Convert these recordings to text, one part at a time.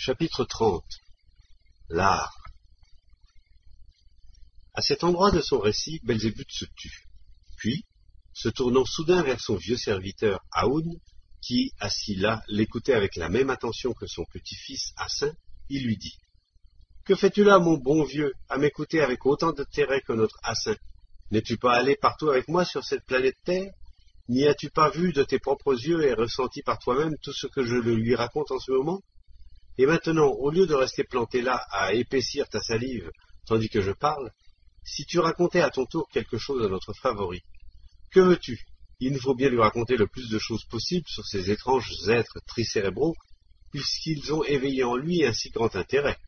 Chapitre 30 L'art. À cet endroit de son récit, Belzébuth se tut. Puis, se tournant soudain vers son vieux serviteur Aoun, qui, assis là, l'écoutait avec la même attention que son petit-fils Hassin, il lui dit Que fais-tu là, mon bon vieux, à m'écouter avec autant d'intérêt que notre Hassin N'es-tu pas allé partout avec moi sur cette planète Terre? N'y as-tu pas vu de tes propres yeux et ressenti par toi-même tout ce que je lui raconte en ce moment? Et maintenant, au lieu de rester planté là à épaissir ta salive tandis que je parle, si tu racontais à ton tour quelque chose à notre favori, que veux-tu? Il nous faut bien lui raconter le plus de choses possibles sur ces étranges êtres tricérébraux, puisqu'ils ont éveillé en lui un si grand intérêt.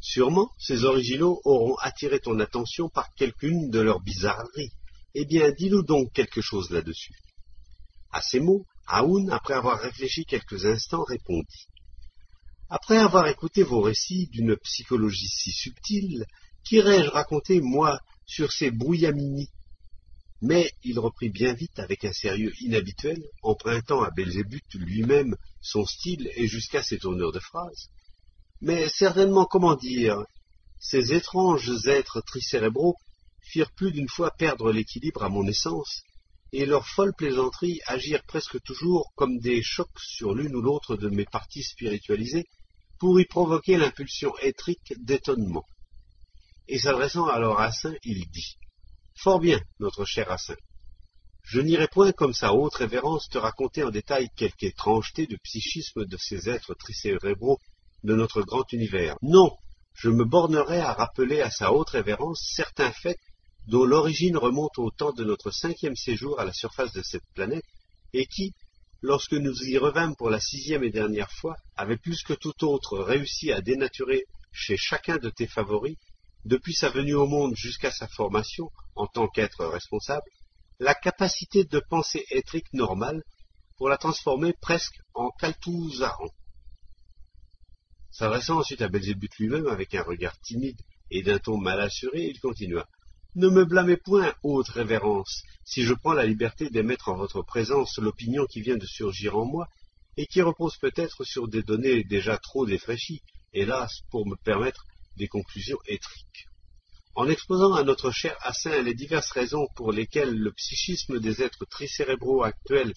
Sûrement, ces originaux auront attiré ton attention par quelqu'une de leurs bizarreries. Eh bien, dis-nous donc quelque chose là-dessus. À ces mots, Aoun, après avoir réfléchi quelques instants, répondit. Après avoir écouté vos récits d'une psychologie si subtile, qu'irais-je raconter, moi, sur ces brouillamini? Mais il reprit bien vite, avec un sérieux inhabituel, empruntant à Belzébuth lui-même son style et jusqu'à ses tournures de phrases. Mais certainement, comment dire, ces étranges êtres tricérébraux firent plus d'une fois perdre l'équilibre à mon essence, et leurs folles plaisanteries agirent presque toujours comme des chocs sur l'une ou l'autre de mes parties spiritualisées, pour y provoquer l'impulsion étrique d'étonnement. Et s'adressant alors à Hassin, il dit Fort bien, notre cher Hassin. Je n'irai point comme sa haute révérence te raconter en détail quelque étrangeté de psychisme de ces êtres tricérébraux de notre grand univers. Non, je me bornerai à rappeler à sa haute révérence certains faits dont l'origine remonte au temps de notre cinquième séjour à la surface de cette planète, et qui, lorsque nous y revînmes pour la sixième et dernière fois, avait plus que tout autre réussi à dénaturer chez chacun de tes favoris, depuis sa venue au monde jusqu'à sa formation, en tant qu'être responsable, la capacité de pensée étrique normale pour la transformer presque en caltouzaran. S'adressant ensuite à Belzébuth lui-même avec un regard timide et d'un ton mal assuré, il continua. Ne me blâmez point, haute révérence, si je prends la liberté d'émettre en votre présence l'opinion qui vient de surgir en moi, et qui repose peut-être sur des données déjà trop défraîchies, hélas, pour me permettre des conclusions étriques. En exposant à notre cher Hassin les diverses raisons pour lesquelles le psychisme des êtres tricérébraux actuels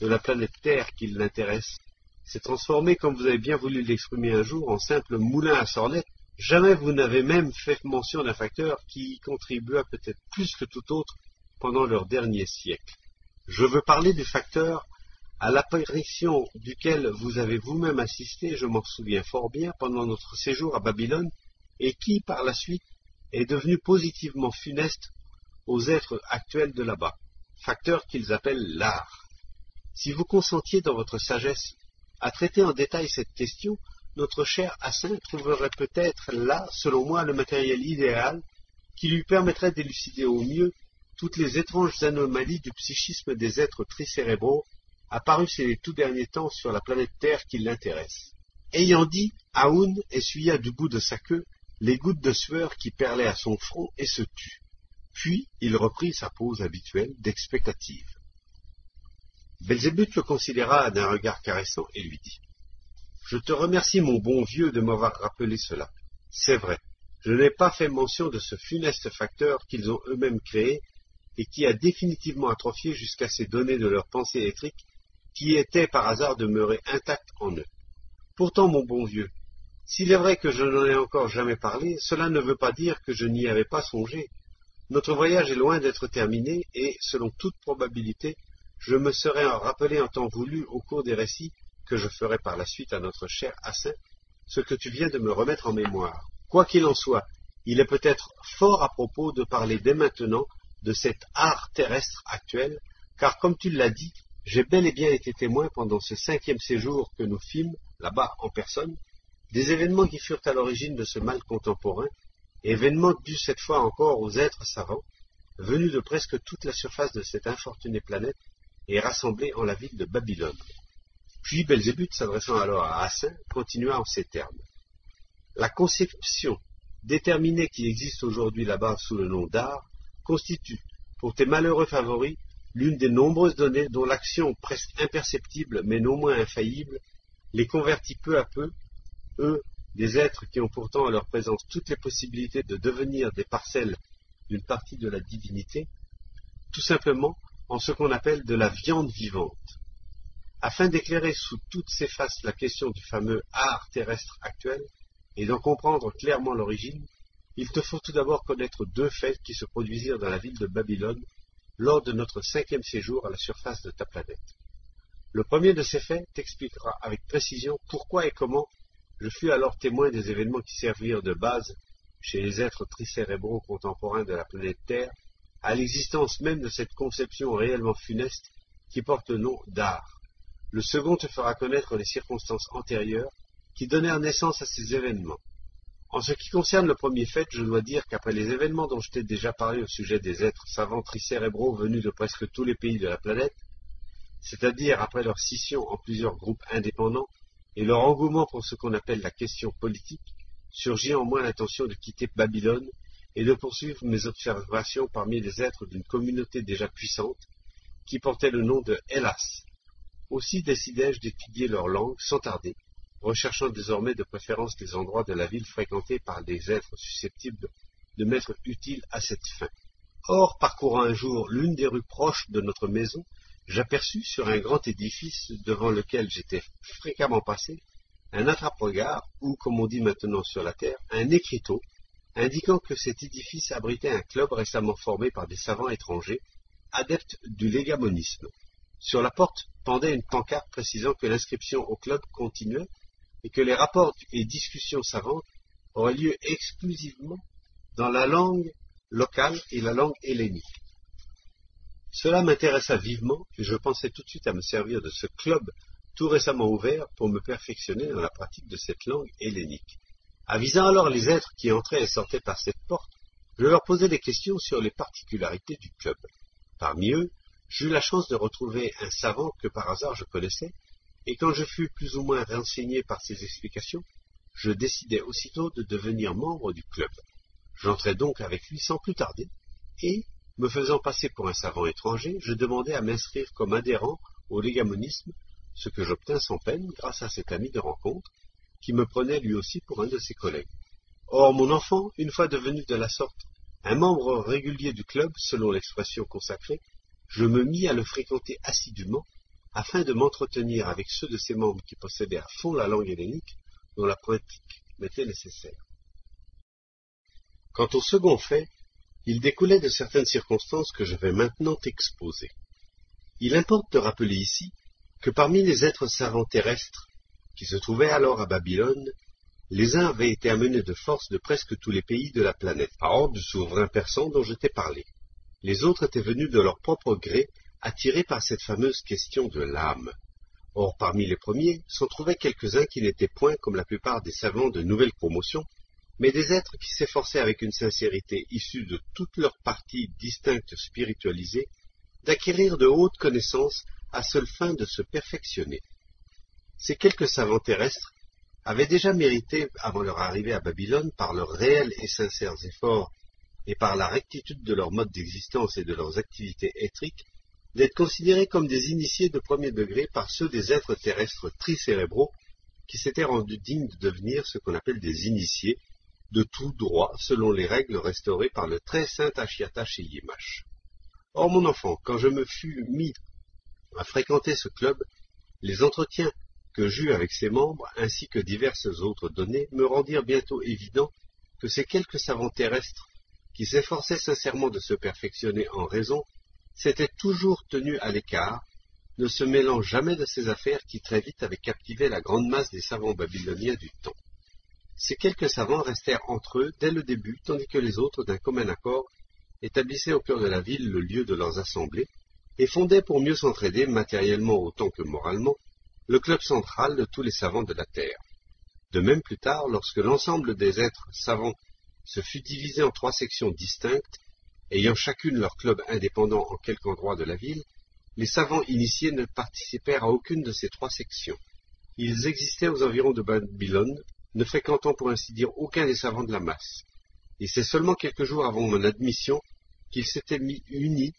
de la planète Terre qui l'intéresse s'est transformé, comme vous avez bien voulu l'exprimer un jour, en simple moulin à sornettes, Jamais vous n'avez même fait mention d'un facteur qui y contribua peut-être plus que tout autre pendant leur dernier siècle. Je veux parler du facteur à l'apparition duquel vous avez vous-même assisté, je m'en souviens fort bien, pendant notre séjour à Babylone, et qui, par la suite, est devenu positivement funeste aux êtres actuels de là-bas, facteur qu'ils appellent l'art. Si vous consentiez dans votre sagesse à traiter en détail cette question, notre cher Hassin trouverait peut-être là, selon moi, le matériel idéal qui lui permettrait d'élucider au mieux toutes les étranges anomalies du psychisme des êtres tricérébraux apparus ces tout derniers temps sur la planète Terre qui l'intéresse. Ayant dit, Aoun essuya du bout de sa queue les gouttes de sueur qui perlaient à son front et se tut. Puis il reprit sa pose habituelle d'expectative. Belzébuth le considéra d'un regard caressant et lui dit je te remercie, mon bon vieux, de m'avoir rappelé cela. C'est vrai, je n'ai pas fait mention de ce funeste facteur qu'ils ont eux-mêmes créé et qui a définitivement atrophié jusqu'à ces données de leur pensée électrique qui étaient par hasard demeurées intactes en eux. Pourtant, mon bon vieux, s'il est vrai que je n'en ai encore jamais parlé, cela ne veut pas dire que je n'y avais pas songé. Notre voyage est loin d'être terminé et, selon toute probabilité, je me serais rappelé en temps voulu au cours des récits que je ferai par la suite à notre cher Hassin, ce que tu viens de me remettre en mémoire. Quoi qu'il en soit, il est peut-être fort à propos de parler dès maintenant de cet art terrestre actuel, car comme tu l'as dit, j'ai bel et bien été témoin pendant ce cinquième séjour que nous fîmes, là-bas en personne, des événements qui furent à l'origine de ce mal contemporain, événements dus cette fois encore aux êtres savants, venus de presque toute la surface de cette infortunée planète et rassemblés en la ville de Babylone. Puis Belzébuth, s'adressant alors à Hassin, continua en ces termes. La conception déterminée qui existe aujourd'hui là-bas sous le nom d'art constitue, pour tes malheureux favoris, l'une des nombreuses données dont l'action presque imperceptible mais non moins infaillible les convertit peu à peu, eux, des êtres qui ont pourtant à leur présence toutes les possibilités de devenir des parcelles d'une partie de la divinité, tout simplement en ce qu'on appelle de la viande vivante. Afin d'éclairer sous toutes ses faces la question du fameux art terrestre actuel et d'en comprendre clairement l'origine, il te faut tout d'abord connaître deux faits qui se produisirent dans la ville de Babylone lors de notre cinquième séjour à la surface de ta planète. Le premier de ces faits t'expliquera avec précision pourquoi et comment je fus alors témoin des événements qui servirent de base, chez les êtres tricérébraux contemporains de la planète Terre, à l'existence même de cette conception réellement funeste qui porte le nom d'art. Le second te fera connaître les circonstances antérieures qui donnèrent naissance à ces événements. En ce qui concerne le premier fait, je dois dire qu'après les événements dont je t'ai déjà parlé au sujet des êtres savants tricérébraux venus de presque tous les pays de la planète, c'est-à-dire après leur scission en plusieurs groupes indépendants et leur engouement pour ce qu'on appelle la question politique, surgit en moi l'intention de quitter Babylone et de poursuivre mes observations parmi les êtres d'une communauté déjà puissante, qui portait le nom de Hellas. Aussi décidai-je d'étudier leur langue sans tarder, recherchant désormais de préférence des endroits de la ville fréquentés par des êtres susceptibles de m'être utiles à cette fin. Or, parcourant un jour l'une des rues proches de notre maison, j'aperçus sur un grand édifice devant lequel j'étais fréquemment passé, un attrape-regard, ou, comme on dit maintenant sur la terre, un écriteau, indiquant que cet édifice abritait un club récemment formé par des savants étrangers, adeptes du légamonisme. Sur la porte pendait une pancarte précisant que l'inscription au club continuait et que les rapports et discussions savantes auraient lieu exclusivement dans la langue locale et la langue hellénique. Cela m'intéressa vivement et je pensais tout de suite à me servir de ce club tout récemment ouvert pour me perfectionner dans la pratique de cette langue hellénique. Avisant alors les êtres qui entraient et sortaient par cette porte, je leur posai des questions sur les particularités du club. Parmi eux, j'eus la chance de retrouver un savant que par hasard je connaissais, et quand je fus plus ou moins renseigné par ses explications, je décidai aussitôt de devenir membre du club. J'entrai donc avec lui sans plus tarder, et, me faisant passer pour un savant étranger, je demandai à m'inscrire comme adhérent au légamonisme, ce que j'obtins sans peine grâce à cet ami de rencontre, qui me prenait lui aussi pour un de ses collègues. Or, mon enfant, une fois devenu de la sorte un membre régulier du club, selon l'expression consacrée, je me mis à le fréquenter assidûment, afin de m'entretenir avec ceux de ses membres qui possédaient à fond la langue hellénique, dont la pratique m'était nécessaire. Quant au second fait, il découlait de certaines circonstances que je vais maintenant exposer. Il importe de rappeler ici que parmi les êtres savants terrestres qui se trouvaient alors à Babylone, les uns avaient été amenés de force de presque tous les pays de la planète, à ordre du souverain persan dont je t'ai parlé. Les autres étaient venus de leur propre gré, attirés par cette fameuse question de l'âme. Or, parmi les premiers, s'en trouvaient quelques-uns qui n'étaient point, comme la plupart des savants de nouvelle promotion, mais des êtres qui s'efforçaient avec une sincérité issue de toutes leurs parties distinctes spiritualisées, d'acquérir de hautes connaissances à seule fin de se perfectionner. Ces quelques savants terrestres avaient déjà mérité, avant leur arrivée à Babylone, par leurs réels et sincères efforts et par la rectitude de leur mode d'existence et de leurs activités étriques, d'être considérés comme des initiés de premier degré par ceux des êtres terrestres tricérébraux qui s'étaient rendus dignes de devenir ce qu'on appelle des initiés, de tout droit, selon les règles restaurées par le très saint Achiata chez Yimash. Or, mon enfant, quand je me fus mis à fréquenter ce club, les entretiens que j'eus avec ses membres, ainsi que diverses autres données, me rendirent bientôt évident que ces quelques savants terrestres, qui s'efforçaient sincèrement de se perfectionner en raison, s'étaient toujours tenus à l'écart, ne se mêlant jamais de ces affaires qui très vite avaient captivé la grande masse des savants babyloniens du temps. Ces quelques savants restèrent entre eux dès le début, tandis que les autres, d'un commun accord, établissaient au cœur de la ville le lieu de leurs assemblées, et fondaient pour mieux s'entraider matériellement autant que moralement le club central de tous les savants de la Terre. De même plus tard, lorsque l'ensemble des êtres savants se fut divisé en trois sections distinctes, ayant chacune leur club indépendant en quelque endroit de la ville, les savants initiés ne participèrent à aucune de ces trois sections. Ils existaient aux environs de Babylone, ne fréquentant pour ainsi dire aucun des savants de la masse. Et c'est seulement quelques jours avant mon admission qu'ils s'étaient mis unis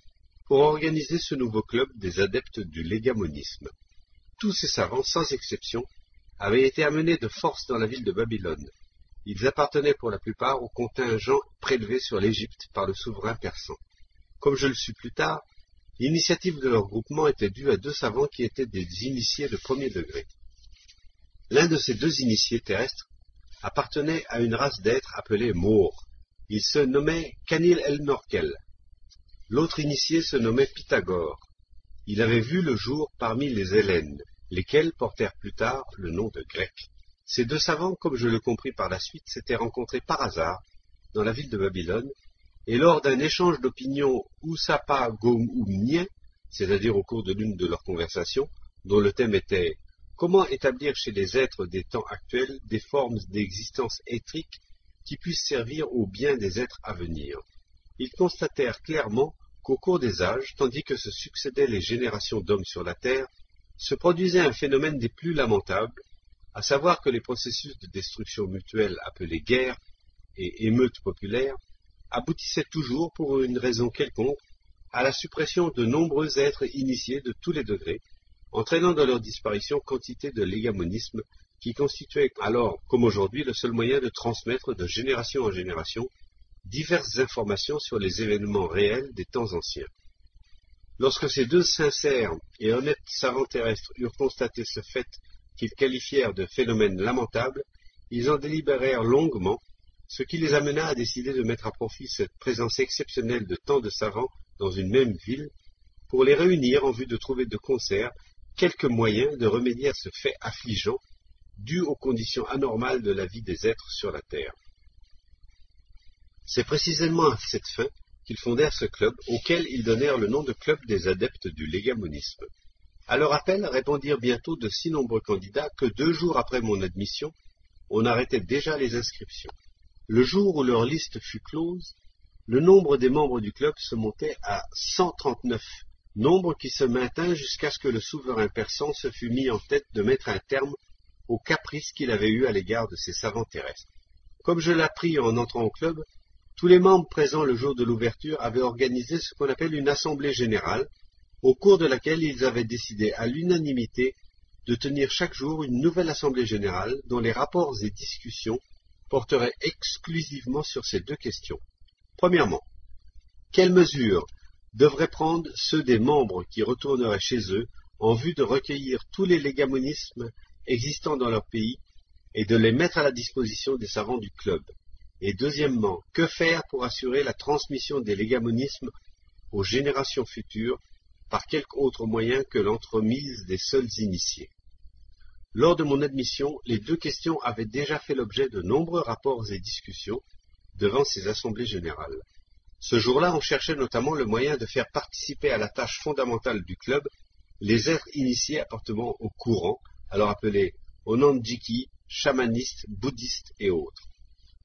pour organiser ce nouveau club des adeptes du légamonisme tous ces savants, sans exception, avaient été amenés de force dans la ville de Babylone. Ils appartenaient pour la plupart au contingent prélevé sur l'Égypte par le souverain persan. Comme je le sus plus tard, l'initiative de leur groupement était due à deux savants qui étaient des initiés de premier degré. L'un de ces deux initiés terrestres appartenait à une race d'êtres appelés Maures. Il se nommait Canil el Norkel. L'autre initié se nommait Pythagore. Il avait vu le jour parmi les Hélènes, lesquels portèrent plus tard le nom de Grecs. Ces deux savants, comme je le compris par la suite, s'étaient rencontrés par hasard dans la ville de Babylone, et lors d'un échange d'opinions Oussapa Gomoumnien, c'est-à-dire au cours de l'une de leurs conversations, dont le thème était Comment établir chez les êtres des temps actuels des formes d'existence étrique qui puissent servir au bien des êtres à venir? Ils constatèrent clairement qu'au cours des âges, tandis que se succédaient les générations d'hommes sur la Terre, se produisait un phénomène des plus lamentables, à savoir que les processus de destruction mutuelle appelés guerre et émeutes populaires aboutissaient toujours, pour une raison quelconque, à la suppression de nombreux êtres initiés de tous les degrés, entraînant dans leur disparition quantité de légamonisme qui constituait alors, comme aujourd'hui, le seul moyen de transmettre de génération en génération diverses informations sur les événements réels des temps anciens. Lorsque ces deux sincères et honnêtes savants terrestres eurent constaté ce fait qu'ils qualifièrent de phénomène lamentable, ils en délibérèrent longuement, ce qui les amena à décider de mettre à profit cette présence exceptionnelle de tant de savants dans une même ville, pour les réunir en vue de trouver de concert quelques moyens de remédier à ce fait affligeant, dû aux conditions anormales de la vie des êtres sur la Terre. C'est précisément à cette fin qu'ils fondèrent ce club, auquel ils donnèrent le nom de Club des adeptes du légamonisme. À leur appel répondirent bientôt de si nombreux candidats que deux jours après mon admission, on arrêtait déjà les inscriptions. Le jour où leur liste fut close, le nombre des membres du club se montait à 139, nombre qui se maintint jusqu'à ce que le souverain persan se fût mis en tête de mettre un terme aux caprices qu'il avait eus à l'égard de ses savants terrestres. Comme je l'appris en entrant au club, tous les membres présents le jour de l'ouverture avaient organisé ce qu'on appelle une assemblée générale, au cours de laquelle ils avaient décidé à l'unanimité de tenir chaque jour une nouvelle assemblée générale dont les rapports et discussions porteraient exclusivement sur ces deux questions. Premièrement, quelles mesures devraient prendre ceux des membres qui retourneraient chez eux en vue de recueillir tous les légamonismes existants dans leur pays et de les mettre à la disposition des savants du club? Et deuxièmement, que faire pour assurer la transmission des légamonismes aux générations futures par quelque autre moyen que l'entremise des seuls initiés Lors de mon admission, les deux questions avaient déjà fait l'objet de nombreux rapports et discussions devant ces assemblées générales. Ce jour-là, on cherchait notamment le moyen de faire participer à la tâche fondamentale du club les êtres initiés appartenant au courant, alors appelés onandjiki, chamanistes, bouddhistes et autres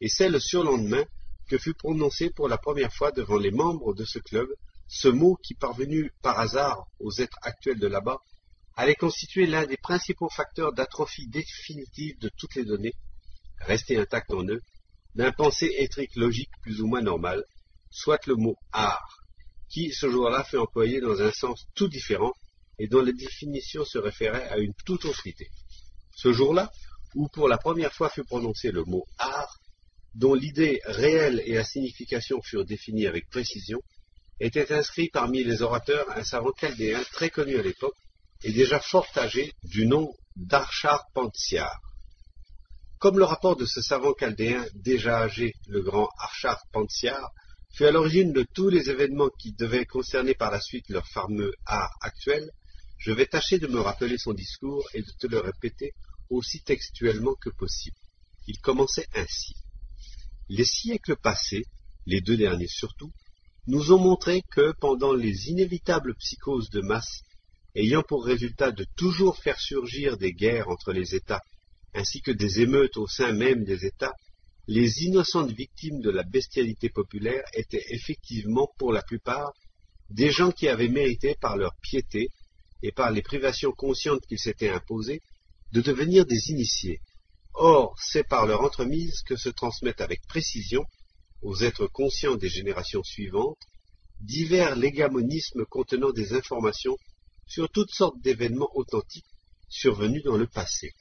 et c'est le surlendemain que fut prononcé pour la première fois devant les membres de ce club ce mot qui, parvenu par hasard aux êtres actuels de là-bas, allait constituer l'un des principaux facteurs d'atrophie définitive de toutes les données, restées intactes en eux, d'un pensée étrique logique plus ou moins normal, soit le mot art, qui ce jour-là fut employé dans un sens tout différent et dont la définition se référait à une toute autre idée. Ce jour-là, où pour la première fois fut prononcé le mot art, dont l'idée réelle et la signification furent définies avec précision, était inscrit parmi les orateurs un savant chaldéen très connu à l'époque et déjà fort âgé du nom d'Archar Pantsiar. Comme le rapport de ce savant chaldéen déjà âgé, le grand Archar Pantsiar, fut à l'origine de tous les événements qui devaient concerner par la suite leur fameux art actuel, je vais tâcher de me rappeler son discours et de te le répéter aussi textuellement que possible. Il commençait ainsi. Les siècles passés, les deux derniers surtout, nous ont montré que, pendant les inévitables psychoses de masse, ayant pour résultat de toujours faire surgir des guerres entre les États, ainsi que des émeutes au sein même des États, les innocentes victimes de la bestialité populaire étaient effectivement, pour la plupart, des gens qui avaient mérité par leur piété et par les privations conscientes qu'ils s'étaient imposées de devenir des initiés, Or, c'est par leur entremise que se transmettent avec précision, aux êtres conscients des générations suivantes, divers légamonismes contenant des informations sur toutes sortes d'événements authentiques survenus dans le passé.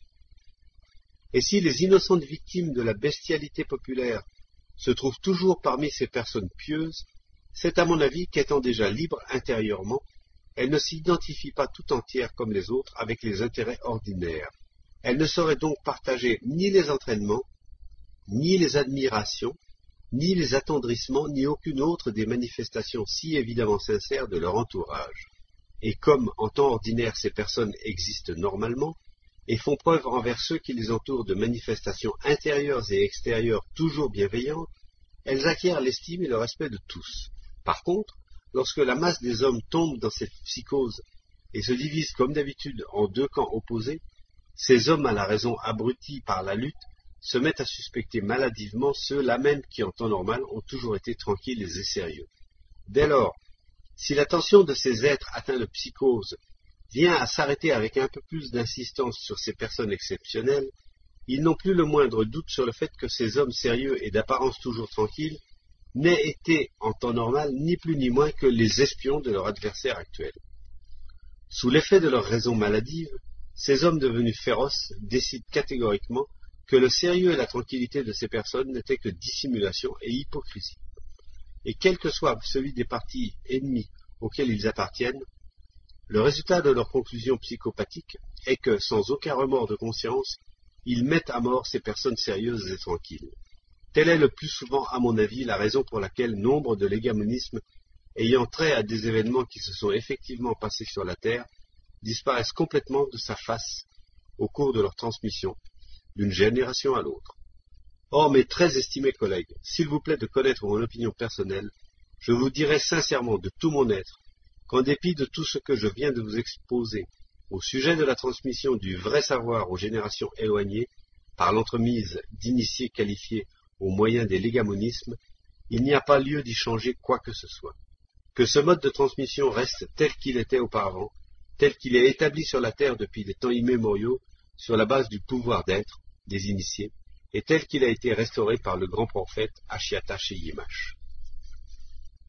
Et si les innocentes victimes de la bestialité populaire se trouvent toujours parmi ces personnes pieuses, c'est à mon avis qu'étant déjà libres intérieurement, elles ne s'identifient pas tout entières comme les autres avec les intérêts ordinaires. Elles ne sauraient donc partager ni les entraînements, ni les admirations, ni les attendrissements, ni aucune autre des manifestations si évidemment sincères de leur entourage. Et comme en temps ordinaire ces personnes existent normalement, et font preuve envers ceux qui les entourent de manifestations intérieures et extérieures toujours bienveillantes, elles acquièrent l'estime et le respect de tous. Par contre, lorsque la masse des hommes tombe dans cette psychose et se divise comme d'habitude en deux camps opposés, ces hommes à la raison abrutis par la lutte se mettent à suspecter maladivement ceux-là même qui en temps normal ont toujours été tranquilles et sérieux. Dès lors, si l'attention de ces êtres atteints de psychose vient à s'arrêter avec un peu plus d'insistance sur ces personnes exceptionnelles, ils n'ont plus le moindre doute sur le fait que ces hommes sérieux et d'apparence toujours tranquilles n'aient été, en temps normal, ni plus ni moins que les espions de leur adversaire actuel. Sous l'effet de leur raison maladive, ces hommes devenus féroces décident catégoriquement que le sérieux et la tranquillité de ces personnes n'étaient que dissimulation et hypocrisie. Et quel que soit celui des partis ennemis auxquels ils appartiennent, le résultat de leur conclusion psychopathique est que, sans aucun remords de conscience, ils mettent à mort ces personnes sérieuses et tranquilles. Telle est le plus souvent, à mon avis, la raison pour laquelle nombre de l'égamonismes ayant trait à des événements qui se sont effectivement passés sur la Terre disparaissent complètement de sa face au cours de leur transmission d'une génération à l'autre. Or, mes très estimés collègues, s'il vous plaît de connaître mon opinion personnelle, je vous dirai sincèrement de tout mon être qu'en dépit de tout ce que je viens de vous exposer au sujet de la transmission du vrai savoir aux générations éloignées, par l'entremise d'initiés qualifiés au moyen des légamonismes, il n'y a pas lieu d'y changer quoi que ce soit. Que ce mode de transmission reste tel qu'il était auparavant, tel qu'il est établi sur la terre depuis des temps immémoriaux, sur la base du pouvoir d'être des initiés, et tel qu'il a été restauré par le grand prophète Ashiata Yimash.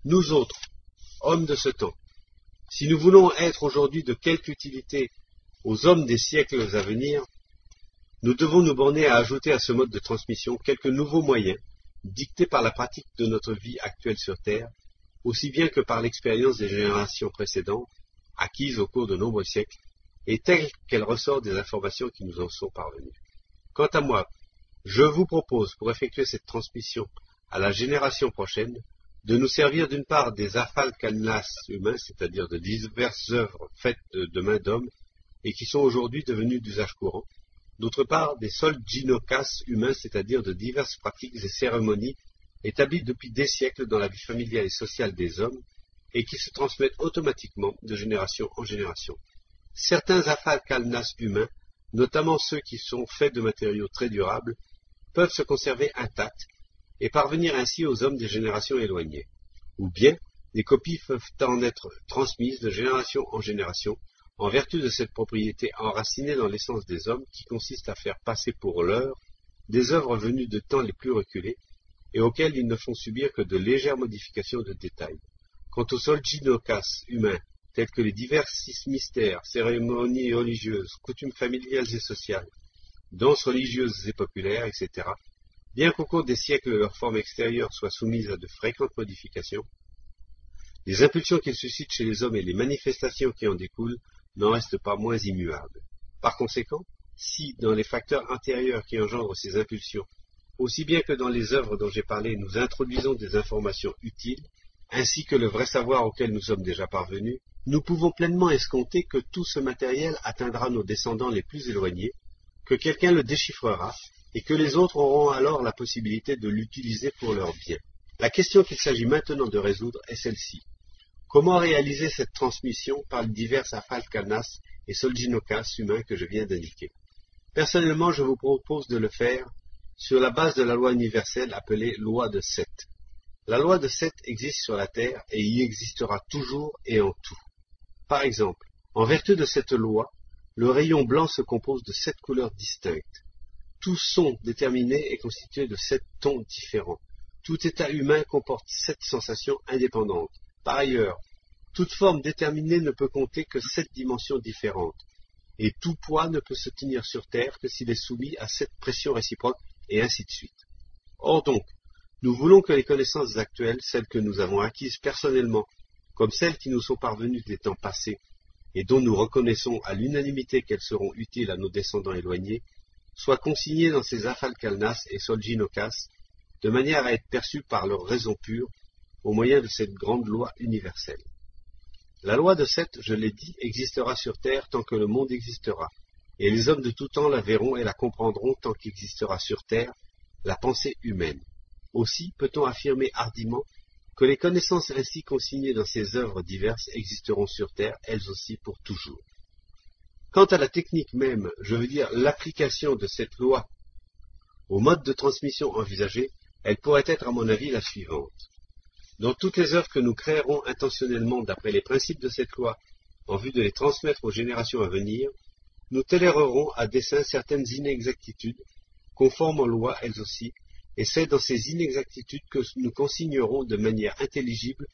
Nous autres, hommes de ce temps, si nous voulons être aujourd'hui de quelque utilité aux hommes des siècles à venir, nous devons nous borner à ajouter à ce mode de transmission quelques nouveaux moyens, dictés par la pratique de notre vie actuelle sur Terre, aussi bien que par l'expérience des générations précédentes, acquises au cours de nombreux siècles, et telles qu'elles ressortent des informations qui nous en sont parvenues. Quant à moi, je vous propose, pour effectuer cette transmission à la génération prochaine, de nous servir d'une part des afalcanas humains, c'est-à-dire de diverses œuvres faites de, mains d'hommes et qui sont aujourd'hui devenues d'usage courant, d'autre part des soldjinokas humains, c'est-à-dire de diverses pratiques et cérémonies établies depuis des siècles dans la vie familiale et sociale des hommes et qui se transmettent automatiquement de génération en génération. Certains afalcanas humains, notamment ceux qui sont faits de matériaux très durables, peuvent se conserver intacts et parvenir ainsi aux hommes des générations éloignées. Ou bien, des copies peuvent en être transmises de génération en génération, en vertu de cette propriété enracinée dans l'essence des hommes qui consiste à faire passer pour leur des œuvres venues de temps les plus reculés, et auxquelles ils ne font subir que de légères modifications de détails. Quant aux solginokas humains, tels que les divers mystères, cérémonies religieuses, coutumes familiales et sociales, danses religieuses et populaires, etc., Bien qu'au cours des siècles leur forme extérieure soit soumise à de fréquentes modifications, les impulsions qu'ils suscitent chez les hommes et les manifestations qui en découlent n'en restent pas moins immuables. Par conséquent, si, dans les facteurs intérieurs qui engendrent ces impulsions, aussi bien que dans les œuvres dont j'ai parlé, nous introduisons des informations utiles, ainsi que le vrai savoir auquel nous sommes déjà parvenus, nous pouvons pleinement escompter que tout ce matériel atteindra nos descendants les plus éloignés, que quelqu'un le déchiffrera et que les autres auront alors la possibilité de l'utiliser pour leur bien. La question qu'il s'agit maintenant de résoudre est celle-ci. Comment réaliser cette transmission par les divers afalkanas et soljinokas humains que je viens d'indiquer? Personnellement, je vous propose de le faire sur la base de la loi universelle appelée loi de Seth. La loi de Seth existe sur la Terre et y existera toujours et en tout. Par exemple, en vertu de cette loi, le rayon blanc se compose de sept couleurs distinctes. Tout son déterminé est constitué de sept tons différents. Tout état humain comporte sept sensations indépendantes. Par ailleurs, toute forme déterminée ne peut compter que sept dimensions différentes. et tout poids ne peut se tenir sur Terre que s'il est soumis à cette pression réciproque, et ainsi de suite. Or donc, nous voulons que les connaissances actuelles, celles que nous avons acquises personnellement, comme celles qui nous sont parvenues des temps passés, et dont nous reconnaissons à l'unanimité qu'elles seront utiles à nos descendants éloignés, soient consignées dans ces Afalkalnas et Solginokas, de manière à être perçues par leur raison pure, au moyen de cette grande loi universelle. La loi de Seth, je l'ai dit, existera sur terre tant que le monde existera, et les hommes de tout temps la verront et la comprendront tant qu'existera sur terre la pensée humaine. Aussi peut-on affirmer hardiment que les connaissances ainsi consignées dans ces œuvres diverses existeront sur terre, elles aussi, pour toujours. Quant à la technique même, je veux dire l'application de cette loi au mode de transmission envisagé, elle pourrait être, à mon avis, la suivante. Dans toutes les œuvres que nous créerons intentionnellement d'après les principes de cette loi, en vue de les transmettre aux générations à venir, nous tolérerons à dessein certaines inexactitudes, conformes aux lois elles aussi, et c'est dans ces inexactitudes que nous consignerons de manière intelligible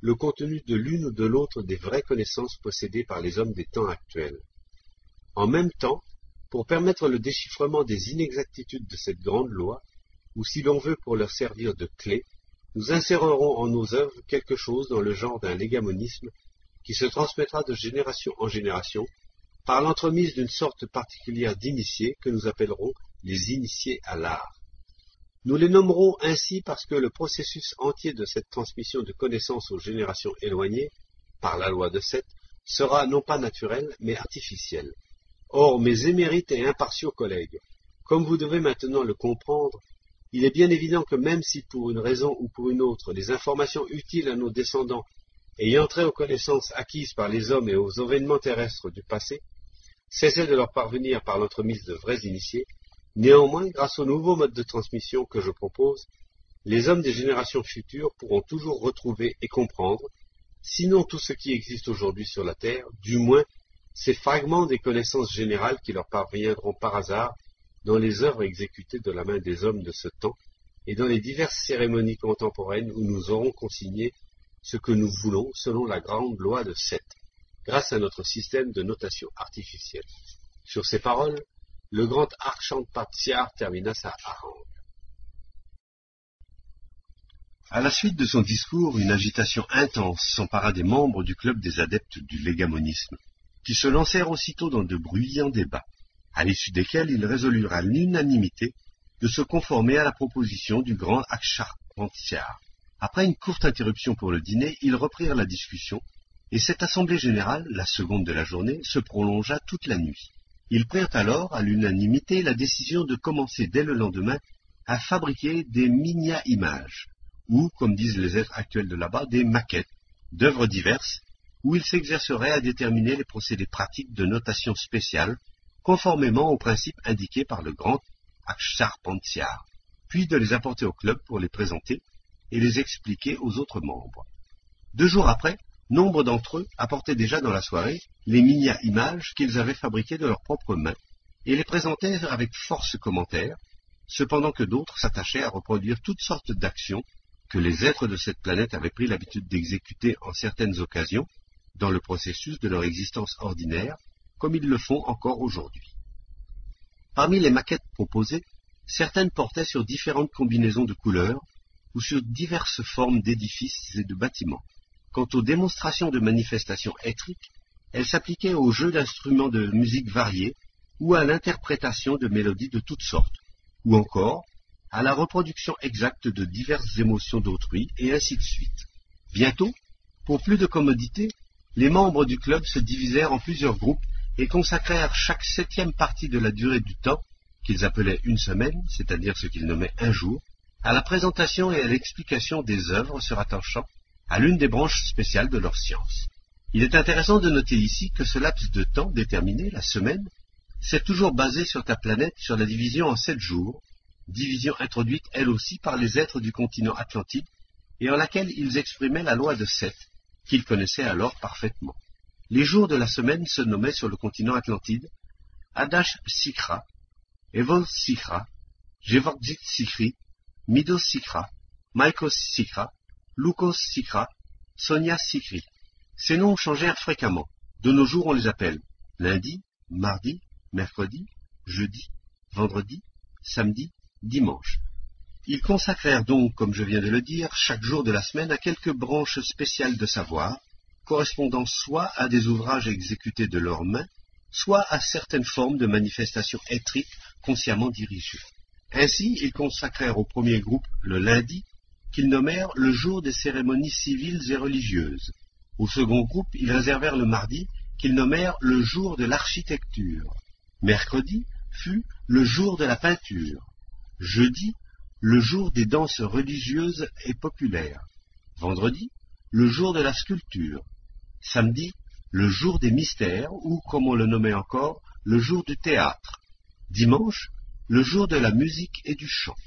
le contenu de l'une ou de l'autre des vraies connaissances possédées par les hommes des temps actuels. En même temps, pour permettre le déchiffrement des inexactitudes de cette grande loi, ou si l'on veut pour leur servir de clé, nous insérerons en nos œuvres quelque chose dans le genre d'un légamonisme qui se transmettra de génération en génération par l'entremise d'une sorte particulière d'initiés que nous appellerons les initiés à l'art. Nous les nommerons ainsi parce que le processus entier de cette transmission de connaissances aux générations éloignées, par la loi de Seth, sera non pas naturel, mais artificiel. Or, mes émérites et impartiaux collègues, comme vous devez maintenant le comprendre, il est bien évident que même si pour une raison ou pour une autre, les informations utiles à nos descendants ayant trait aux connaissances acquises par les hommes et aux événements terrestres du passé, cessaient de leur parvenir par l'entremise de vrais initiés, Néanmoins, grâce au nouveau mode de transmission que je propose, les hommes des générations futures pourront toujours retrouver et comprendre, sinon tout ce qui existe aujourd'hui sur la Terre, du moins ces fragments des connaissances générales qui leur parviendront par hasard dans les œuvres exécutées de la main des hommes de ce temps et dans les diverses cérémonies contemporaines où nous aurons consigné ce que nous voulons selon la grande loi de Seth, grâce à notre système de notation artificielle. Sur ces paroles, le grand Archanpatsiar termina sa harangue. À la suite de son discours, une agitation intense s'empara des membres du club des adeptes du légamonisme, qui se lancèrent aussitôt dans de bruyants débats, à l'issue desquels ils résolurent à l'unanimité de se conformer à la proposition du grand Akshar Après une courte interruption pour le dîner, ils reprirent la discussion, et cette assemblée générale, la seconde de la journée, se prolongea toute la nuit. Ils prirent alors, à l'unanimité, la décision de commencer dès le lendemain à fabriquer des minia-images, ou, comme disent les êtres actuels de là-bas, des maquettes, d'œuvres diverses, où ils s'exerceraient à déterminer les procédés pratiques de notation spéciale, conformément aux principes indiqués par le grand Aksharpantiar, puis de les apporter au club pour les présenter et les expliquer aux autres membres. Deux jours après, Nombre d'entre eux apportaient déjà dans la soirée les minia-images qu'ils avaient fabriquées de leurs propres mains et les présentaient avec force commentaires, cependant que d'autres s'attachaient à reproduire toutes sortes d'actions que les êtres de cette planète avaient pris l'habitude d'exécuter en certaines occasions dans le processus de leur existence ordinaire, comme ils le font encore aujourd'hui. Parmi les maquettes proposées, certaines portaient sur différentes combinaisons de couleurs ou sur diverses formes d'édifices et de bâtiments. Quant aux démonstrations de manifestations étriques, elles s'appliquaient aux jeux d'instruments de musique variés ou à l'interprétation de mélodies de toutes sortes, ou encore à la reproduction exacte de diverses émotions d'autrui, et ainsi de suite. Bientôt, pour plus de commodité, les membres du club se divisèrent en plusieurs groupes et consacrèrent chaque septième partie de la durée du temps, qu'ils appelaient une semaine, c'est-à-dire ce qu'ils nommaient un jour, à la présentation et à l'explication des œuvres se rattachant à l'une des branches spéciales de leur science. Il est intéressant de noter ici que ce laps de temps déterminé, la semaine, s'est toujours basé sur ta planète sur la division en sept jours, division introduite elle aussi par les êtres du continent Atlantide, et en laquelle ils exprimaient la loi de Seth, qu'ils connaissaient alors parfaitement. Les jours de la semaine se nommaient sur le continent Atlantide Adash Sikra, Evos Sikra, Jevordzit Sikri, Midos Sikra, Maikos Sikra, Lukos Sikra, Sonia Sikri. Ces noms changèrent fréquemment. De nos jours, on les appelle lundi, mardi, mercredi, jeudi, vendredi, samedi, dimanche. Ils consacrèrent donc, comme je viens de le dire, chaque jour de la semaine à quelques branches spéciales de savoir, correspondant soit à des ouvrages exécutés de leurs mains, soit à certaines formes de manifestations étriques consciemment dirigées. Ainsi, ils consacrèrent au premier groupe le lundi, qu'ils nommèrent le jour des cérémonies civiles et religieuses. Au second groupe, ils réservèrent le mardi, qu'ils nommèrent le jour de l'architecture. Mercredi fut le jour de la peinture. Jeudi, le jour des danses religieuses et populaires. Vendredi, le jour de la sculpture. Samedi, le jour des mystères, ou, comme on le nommait encore, le jour du théâtre. Dimanche, le jour de la musique et du chant.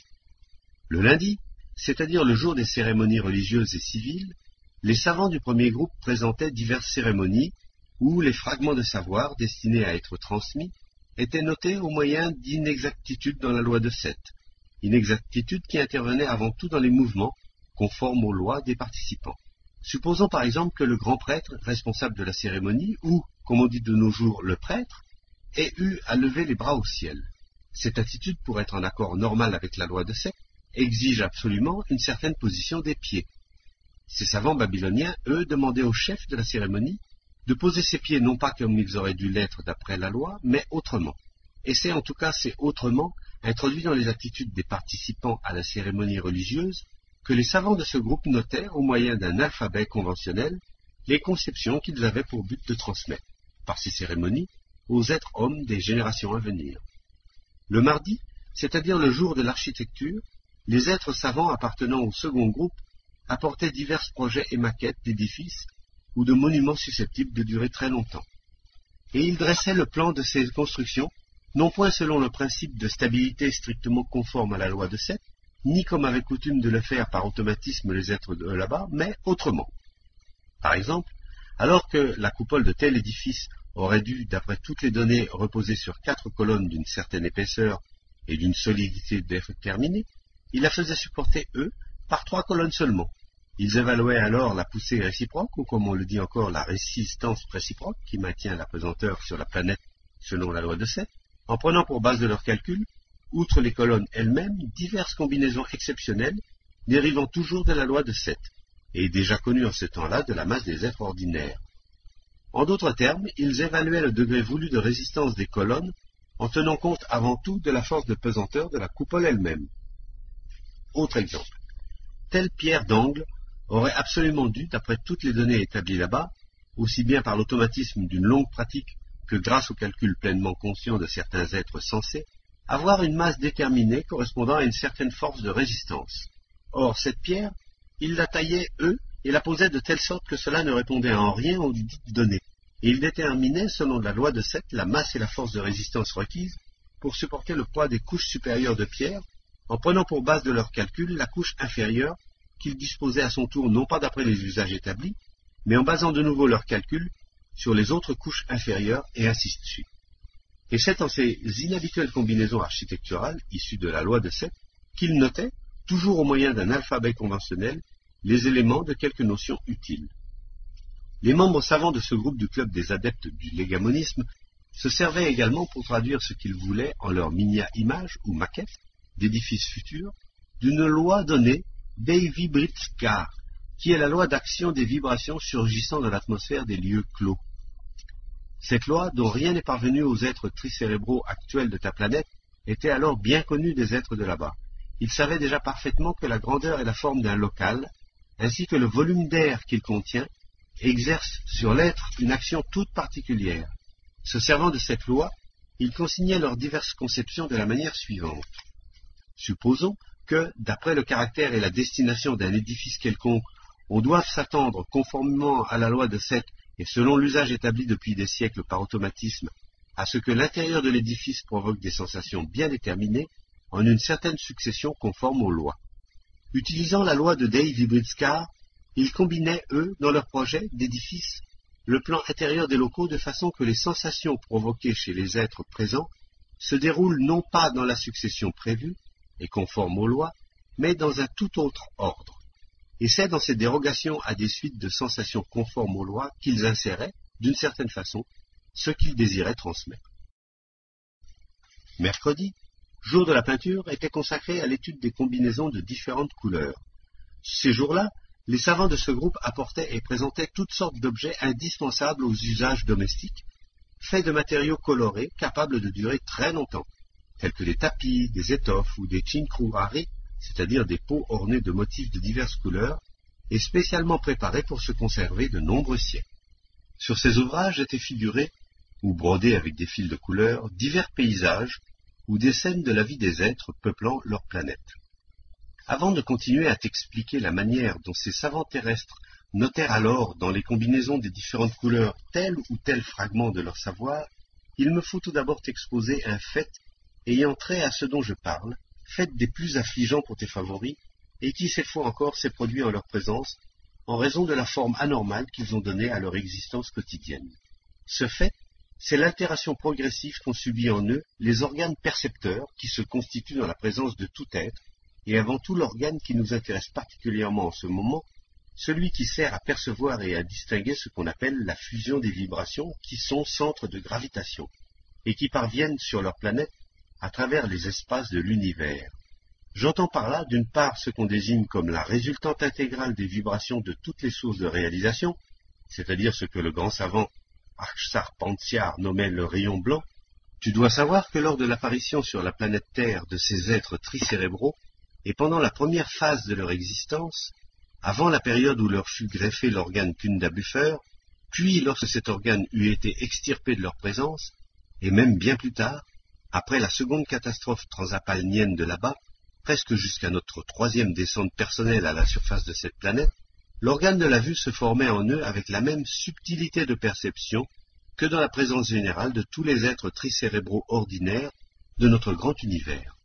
Le lundi, c'est-à-dire le jour des cérémonies religieuses et civiles, les savants du premier groupe présentaient diverses cérémonies où les fragments de savoir destinés à être transmis étaient notés au moyen d'inexactitudes dans la loi de Seth, inexactitudes qui intervenaient avant tout dans les mouvements conformes aux lois des participants. Supposons par exemple que le grand prêtre, responsable de la cérémonie, ou, comme on dit de nos jours, le prêtre, ait eu à lever les bras au ciel. Cette attitude, pour être en accord normal avec la loi de Seth, exige absolument une certaine position des pieds. Ces savants babyloniens, eux, demandaient au chef de la cérémonie de poser ses pieds non pas comme ils auraient dû l'être d'après la loi, mais autrement. Et c'est en tout cas ces autrement, introduits dans les attitudes des participants à la cérémonie religieuse, que les savants de ce groupe notèrent, au moyen d'un alphabet conventionnel, les conceptions qu'ils avaient pour but de transmettre, par ces cérémonies, aux êtres hommes des générations à venir. Le mardi, c'est-à-dire le jour de l'architecture, les êtres savants appartenant au second groupe apportaient divers projets et maquettes d'édifices ou de monuments susceptibles de durer très longtemps. Et ils dressaient le plan de ces constructions, non point selon le principe de stabilité strictement conforme à la loi de Seth, ni comme avait coutume de le faire par automatisme les êtres de là-bas, mais autrement. Par exemple, alors que la coupole de tel édifice aurait dû, d'après toutes les données, reposer sur quatre colonnes d'une certaine épaisseur et d'une solidité déterminée, ils la faisaient supporter, eux, par trois colonnes seulement. Ils évaluaient alors la poussée réciproque, ou comme on le dit encore, la résistance réciproque, qui maintient la pesanteur sur la planète selon la loi de Seth, en prenant pour base de leurs calculs, outre les colonnes elles-mêmes, diverses combinaisons exceptionnelles, dérivant toujours de la loi de Seth, et déjà connues en ce temps-là de la masse des êtres ordinaires. En d'autres termes, ils évaluaient le degré voulu de résistance des colonnes en tenant compte avant tout de la force de pesanteur de la coupole elle-même. Autre exemple. Telle pierre d'angle aurait absolument dû, d'après toutes les données établies là-bas, aussi bien par l'automatisme d'une longue pratique que grâce au calcul pleinement conscient de certains êtres sensés, avoir une masse déterminée correspondant à une certaine force de résistance. Or, cette pierre, ils la taillaient, eux, et la posaient de telle sorte que cela ne répondait en rien aux dites données. Et ils déterminaient, selon la loi de Seth, la masse et la force de résistance requises pour supporter le poids des couches supérieures de pierre en prenant pour base de leur calcul la couche inférieure qu'ils disposaient à son tour non pas d'après les usages établis, mais en basant de nouveau leur calcul sur les autres couches inférieures et ainsi de suite. Et c'est en ces inhabituelles combinaisons architecturales issues de la loi de Seth qu'ils notaient, toujours au moyen d'un alphabet conventionnel, les éléments de quelques notions utiles. Les membres savants de ce groupe du club des adeptes du légamonisme se servaient également pour traduire ce qu'ils voulaient en leur minia-image ou maquette d'édifices futurs d'une loi donnée Dei Vibritskar, qui est la loi d'action des vibrations surgissant de l'atmosphère des lieux clos. Cette loi, dont rien n'est parvenu aux êtres tricérébraux actuels de ta planète, était alors bien connue des êtres de là-bas. Ils savaient déjà parfaitement que la grandeur et la forme d'un local, ainsi que le volume d'air qu'il contient, exercent sur l'être une action toute particulière. Se servant de cette loi, ils consignaient leurs diverses conceptions de la manière suivante. Supposons que, d'après le caractère et la destination d'un édifice quelconque, on doive s'attendre, conformément à la loi de Seth et selon l'usage établi depuis des siècles par automatisme, à ce que l'intérieur de l'édifice provoque des sensations bien déterminées en une certaine succession conforme aux lois. Utilisant la loi de Dave Vibritskar, ils combinaient, eux, dans leur projet d'édifice, le plan intérieur des locaux de façon que les sensations provoquées chez les êtres présents se déroulent non pas dans la succession prévue et conforme aux lois, mais dans un tout autre ordre. Et c'est dans ces dérogations à des suites de sensations conformes aux lois qu'ils inséraient, d'une certaine façon, ce qu'ils désiraient transmettre. mercredi, jour de la peinture, était consacré à l'étude des combinaisons de différentes couleurs. Ces jours-là, les savants de ce groupe apportaient et présentaient toutes sortes d'objets indispensables aux usages domestiques, faits de matériaux colorés capables de durer très longtemps, tels que des tapis, des étoffes ou des chinkruari, c'est-à-dire des pots ornés de motifs de diverses couleurs, et spécialement préparés pour se conserver de nombreux siècles. Sur ces ouvrages étaient figurés, ou brodés avec des fils de couleurs, divers paysages ou des scènes de la vie des êtres peuplant leur planète. Avant de continuer à t'expliquer la manière dont ces savants terrestres notèrent alors dans les combinaisons des différentes couleurs tel ou tel fragment de leur savoir, il me faut tout d'abord t'exposer un fait ayant trait à ce dont je parle, fait des plus affligeants pour tes favoris, et qui cette fois encore s'est produit en leur présence, en raison de la forme anormale qu'ils ont donnée à leur existence quotidienne. Ce fait, c'est l'altération progressive qu'ont subi en eux les organes percepteurs qui se constituent dans la présence de tout être, et avant tout l'organe qui nous intéresse particulièrement en ce moment, celui qui sert à percevoir et à distinguer ce qu'on appelle la fusion des vibrations qui sont centres de gravitation, et qui parviennent sur leur planète à travers les espaces de l'univers. J'entends par là, d'une part, ce qu'on désigne comme la résultante intégrale des vibrations de toutes les sources de réalisation, c'est-à-dire ce que le grand savant Archsar Pantiar nommait le rayon blanc. Tu dois savoir que lors de l'apparition sur la planète Terre de ces êtres tricérébraux, et pendant la première phase de leur existence, avant la période où leur fut greffé l'organe Kunda Buffer, puis lorsque cet organe eut été extirpé de leur présence, et même bien plus tard, après la seconde catastrophe transapalnienne de là-bas, presque jusqu'à notre troisième descente personnelle à la surface de cette planète, l'organe de la vue se formait en eux avec la même subtilité de perception que dans la présence générale de tous les êtres tricérébraux ordinaires de notre grand univers.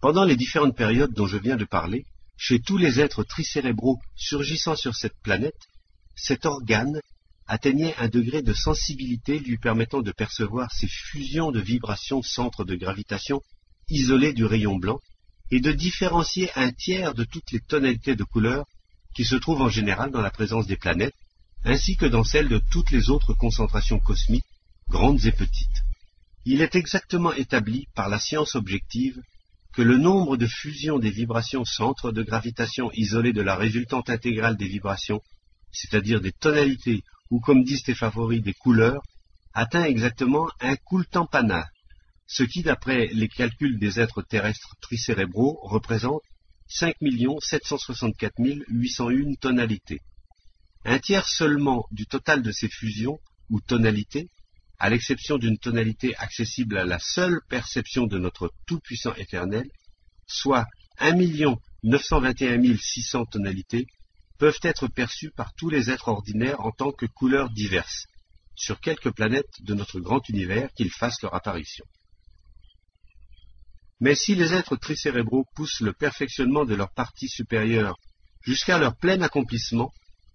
Pendant les différentes périodes dont je viens de parler, chez tous les êtres tricérébraux surgissant sur cette planète, cet organe atteignait un degré de sensibilité lui permettant de percevoir ces fusions de vibrations centres de gravitation isolées du rayon blanc et de différencier un tiers de toutes les tonalités de couleurs qui se trouvent en général dans la présence des planètes, ainsi que dans celle de toutes les autres concentrations cosmiques, grandes et petites. Il est exactement établi par la science objective que le nombre de fusions des vibrations centres de gravitation isolées de la résultante intégrale des vibrations, c'est-à-dire des tonalités ou comme disent tes favoris des couleurs, atteint exactement un coultampana, ce qui, d'après les calculs des êtres terrestres tricérébraux, représente 5 764 801 tonalités. Un tiers seulement du total de ces fusions, ou tonalités, à l'exception d'une tonalité accessible à la seule perception de notre Tout-Puissant éternel, soit 1 921 600 tonalités, peuvent être perçues par tous les êtres ordinaires en tant que couleurs diverses, sur quelques planètes de notre grand univers qu'ils fassent leur apparition. Mais si les êtres tricérébraux poussent le perfectionnement de leur partie supérieure jusqu'à leur plein accomplissement,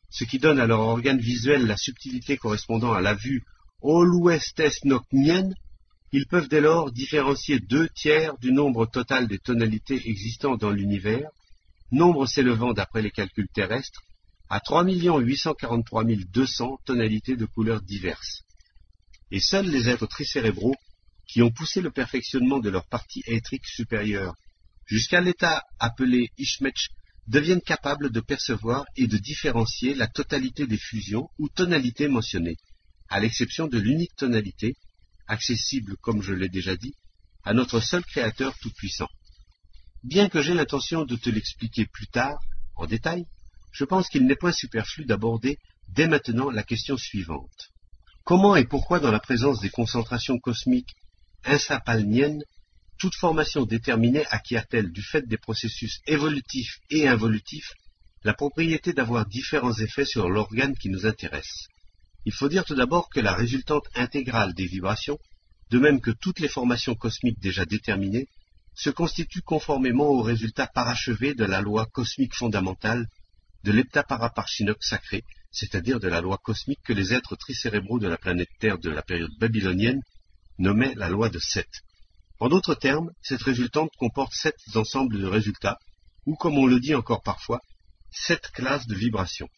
ce qui donne à leur organe visuel la subtilité correspondant à la vue Oluestes-Noknien, ils peuvent dès lors différencier deux tiers du nombre total des tonalités existant dans l'univers, nombre s'élevant d'après les calculs terrestres à 3 843 200 tonalités de couleurs diverses. Et seuls les êtres tricérébraux qui ont poussé le perfectionnement de leur partie électrique supérieure jusqu'à l'état appelé Ishmech deviennent capables de percevoir et de différencier la totalité des fusions ou tonalités mentionnées, à l'exception de l'unique tonalité, accessible, comme je l'ai déjà dit, à notre seul Créateur Tout-Puissant. Bien que j'ai l'intention de te l'expliquer plus tard, en détail, je pense qu'il n'est point superflu d'aborder dès maintenant la question suivante. Comment et pourquoi dans la présence des concentrations cosmiques insapalnienne, toute formation déterminée acquiert-elle du fait des processus évolutifs et involutifs la propriété d'avoir différents effets sur l'organe qui nous intéresse? Il faut dire tout d'abord que la résultante intégrale des vibrations, de même que toutes les formations cosmiques déjà déterminées, se constitue conformément au résultat parachevé de la loi cosmique fondamentale de l'heptaparaparchinoc sacré, c'est-à-dire de la loi cosmique que les êtres tricérébraux de la planète Terre de la période babylonienne nommait la loi de Seth. En d'autres termes, cette résultante comporte sept ensembles de résultats, ou comme on le dit encore parfois, sept classes de vibrations,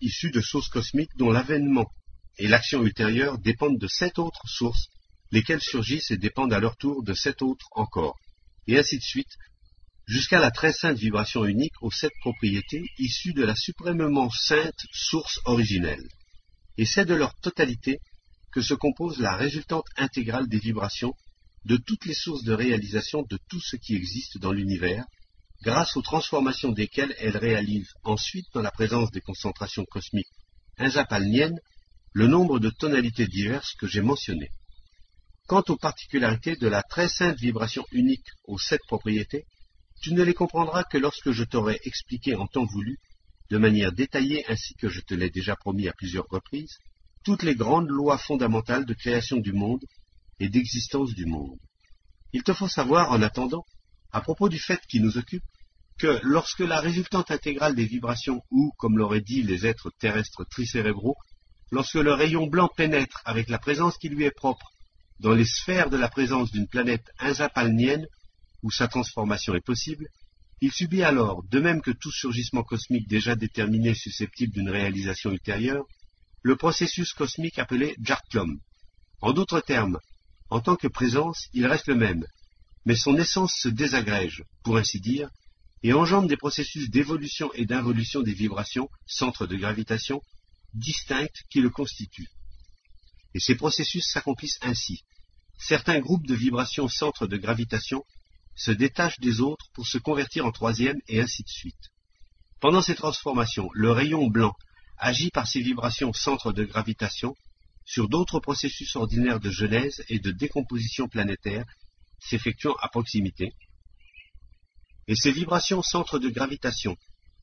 issues de sources cosmiques dont l'avènement et l'action ultérieure dépendent de sept autres sources, lesquels surgissent et dépendent à leur tour de sept autres encore, et ainsi de suite, jusqu'à la très sainte vibration unique aux sept propriétés issues de la suprêmement sainte source originelle. Et c'est de leur totalité que se compose la résultante intégrale des vibrations de toutes les sources de réalisation de tout ce qui existe dans l'univers, grâce aux transformations desquelles elles réalisent ensuite dans la présence des concentrations cosmiques inzapalniennes le nombre de tonalités diverses que j'ai mentionnées. Quant aux particularités de la très sainte vibration unique aux sept propriétés, tu ne les comprendras que lorsque je t'aurai expliqué en temps voulu, de manière détaillée ainsi que je te l'ai déjà promis à plusieurs reprises, toutes les grandes lois fondamentales de création du monde et d'existence du monde. Il te faut savoir, en attendant, à propos du fait qui nous occupe, que lorsque la résultante intégrale des vibrations, ou, comme l'auraient dit les êtres terrestres tricérébraux, lorsque le rayon blanc pénètre avec la présence qui lui est propre dans les sphères de la présence d'une planète inzapalnienne, où sa transformation est possible, il subit alors, de même que tout surgissement cosmique déjà déterminé susceptible d'une réalisation ultérieure, le processus cosmique appelé Jartlom. En d'autres termes, en tant que présence, il reste le même, mais son essence se désagrège, pour ainsi dire, et engendre des processus d'évolution et d'involution des vibrations, centres de gravitation, distincts qui le constituent. Et ces processus s'accomplissent ainsi. Certains groupes de vibrations centres de gravitation se détache des autres pour se convertir en troisième et ainsi de suite. Pendant ces transformations, le rayon blanc agit par ses vibrations centres de gravitation sur d'autres processus ordinaires de genèse et de décomposition planétaire s'effectuant à proximité, et ces vibrations centres de gravitation,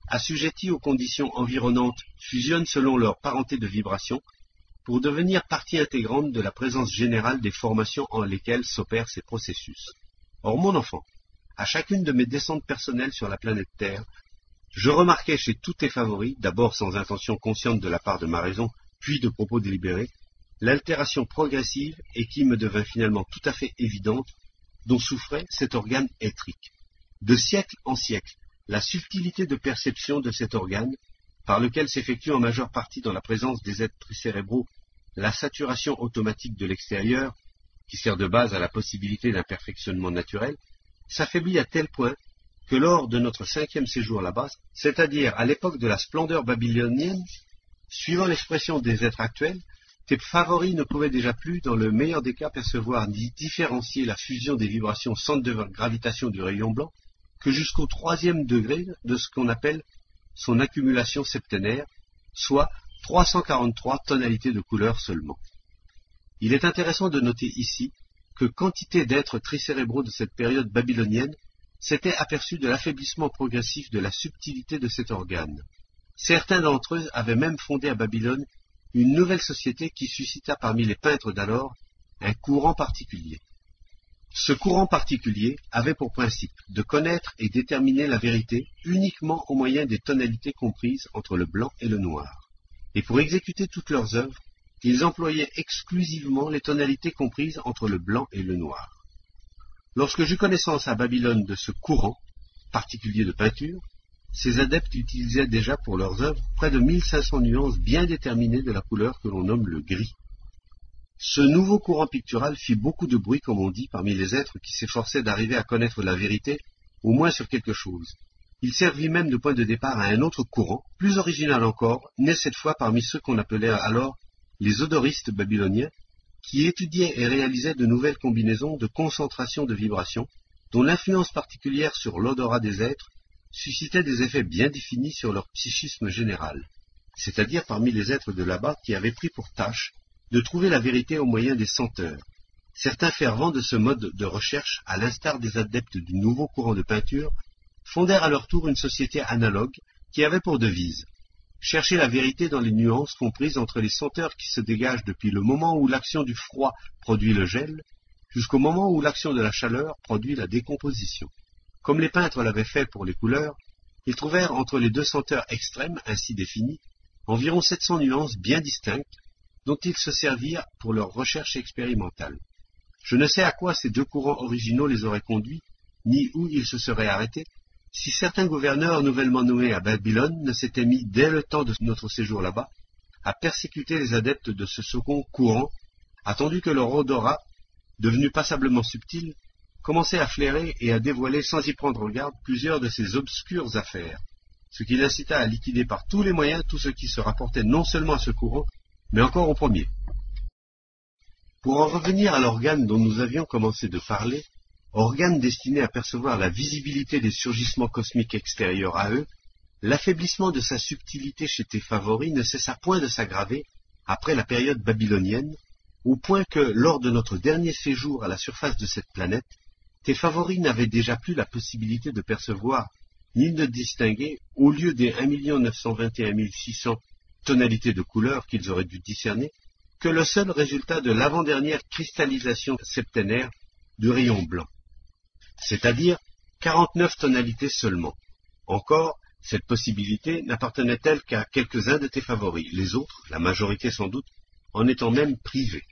assujetties aux conditions environnantes, fusionnent selon leur parenté de vibration pour devenir partie intégrante de la présence générale des formations en lesquelles s'opèrent ces processus. Or, mon enfant, à chacune de mes descentes personnelles sur la planète Terre, je remarquais chez tous tes favoris, d'abord sans intention consciente de la part de ma raison, puis de propos délibérés, l'altération progressive et qui me devint finalement tout à fait évidente, dont souffrait cet organe étrique. De siècle en siècle, la subtilité de perception de cet organe, par lequel s'effectue en majeure partie dans la présence des êtres cérébraux la saturation automatique de l'extérieur, qui sert de base à la possibilité d'un perfectionnement naturel, s'affaiblit à tel point que lors de notre cinquième séjour là-bas, c'est-à-dire à, l'époque de la splendeur babylonienne, suivant l'expression des êtres actuels, tes favoris ne pouvaient déjà plus, dans le meilleur des cas, percevoir ni différencier la fusion des vibrations centre de gravitation du rayon blanc que jusqu'au troisième degré de ce qu'on appelle son accumulation septénaire, soit 343 tonalités de couleurs seulement. Il est intéressant de noter ici que quantité d'êtres tricérébraux de cette période babylonienne s'étaient aperçus de l'affaiblissement progressif de la subtilité de cet organe. Certains d'entre eux avaient même fondé à Babylone une nouvelle société qui suscita parmi les peintres d'alors un courant particulier. Ce courant particulier avait pour principe de connaître et déterminer la vérité uniquement au moyen des tonalités comprises entre le blanc et le noir. Et pour exécuter toutes leurs œuvres, ils employaient exclusivement les tonalités comprises entre le blanc et le noir. Lorsque j'eus connaissance à Babylone de ce courant particulier de peinture, ces adeptes utilisaient déjà pour leurs œuvres près de 1500 nuances bien déterminées de la couleur que l'on nomme le gris. Ce nouveau courant pictural fit beaucoup de bruit, comme on dit, parmi les êtres qui s'efforçaient d'arriver à connaître la vérité, au moins sur quelque chose. Il servit même de point de départ à un autre courant, plus original encore, né cette fois parmi ceux qu'on appelait alors les odoristes babyloniens, qui étudiaient et réalisaient de nouvelles combinaisons de concentration de vibrations, dont l'influence particulière sur l'odorat des êtres suscitait des effets bien définis sur leur psychisme général, c'est-à-dire parmi les êtres de là-bas qui avaient pris pour tâche de trouver la vérité au moyen des senteurs. Certains fervents de ce mode de recherche, à l'instar des adeptes du nouveau courant de peinture, fondèrent à leur tour une société analogue qui avait pour devise Chercher la vérité dans les nuances comprises entre les senteurs qui se dégagent depuis le moment où l'action du froid produit le gel, jusqu'au moment où l'action de la chaleur produit la décomposition. Comme les peintres l'avaient fait pour les couleurs, ils trouvèrent entre les deux senteurs extrêmes ainsi définies environ 700 nuances bien distinctes dont ils se servirent pour leurs recherches expérimentales. Je ne sais à quoi ces deux courants originaux les auraient conduits, ni où ils se seraient arrêtés, si certains gouverneurs nouvellement nommés à Babylone ne s'étaient mis dès le temps de notre séjour là-bas à persécuter les adeptes de ce second courant, attendu que leur odorat devenu passablement subtil, commençait à flairer et à dévoiler sans y prendre garde plusieurs de ses obscures affaires, ce qui l'incita à liquider par tous les moyens tout ce qui se rapportait non seulement à ce courant, mais encore au premier. Pour en revenir à l'organe dont nous avions commencé de parler, organe destiné à percevoir la visibilité des surgissements cosmiques extérieurs à eux, l'affaiblissement de sa subtilité chez tes favoris ne cessa point de s'aggraver après la période babylonienne, au point que, lors de notre dernier séjour à la surface de cette planète, tes favoris n'avaient déjà plus la possibilité de percevoir ni de distinguer, au lieu des 1 921 600 tonalités de couleurs qu'ils auraient dû discerner, que le seul résultat de l'avant-dernière cristallisation septénaire du rayon blanc, c'est-à-dire 49 tonalités seulement. Encore, cette possibilité n'appartenait-elle qu'à quelques-uns de tes favoris, les autres, la majorité sans doute, en étant même privés.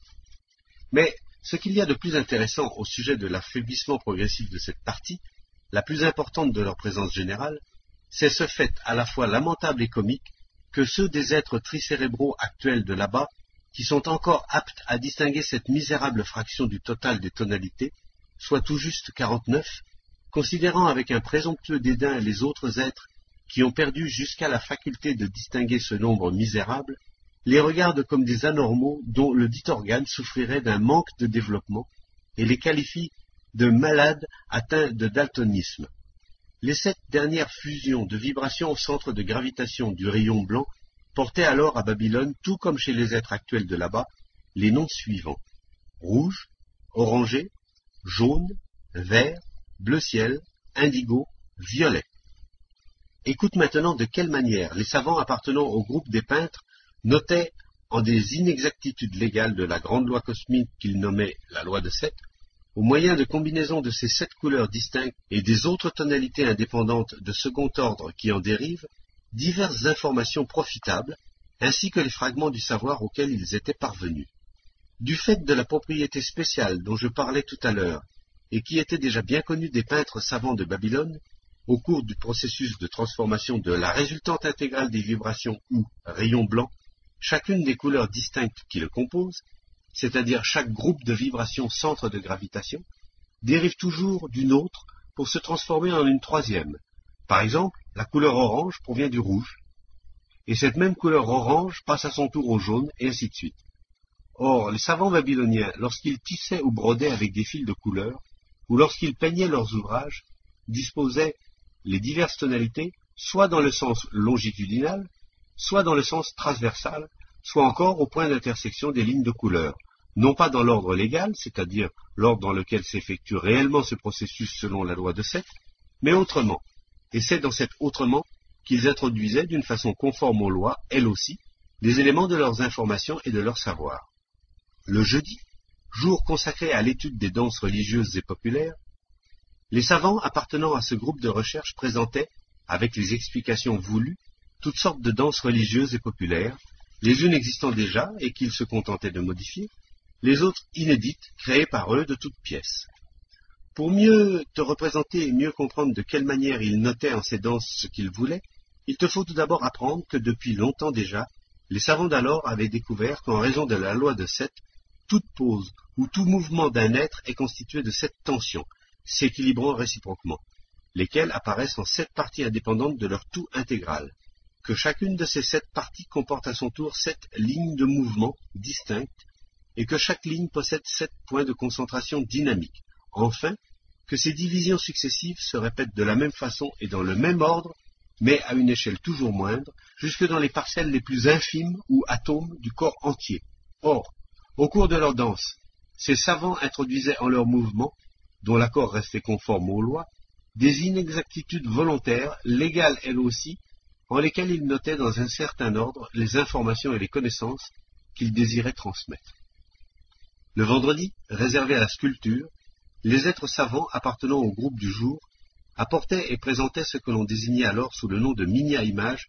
Mais ce qu'il y a de plus intéressant au sujet de l'affaiblissement progressif de cette partie, la plus importante de leur présence générale, c'est ce fait à la fois lamentable et comique que ceux des êtres tricérébraux actuels de là-bas, qui sont encore aptes à distinguer cette misérable fraction du total des tonalités, soit tout juste quarante-neuf, considérant avec un présomptueux dédain les autres êtres qui ont perdu jusqu'à la faculté de distinguer ce nombre misérable, les regardent comme des anormaux dont le dit organe souffrirait d'un manque de développement et les qualifie de malades atteints de daltonisme. Les sept dernières fusions de vibrations au centre de gravitation du rayon blanc portaient alors à Babylone, tout comme chez les êtres actuels de là-bas, les noms suivants rouge, orangé, jaune, vert, bleu ciel, indigo, violet. Écoute maintenant de quelle manière les savants appartenant au groupe des peintres notaient en des inexactitudes légales de la grande loi cosmique qu'ils nommaient la loi de sept, au moyen de combinaisons de ces sept couleurs distinctes et des autres tonalités indépendantes de second ordre qui en dérivent, diverses informations profitables, ainsi que les fragments du savoir auxquels ils étaient parvenus. Du fait de la propriété spéciale dont je parlais tout à l'heure, et qui était déjà bien connue des peintres savants de Babylone, au cours du processus de transformation de la résultante intégrale des vibrations ou rayons blancs, chacune des couleurs distinctes qui le composent, c'est-à-dire chaque groupe de vibrations centre de gravitation, dérive toujours d'une autre pour se transformer en une troisième. Par exemple, la couleur orange provient du rouge, et cette même couleur orange passe à son tour au jaune, et ainsi de suite. Or, les savants babyloniens, lorsqu'ils tissaient ou brodaient avec des fils de couleurs, ou lorsqu'ils peignaient leurs ouvrages, disposaient les diverses tonalités soit dans le sens longitudinal, soit dans le sens transversal, soit encore au point d'intersection des lignes de couleur, non pas dans l'ordre légal, c'est-à-dire l'ordre dans lequel s'effectue réellement ce processus selon la loi de Seth, mais autrement. Et c'est dans cet autrement qu'ils introduisaient d'une façon conforme aux lois, elles aussi, des éléments de leurs informations et de leur savoir. Le jeudi, jour consacré à l'étude des danses religieuses et populaires, les savants appartenant à ce groupe de recherche présentaient, avec les explications voulues, toutes sortes de danses religieuses et populaires, les unes existant déjà et qu'ils se contentaient de modifier, les autres inédites, créées par eux de toutes pièces. Pour mieux te représenter et mieux comprendre de quelle manière ils notaient en ces danses ce qu'ils voulaient, il te faut tout d'abord apprendre que depuis longtemps déjà, les savants d'alors avaient découvert qu'en raison de la loi de Seth, toute pose ou tout mouvement d'un être est constitué de sept tensions, s'équilibrant réciproquement, lesquelles apparaissent en sept parties indépendantes de leur tout intégral, chacune de ces sept parties comporte à son tour sept lignes de mouvement distinctes, et que chaque ligne possède sept points de concentration dynamique. Enfin, que ces divisions successives se répètent de la même façon et dans le même ordre, mais à une échelle toujours moindre, jusque dans les parcelles les plus infimes ou atomes du corps entier. Or, au cours de leur danse, ces savants introduisaient en leur mouvement, dont l'accord restait conforme aux lois, des inexactitudes volontaires, légales elles aussi, en lesquelles ils notaient dans un certain ordre les informations et les connaissances qu'ils désiraient transmettre. Le vendredi, réservé à la sculpture, les êtres savants appartenant au groupe du jour apportaient et présentaient ce que l'on désignait alors sous le nom de minia-images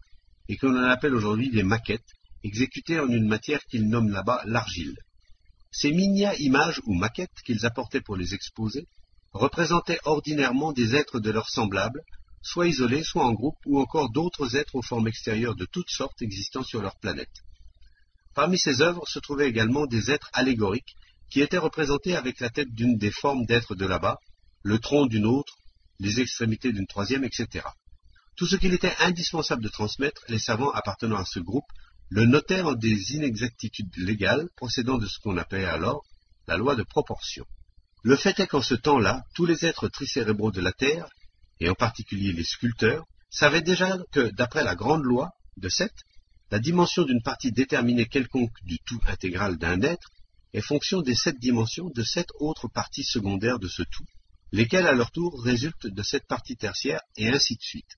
et que l'on appelle aujourd'hui des maquettes, exécutées en une matière qu'ils nomment là-bas l'argile. Ces minia-images ou maquettes qu'ils apportaient pour les exposer représentaient ordinairement des êtres de leurs semblables, soit isolés, soit en groupe, ou encore d'autres êtres aux formes extérieures de toutes sortes existant sur leur planète. Parmi ces œuvres se trouvaient également des êtres allégoriques qui était représenté avec la tête d'une des formes d'êtres de là-bas, le tronc d'une autre, les extrémités d'une troisième, etc. Tout ce qu'il était indispensable de transmettre, les savants appartenant à ce groupe le notèrent des inexactitudes légales procédant de ce qu'on appelait alors la loi de proportion. Le fait est qu'en ce temps-là, tous les êtres tricérébraux de la Terre, et en particulier les sculpteurs, savaient déjà que, d'après la grande loi de Seth, la dimension d'une partie déterminée quelconque du tout intégral d'un être est fonction des sept dimensions de sept autres parties secondaires de ce tout, lesquelles à leur tour résultent de cette partie tertiaire, et ainsi de suite.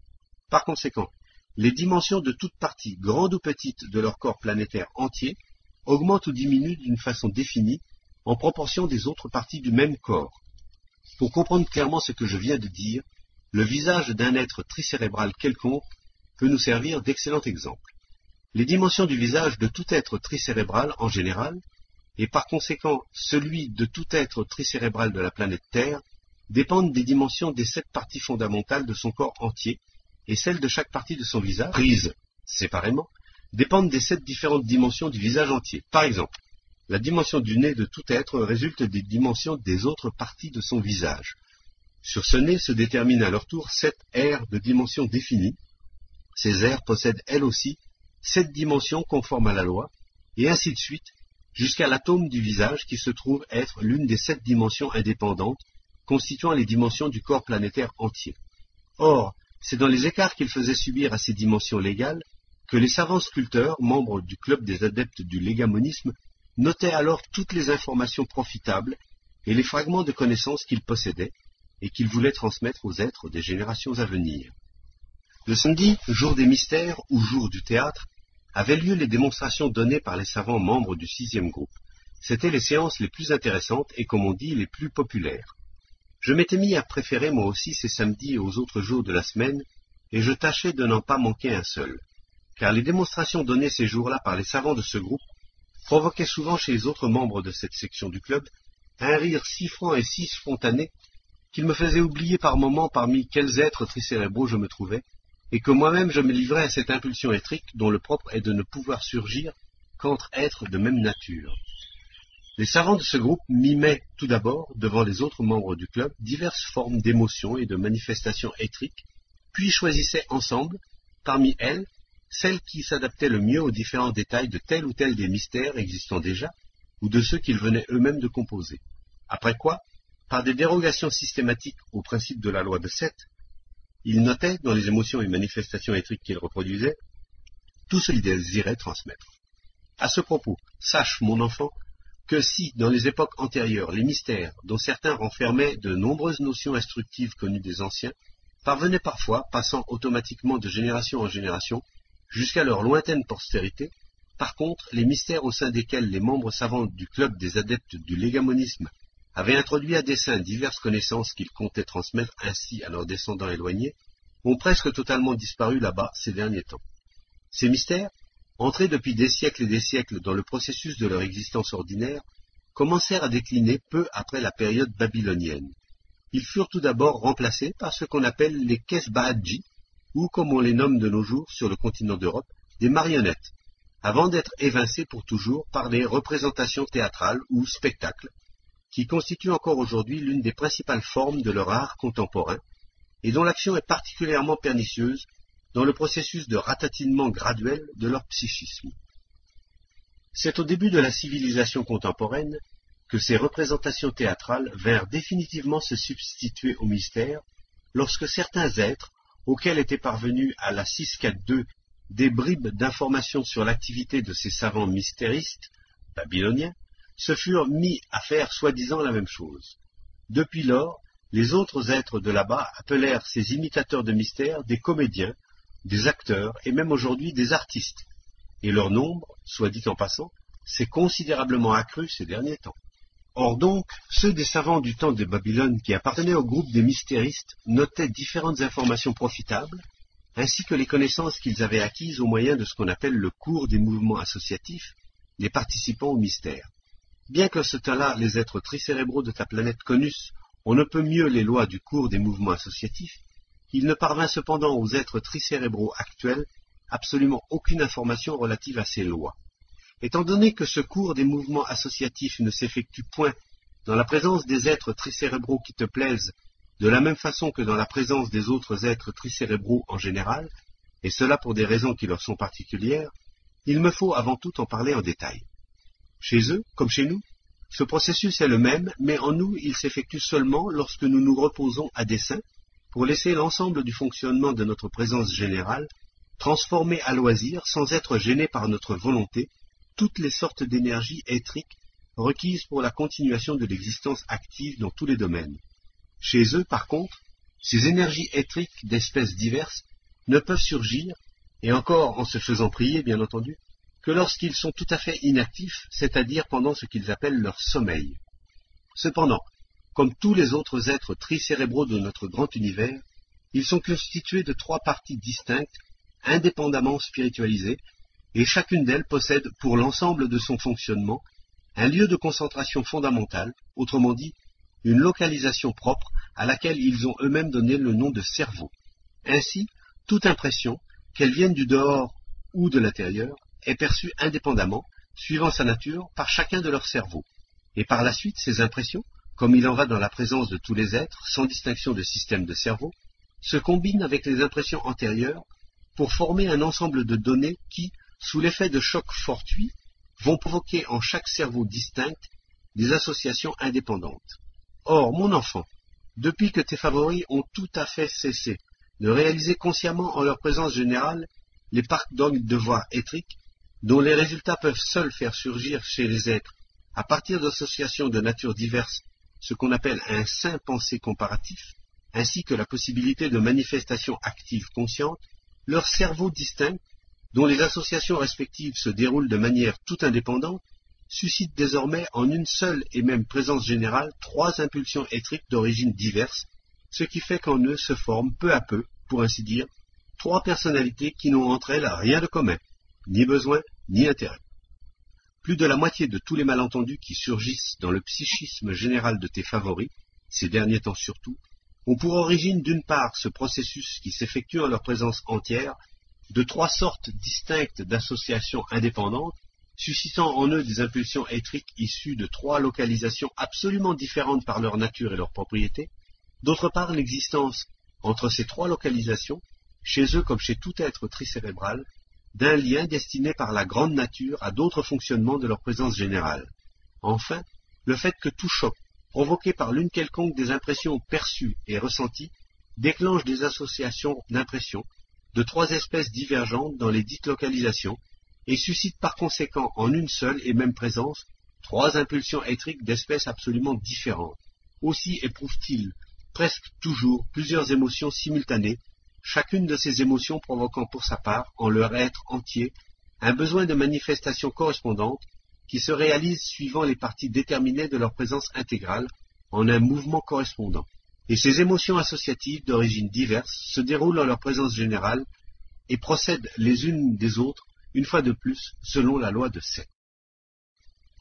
Par conséquent, les dimensions de toute partie, grande ou petite, de leur corps planétaire entier augmentent ou diminuent d'une façon définie en proportion des autres parties du même corps. Pour comprendre clairement ce que je viens de dire, le visage d'un être tricérébral quelconque peut nous servir d'excellent exemple. Les dimensions du visage de tout être tricérébral en général, et par conséquent celui de tout être tricérébral de la planète Terre, dépendent des dimensions des sept parties fondamentales de son corps entier, et celles de chaque partie de son visage, prises séparément, dépendent des sept différentes dimensions du visage entier. Par exemple, la dimension du nez de tout être résulte des dimensions des autres parties de son visage. Sur ce nez se déterminent à leur tour sept aires de dimensions définies. Ces aires possèdent elles aussi sept dimensions conformes à la loi, et ainsi de suite, jusqu'à l'atome du visage qui se trouve être l'une des sept dimensions indépendantes constituant les dimensions du corps planétaire entier. Or, c'est dans les écarts qu'il faisait subir à ces dimensions légales que les savants sculpteurs, membres du club des adeptes du légamonisme, notaient alors toutes les informations profitables et les fragments de connaissances qu'ils possédaient et qu'ils voulaient transmettre aux êtres des générations à venir. Le samedi, jour des mystères ou jour du théâtre, avaient lieu les démonstrations données par les savants membres du sixième groupe. C'étaient les séances les plus intéressantes et, comme on dit, les plus populaires. Je m'étais mis à préférer moi aussi ces samedis aux autres jours de la semaine, et je tâchais de n'en pas manquer un seul, car les démonstrations données ces jours-là par les savants de ce groupe provoquaient souvent chez les autres membres de cette section du club un rire si franc et si spontané qu'il me faisait oublier par moments parmi quels êtres tricérébraux je me trouvais, et que moi-même je me livrais à cette impulsion électrique dont le propre est de ne pouvoir surgir qu'entre êtres de même nature. Les savants de ce groupe mimaient tout d'abord, devant les autres membres du club, diverses formes d'émotions et de manifestations étriques, puis choisissaient ensemble, parmi elles, celles qui s'adaptaient le mieux aux différents détails de tel ou tel des mystères existant déjà, ou de ceux qu'ils venaient eux-mêmes de composer. Après quoi, par des dérogations systématiques au principe de la loi de Seth, il notait, dans les émotions et manifestations étriques qu'il reproduisait, tout ce qu'il désirait transmettre. À ce propos, sache, mon enfant, que si, dans les époques antérieures, les mystères, dont certains renfermaient de nombreuses notions instructives connues des anciens, parvenaient parfois, passant automatiquement de génération en génération, jusqu'à leur lointaine postérité, par contre, les mystères au sein desquels les membres savants du club des adeptes du légamonisme avaient introduit à dessein diverses connaissances qu'ils comptaient transmettre ainsi à leurs descendants éloignés, ont presque totalement disparu là-bas ces derniers temps. Ces mystères, entrés depuis des siècles et des siècles dans le processus de leur existence ordinaire, commencèrent à décliner peu après la période babylonienne. Ils furent tout d'abord remplacés par ce qu'on appelle les Kesbaadji, ou comme on les nomme de nos jours sur le continent d'Europe, des marionnettes, avant d'être évincés pour toujours par les représentations théâtrales ou spectacles, qui constitue encore aujourd'hui l'une des principales formes de leur art contemporain, et dont l'action est particulièrement pernicieuse dans le processus de ratatinement graduel de leur psychisme. C'est au début de la civilisation contemporaine que ces représentations théâtrales vinrent définitivement se substituer au mystère, lorsque certains êtres, auxquels étaient parvenus à la 642 des bribes d'informations sur l'activité de ces savants mystéristes babyloniens, se furent mis à faire soi-disant la même chose. Depuis lors, les autres êtres de là-bas appelèrent ces imitateurs de mystères des comédiens, des acteurs et même aujourd'hui des artistes, et leur nombre, soit dit en passant, s'est considérablement accru ces derniers temps. Or donc, ceux des savants du temps de Babylone qui appartenaient au groupe des mystéristes notaient différentes informations profitables, ainsi que les connaissances qu'ils avaient acquises au moyen de ce qu'on appelle le cours des mouvements associatifs, les participants au mystère. Bien que ce temps-là les êtres tricérébraux de ta planète connussent on ne peut mieux les lois du cours des mouvements associatifs, il ne parvint cependant aux êtres tricérébraux actuels absolument aucune information relative à ces lois. Étant donné que ce cours des mouvements associatifs ne s'effectue point dans la présence des êtres tricérébraux qui te plaisent, de la même façon que dans la présence des autres êtres tricérébraux en général, et cela pour des raisons qui leur sont particulières, il me faut avant tout en parler en détail. Chez eux, comme chez nous, ce processus est le même, mais en nous il s'effectue seulement lorsque nous nous reposons à dessein pour laisser l'ensemble du fonctionnement de notre présence générale transformer à loisir, sans être gêné par notre volonté, toutes les sortes d'énergies étriques requises pour la continuation de l'existence active dans tous les domaines. Chez eux, par contre, ces énergies étriques d'espèces diverses ne peuvent surgir, et encore en se faisant prier, bien entendu, que lorsqu'ils sont tout à fait inactifs, c'est-à-dire pendant ce qu'ils appellent leur sommeil. Cependant, comme tous les autres êtres tricérébraux de notre grand univers, ils sont constitués de trois parties distinctes, indépendamment spiritualisées, et chacune d'elles possède, pour l'ensemble de son fonctionnement, un lieu de concentration fondamental, autrement dit, une localisation propre à laquelle ils ont eux-mêmes donné le nom de cerveau. Ainsi, toute impression, qu'elle vienne du dehors ou de l'intérieur, est perçue indépendamment, suivant sa nature, par chacun de leurs cerveaux. Et par la suite, ces impressions, comme il en va dans la présence de tous les êtres, sans distinction de système de cerveau, se combinent avec les impressions antérieures pour former un ensemble de données qui, sous l'effet de chocs fortuits, vont provoquer en chaque cerveau distinct des associations indépendantes. Or, mon enfant, depuis que tes favoris ont tout à fait cessé de réaliser consciemment en leur présence générale les parcs de devoirs étriques, dont les résultats peuvent seuls faire surgir chez les êtres, à partir d'associations de nature diverses, ce qu'on appelle un saint pensée comparatif, ainsi que la possibilité de manifestations actives conscientes, leur cerveau distinct, dont les associations respectives se déroulent de manière tout indépendante, suscite désormais en une seule et même présence générale trois impulsions étriques d'origine diverse, ce qui fait qu'en eux se forment peu à peu, pour ainsi dire, trois personnalités qui n'ont entre elles rien de commun, ni besoin, ni intérêt. Plus de la moitié de tous les malentendus qui surgissent dans le psychisme général de tes favoris, ces derniers temps surtout, ont pour origine d'une part ce processus qui s'effectue en leur présence entière, de trois sortes distinctes d'associations indépendantes, suscitant en eux des impulsions étriques issues de trois localisations absolument différentes par leur nature et leur propriété, d'autre part l'existence, entre ces trois localisations, chez eux comme chez tout être tricérébral, d'un lien destiné par la grande nature à d'autres fonctionnements de leur présence générale. Enfin, le fait que tout choc, provoqué par l'une quelconque des impressions perçues et ressenties, déclenche des associations d'impressions de trois espèces divergentes dans les dites localisations, et suscite par conséquent en une seule et même présence trois impulsions étriques d'espèces absolument différentes. Aussi éprouvent-ils presque toujours plusieurs émotions simultanées chacune de ces émotions provoquant pour sa part, en leur être entier, un besoin de manifestation correspondante qui se réalise suivant les parties déterminées de leur présence intégrale en un mouvement correspondant. Et ces émotions associatives d'origine diverse se déroulent en leur présence générale et procèdent les unes des autres, une fois de plus, selon la loi de Seth.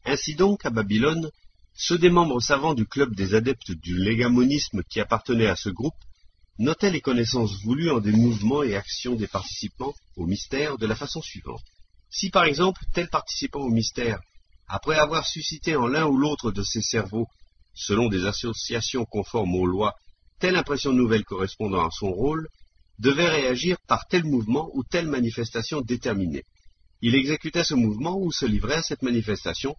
Ainsi donc, à Babylone, ceux des membres savants du club des adeptes du légamonisme qui appartenaient à ce groupe notait les connaissances voulues en des mouvements et actions des participants au mystère de la façon suivante. Si par exemple tel participant au mystère, après avoir suscité en l'un ou l'autre de ses cerveaux, selon des associations conformes aux lois, telle impression nouvelle correspondant à son rôle, devait réagir par tel mouvement ou telle manifestation déterminée. Il exécutait ce mouvement ou se livrait à cette manifestation,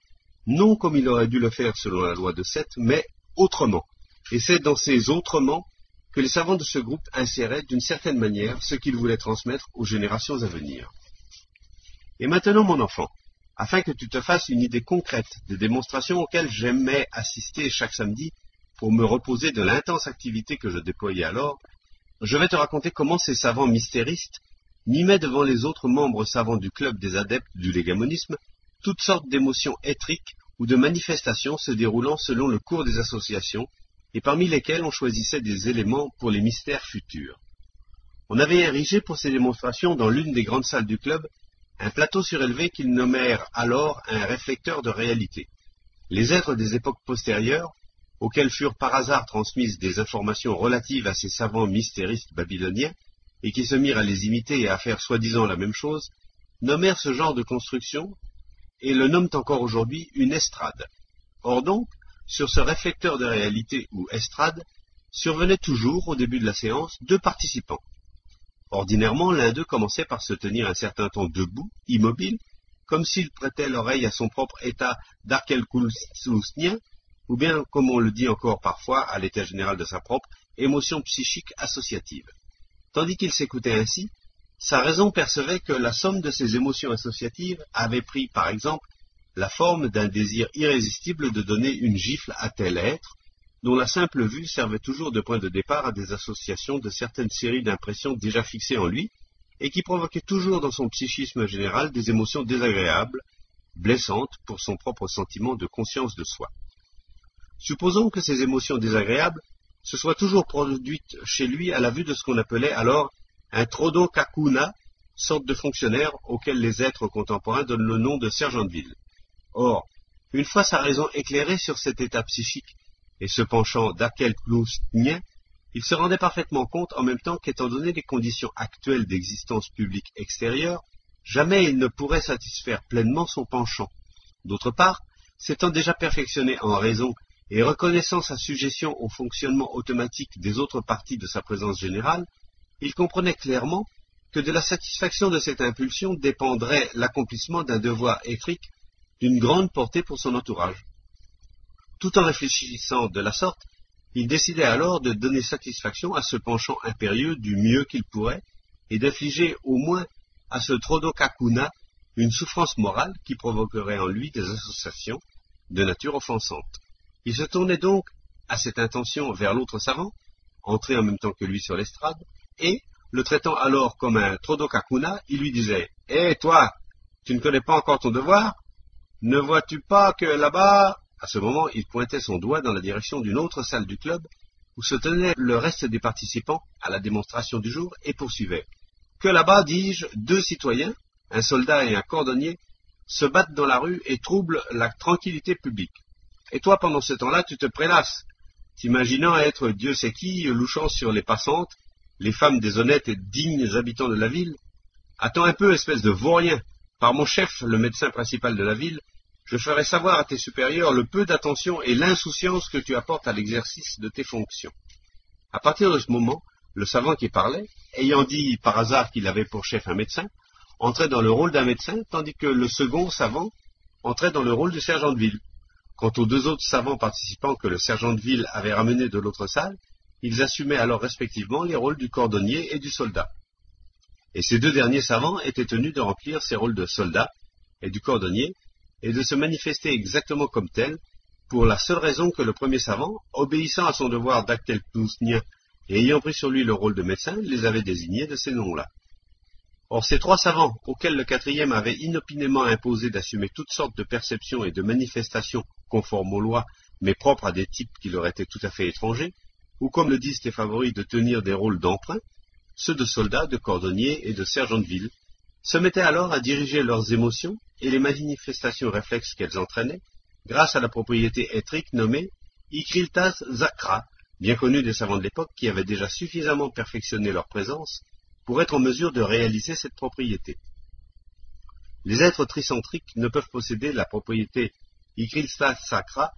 non comme il aurait dû le faire selon la loi de Seth, mais autrement. Et c'est dans ces autrement que les savants de ce groupe inséraient d'une certaine manière ce qu'ils voulaient transmettre aux générations à venir. Et maintenant, mon enfant, afin que tu te fasses une idée concrète des démonstrations auxquelles j'aimais assister chaque samedi pour me reposer de l'intense activité que je déployais alors, je vais te raconter comment ces savants mystéristes mimaient devant les autres membres savants du club des adeptes du légamonisme toutes sortes d'émotions étriques ou de manifestations se déroulant selon le cours des associations et parmi lesquels on choisissait des éléments pour les mystères futurs. On avait érigé pour ces démonstrations dans l'une des grandes salles du club un plateau surélevé qu'ils nommèrent alors un réflecteur de réalité. Les êtres des époques postérieures, auxquels furent par hasard transmises des informations relatives à ces savants mystéristes babyloniens, et qui se mirent à les imiter et à faire soi-disant la même chose, nommèrent ce genre de construction et le nomment encore aujourd'hui une estrade. Or donc, sur ce réflecteur de réalité ou estrade, survenaient toujours, au début de la séance, deux participants. Ordinairement, l'un d'eux commençait par se tenir un certain temps debout, immobile, comme s'il prêtait l'oreille à son propre état d'archelkoulsousnien, ou bien, comme on le dit encore parfois, à l'état général de sa propre émotion psychique associative. Tandis qu'il s'écoutait ainsi, sa raison percevait que la somme de ses émotions associatives avait pris, par exemple, la forme d'un désir irrésistible de donner une gifle à tel être, dont la simple vue servait toujours de point de départ à des associations de certaines séries d'impressions déjà fixées en lui, et qui provoquaient toujours dans son psychisme général des émotions désagréables, blessantes pour son propre sentiment de conscience de soi. Supposons que ces émotions désagréables se soient toujours produites chez lui à la vue de ce qu'on appelait alors un Kakuna, sorte de fonctionnaire auquel les êtres contemporains donnent le nom de sergent de ville. Or, une fois sa raison éclairée sur cet état psychique et se penchant d'Akelploustnien, il se rendait parfaitement compte en même temps qu'étant donné les conditions actuelles d'existence publique extérieure, jamais il ne pourrait satisfaire pleinement son penchant. D'autre part, s'étant déjà perfectionné en raison et reconnaissant sa suggestion au fonctionnement automatique des autres parties de sa présence générale, il comprenait clairement que de la satisfaction de cette impulsion dépendrait l'accomplissement d'un devoir étrique d'une grande portée pour son entourage. Tout en réfléchissant de la sorte, il décidait alors de donner satisfaction à ce penchant impérieux du mieux qu'il pourrait et d'infliger au moins à ce Trodokakuna une souffrance morale qui provoquerait en lui des associations de nature offensante. Il se tournait donc à cette intention vers l'autre savant, entré en même temps que lui sur l'estrade, et, le traitant alors comme un Trodokakuna, il lui disait Hé, toi, tu ne connais pas encore ton devoir Ne vois-tu pas que là-bas, à ce moment, il pointait son doigt dans la direction d'une autre salle du club, où se tenait le reste des participants à la démonstration du jour, et poursuivait. Que là-bas, dis-je, deux citoyens, un soldat et un cordonnier, se battent dans la rue et troublent la tranquillité publique. Et toi, pendant ce temps-là, tu te prélasses, t'imaginant être Dieu sait qui, louchant sur les passantes, les femmes des honnêtes et dignes habitants de la ville. Attends un peu, espèce de vaurien. Par mon chef, le médecin principal de la ville, je ferai savoir à tes supérieurs le peu d'attention et l'insouciance que tu apportes à l'exercice de tes fonctions. À partir de ce moment, le savant qui parlait, ayant dit par hasard qu'il avait pour chef un médecin, entrait dans le rôle d'un médecin, tandis que le second savant entrait dans le rôle du sergent de ville. Quant aux deux autres savants participants que le sergent de ville avait ramenés de l'autre salle, ils assumaient alors respectivement les rôles du cordonnier et du soldat. Et ces deux derniers savants étaient tenus de remplir ces rôles de soldat et du cordonnier et de se manifester exactement comme tel, pour la seule raison que le premier savant, obéissant à son devoir d'actelpnousnien et ayant pris sur lui le rôle de médecin, les avait désignés de ces noms-là. Or ces trois savants, auxquels le quatrième avait inopinément imposé d'assumer toutes sortes de perceptions et de manifestations conformes aux lois, mais propres à des types qui leur étaient tout à fait étrangers, ou comme le disent les favoris de tenir des rôles d'emprunt, ceux de soldats, de cordonniers et de sergents de ville, se mettaient alors à diriger leurs émotions et les manifestations réflexes qu'elles entraînaient, grâce à la propriété étrique nommée Ikriltas Zakra, bien connue des savants de l'époque qui avaient déjà suffisamment perfectionné leur présence pour être en mesure de réaliser cette propriété. Les êtres tricentriques ne peuvent posséder la propriété Ikriltas Zakra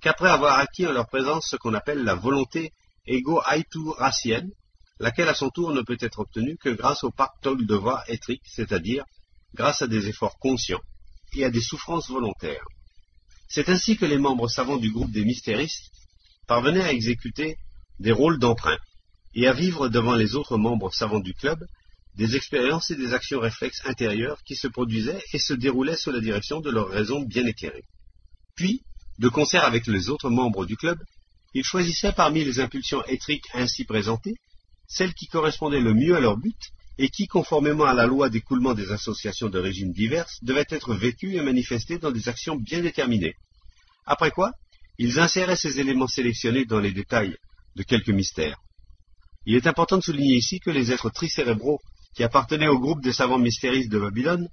qu'après avoir acquis en leur présence ce qu'on appelle la volonté égo-aitu-racienne, laquelle à son tour ne peut être obtenue que grâce au pactole de voix étrique, c'est-à-dire grâce à des efforts conscients et à des souffrances volontaires. C'est ainsi que les membres savants du groupe des mystéristes parvenaient à exécuter des rôles d'emprunt et à vivre devant les autres membres savants du club des expériences et des actions réflexes intérieures qui se produisaient et se déroulaient sous la direction de leur raison bien éclairée. Puis, de concert avec les autres membres du club, ils choisissaient parmi les impulsions étriques ainsi présentées celles qui correspondaient le mieux à leur but et qui, conformément à la loi d'écoulement des associations de régimes diverses, devaient être vécues et manifestées dans des actions bien déterminées. Après quoi, ils inséraient ces éléments sélectionnés dans les détails de quelques mystères. Il est important de souligner ici que les êtres tricérébraux qui appartenaient au groupe des savants mystéristes de Babylone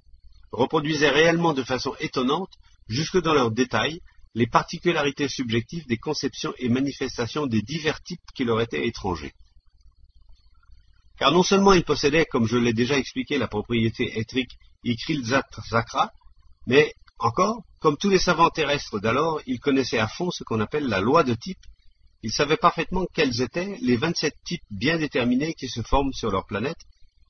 reproduisaient réellement de façon étonnante, jusque dans leurs détails, les particularités subjectives des conceptions et manifestations des divers types qui leur étaient étrangers. Car non seulement il possédait, comme je l'ai déjà expliqué, la propriété étrique Ikrilzat Zakra, mais Encore, comme tous les savants terrestres d'alors, ils connaissaient à fond ce qu'on appelle la loi de type. Ils savaient parfaitement quels étaient les 27 types bien déterminés qui se forment sur leur planète,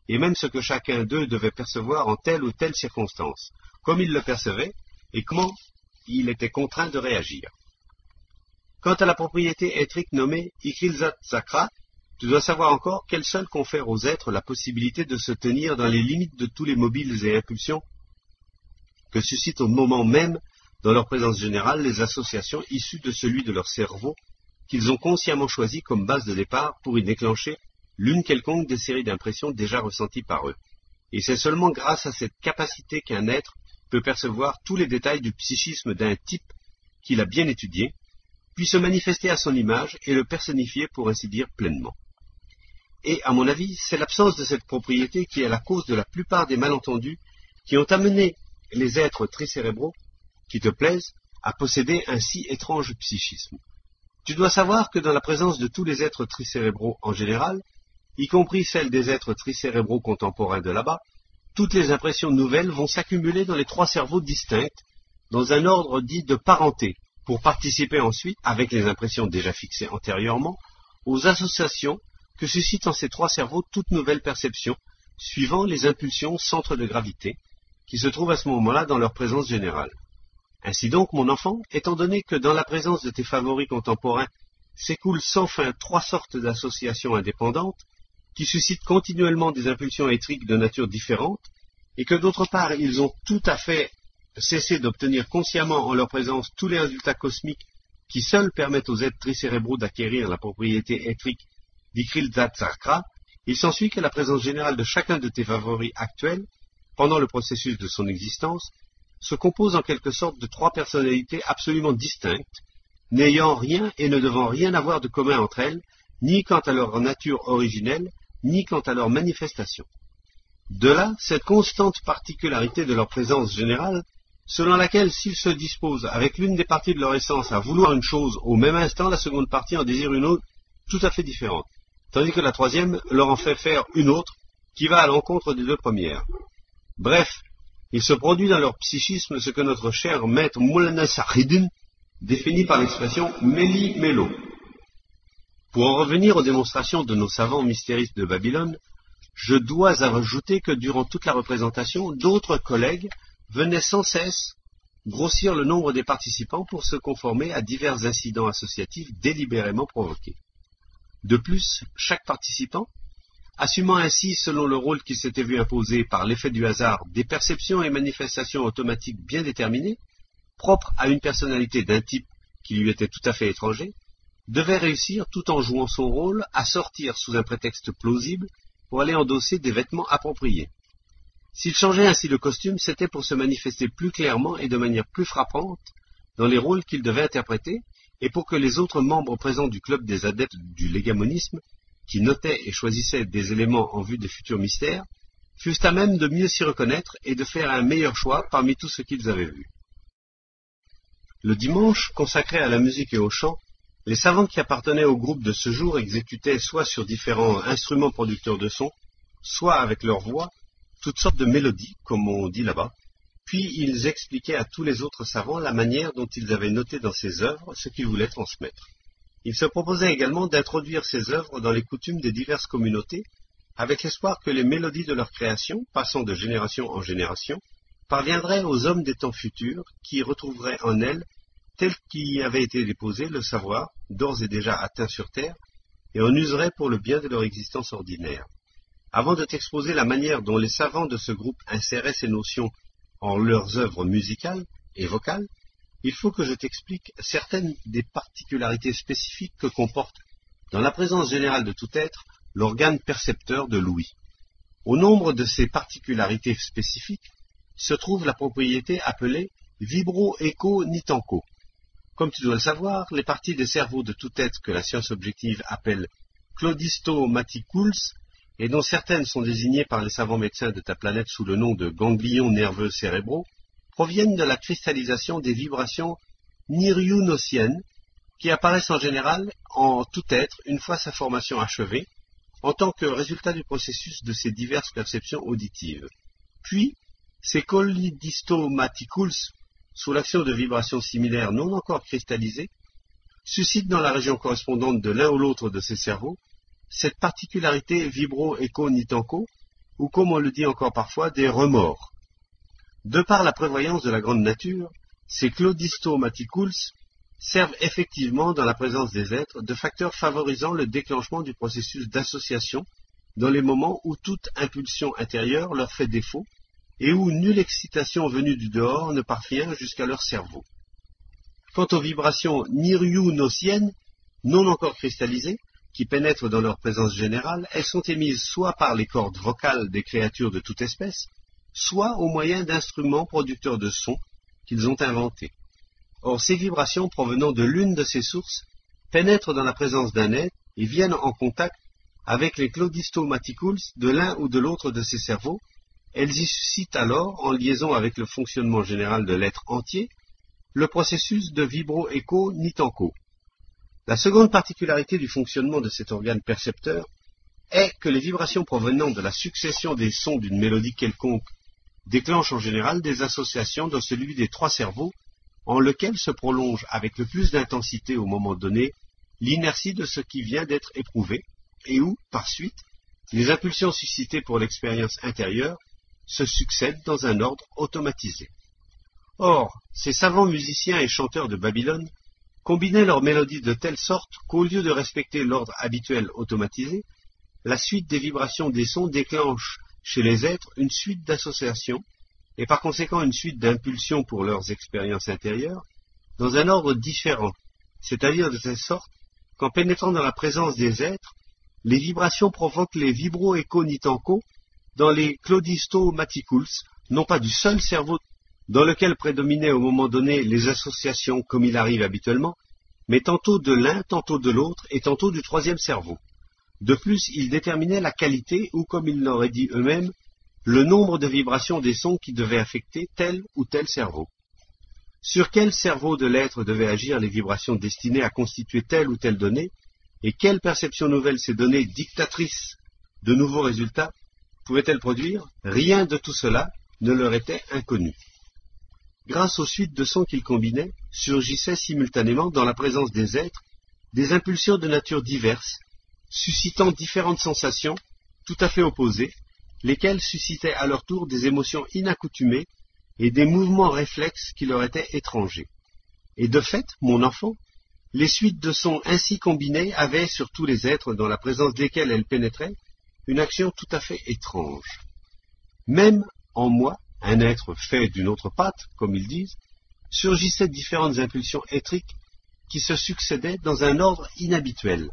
et même ce que chacun d'eux devait percevoir en telle ou telle circonstance, comme il le percevait, et comment il était contraint de réagir. Quant à la propriété étrique nommée Ikrilzat Zakra, tu dois savoir encore qu'elle seule confère aux êtres la possibilité de se tenir dans les limites de tous les mobiles et impulsions que suscitent au moment même, dans leur présence générale, les associations issues de celui de leur cerveau qu'ils ont consciemment choisi comme base de départ pour y déclencher l'une quelconque des séries d'impressions déjà ressenties par eux. Et c'est seulement grâce à cette capacité qu'un être peut percevoir tous les détails du psychisme d'un type qu'il a bien étudié, puis se manifester à son image et le personnifier pour ainsi dire pleinement. Et, à mon avis, c'est l'absence de cette propriété qui est la cause de la plupart des malentendus qui ont amené les êtres tricérébraux, qui te plaisent, à posséder un si étrange psychisme. Tu dois savoir que dans la présence de tous les êtres tricérébraux en général, y compris celle des êtres tricérébraux contemporains de là-bas, toutes les impressions nouvelles vont s'accumuler dans les trois cerveaux distincts, dans un ordre dit de parenté, pour participer ensuite, avec les impressions déjà fixées antérieurement, aux associations que suscitent en ces trois cerveaux toute nouvelle perception, suivant les impulsions centres de gravité, qui se trouvent à ce moment-là dans leur présence générale. Ainsi donc, mon enfant, étant donné que dans la présence de tes favoris contemporains s'écoulent sans fin trois sortes d'associations indépendantes, qui suscitent continuellement des impulsions étriques de nature différente, et que d'autre part ils ont tout à fait cessé d'obtenir consciemment en leur présence tous les résultats cosmiques qui seuls permettent aux êtres tricérébraux d'acquérir la propriété étrique Zatzakra, il s'ensuit que la présence générale de chacun de tes favoris actuels, pendant le processus de son existence, se compose en quelque sorte de trois personnalités absolument distinctes, n'ayant rien et ne devant rien avoir de commun entre elles, ni quant à leur nature originelle, ni quant à leur manifestation. De là, cette constante particularité de leur présence générale, selon laquelle s'ils se disposent avec l'une des parties de leur essence à vouloir une chose au même instant, la seconde partie en désire une autre tout à fait différente, tandis que la troisième leur en fait faire une autre qui va à l'encontre des deux premières. Bref, il se produit dans leur psychisme ce que notre cher maître Moulana Sahidin définit par l'expression Méli-Mélo, pour en revenir aux démonstrations de nos savants mystéristes de Babylone, je dois ajouter que durant toute la représentation, d'autres collègues venaient sans cesse grossir le nombre des participants pour se conformer à divers incidents associatifs délibérément provoqués. De plus, chaque participant, assumant ainsi, selon le rôle qui s'était vu imposer par l'effet du hasard, des perceptions et manifestations automatiques bien déterminées, propres à une personnalité d'un type qui lui était tout à fait étranger, devait réussir, tout en jouant son rôle, à sortir sous un prétexte plausible pour aller endosser des vêtements appropriés. S'il changeait ainsi le costume, c'était pour se manifester plus clairement et de manière plus frappante dans les rôles qu'il devait interpréter, et pour que les autres membres présents du club des adeptes du légamonisme, qui notaient et choisissaient des éléments en vue des futurs mystères, fussent à même de mieux s'y reconnaître et de faire un meilleur choix parmi tout ce qu'ils avaient vu. Le dimanche, consacré à la musique et au chant, les savants qui appartenaient au groupe de ce jour exécutaient soit sur différents instruments producteurs de son, soit avec leur voix, toutes sortes de mélodies, comme on dit là-bas, puis ils expliquaient à tous les autres savants la manière dont ils avaient noté dans ces œuvres ce qu'ils voulaient transmettre. Ils se proposaient également d'introduire ces œuvres dans les coutumes des diverses communautés, avec l'espoir que les mélodies de leur création, passant de génération en génération, parviendraient aux hommes des temps futurs, qui retrouveraient en elles tel qu'y avait été déposé le savoir, d'ores et déjà atteint sur terre, et en userait pour le bien de leur existence ordinaire. Avant de t'exposer la manière dont les savants de ce groupe inséraient ces notions en leurs œuvres musicales et vocales, il faut que je t'explique certaines des particularités spécifiques que comporte, dans la présence générale de tout être, l'organe percepteur de l'ouïe. Au nombre de ces particularités spécifiques se trouve la propriété appelée vibro-écho-nitanko, comme tu dois le savoir, les parties des cerveaux de tout être que la science objective appelle claudistomaticules, et dont certaines sont désignées par les savants médecins de ta planète sous le nom de ganglions nerveux cérébraux, proviennent de la cristallisation des vibrations niryunosiennes, qui apparaissent en général en tout être une fois sa formation achevée, en tant que résultat du processus de ces diverses perceptions auditives. Puis, ces colidistomaticules sous l'action de vibrations similaires non encore cristallisées, suscitent dans la région correspondante de l'un ou l'autre de ces cerveaux cette particularité vibro-écho-nitanko, ou comme on le dit encore parfois, des remords. De par la prévoyance de la grande nature, ces clodistomaticools servent effectivement, dans la présence des êtres, de facteurs favorisant le déclenchement du processus d'association dans les moments où toute impulsion intérieure leur fait défaut et où nulle excitation venue du dehors ne parvient jusqu'à leur cerveau. Quant aux vibrations nociennes, non encore cristallisées, qui pénètrent dans leur présence générale, elles sont émises soit par les cordes vocales des créatures de toute espèce, soit au moyen d'instruments producteurs de sons qu'ils ont inventés. Or, ces vibrations provenant de l'une de ces sources pénètrent dans la présence d'un être et viennent en contact avec les clodistomaticools de l'un ou de l'autre de ces cerveaux. Elles y suscitent alors, en liaison avec le fonctionnement général de l'être entier, le processus de vibro-écho-nitanko. La seconde particularité du fonctionnement de cet organe percepteur est que les vibrations provenant de la succession des sons d'une mélodie quelconque déclenchent en général des associations dans celui des trois cerveaux en lequel se prolonge avec le plus d'intensité au moment donné l'inertie de ce qui vient d'être éprouvé, et où, par suite, les impulsions suscitées pour l'expérience intérieure se succèdent dans un ordre automatisé. Or, ces savants musiciens et chanteurs de Babylone combinaient leurs mélodies de telle sorte qu'au lieu de respecter l'ordre habituel automatisé, la suite des vibrations des sons déclenche chez les êtres une suite d'associations et par conséquent une suite d'impulsions pour leurs expériences intérieures, dans un ordre différent, c'est-à-dire de telle sorte qu'en pénétrant dans la présence des êtres, les vibrations provoquent les vibro-écho-nitanko dans les clodisto-maticools, non pas du seul cerveau dans lequel prédominaient au moment donné les associations comme il arrive habituellement, mais tantôt de l'un, tantôt de l'autre, et tantôt du troisième cerveau. De plus, ils déterminaient la qualité, ou comme ils l'auraient dit eux-mêmes, le nombre de vibrations des sons qui devaient affecter tel ou tel cerveau. Sur quel cerveau de l'être devaient agir les vibrations destinées à constituer telle ou telle donnée, et quelle perception nouvelle ces données dictatrices de nouveaux résultats pouvaient-elles produire? Rien de tout cela ne leur était inconnu. Grâce aux suites de sons qu'ils combinaient, surgissaient simultanément dans la présence des êtres des impulsions de nature diverse, suscitant différentes sensations tout à fait opposées, lesquels suscitaient à leur tour des émotions inaccoutumées et des mouvements réflexes qui leur étaient étrangers. Et de fait, mon enfant, les suites de sons ainsi combinées avaient sur tous les êtres dans la présence desquels elles pénétraient une action tout à fait étrange. Même en moi, un être fait d'une autre pâte, comme ils disent, surgissaient différentes impulsions étriques qui se succédaient dans un ordre inhabituel.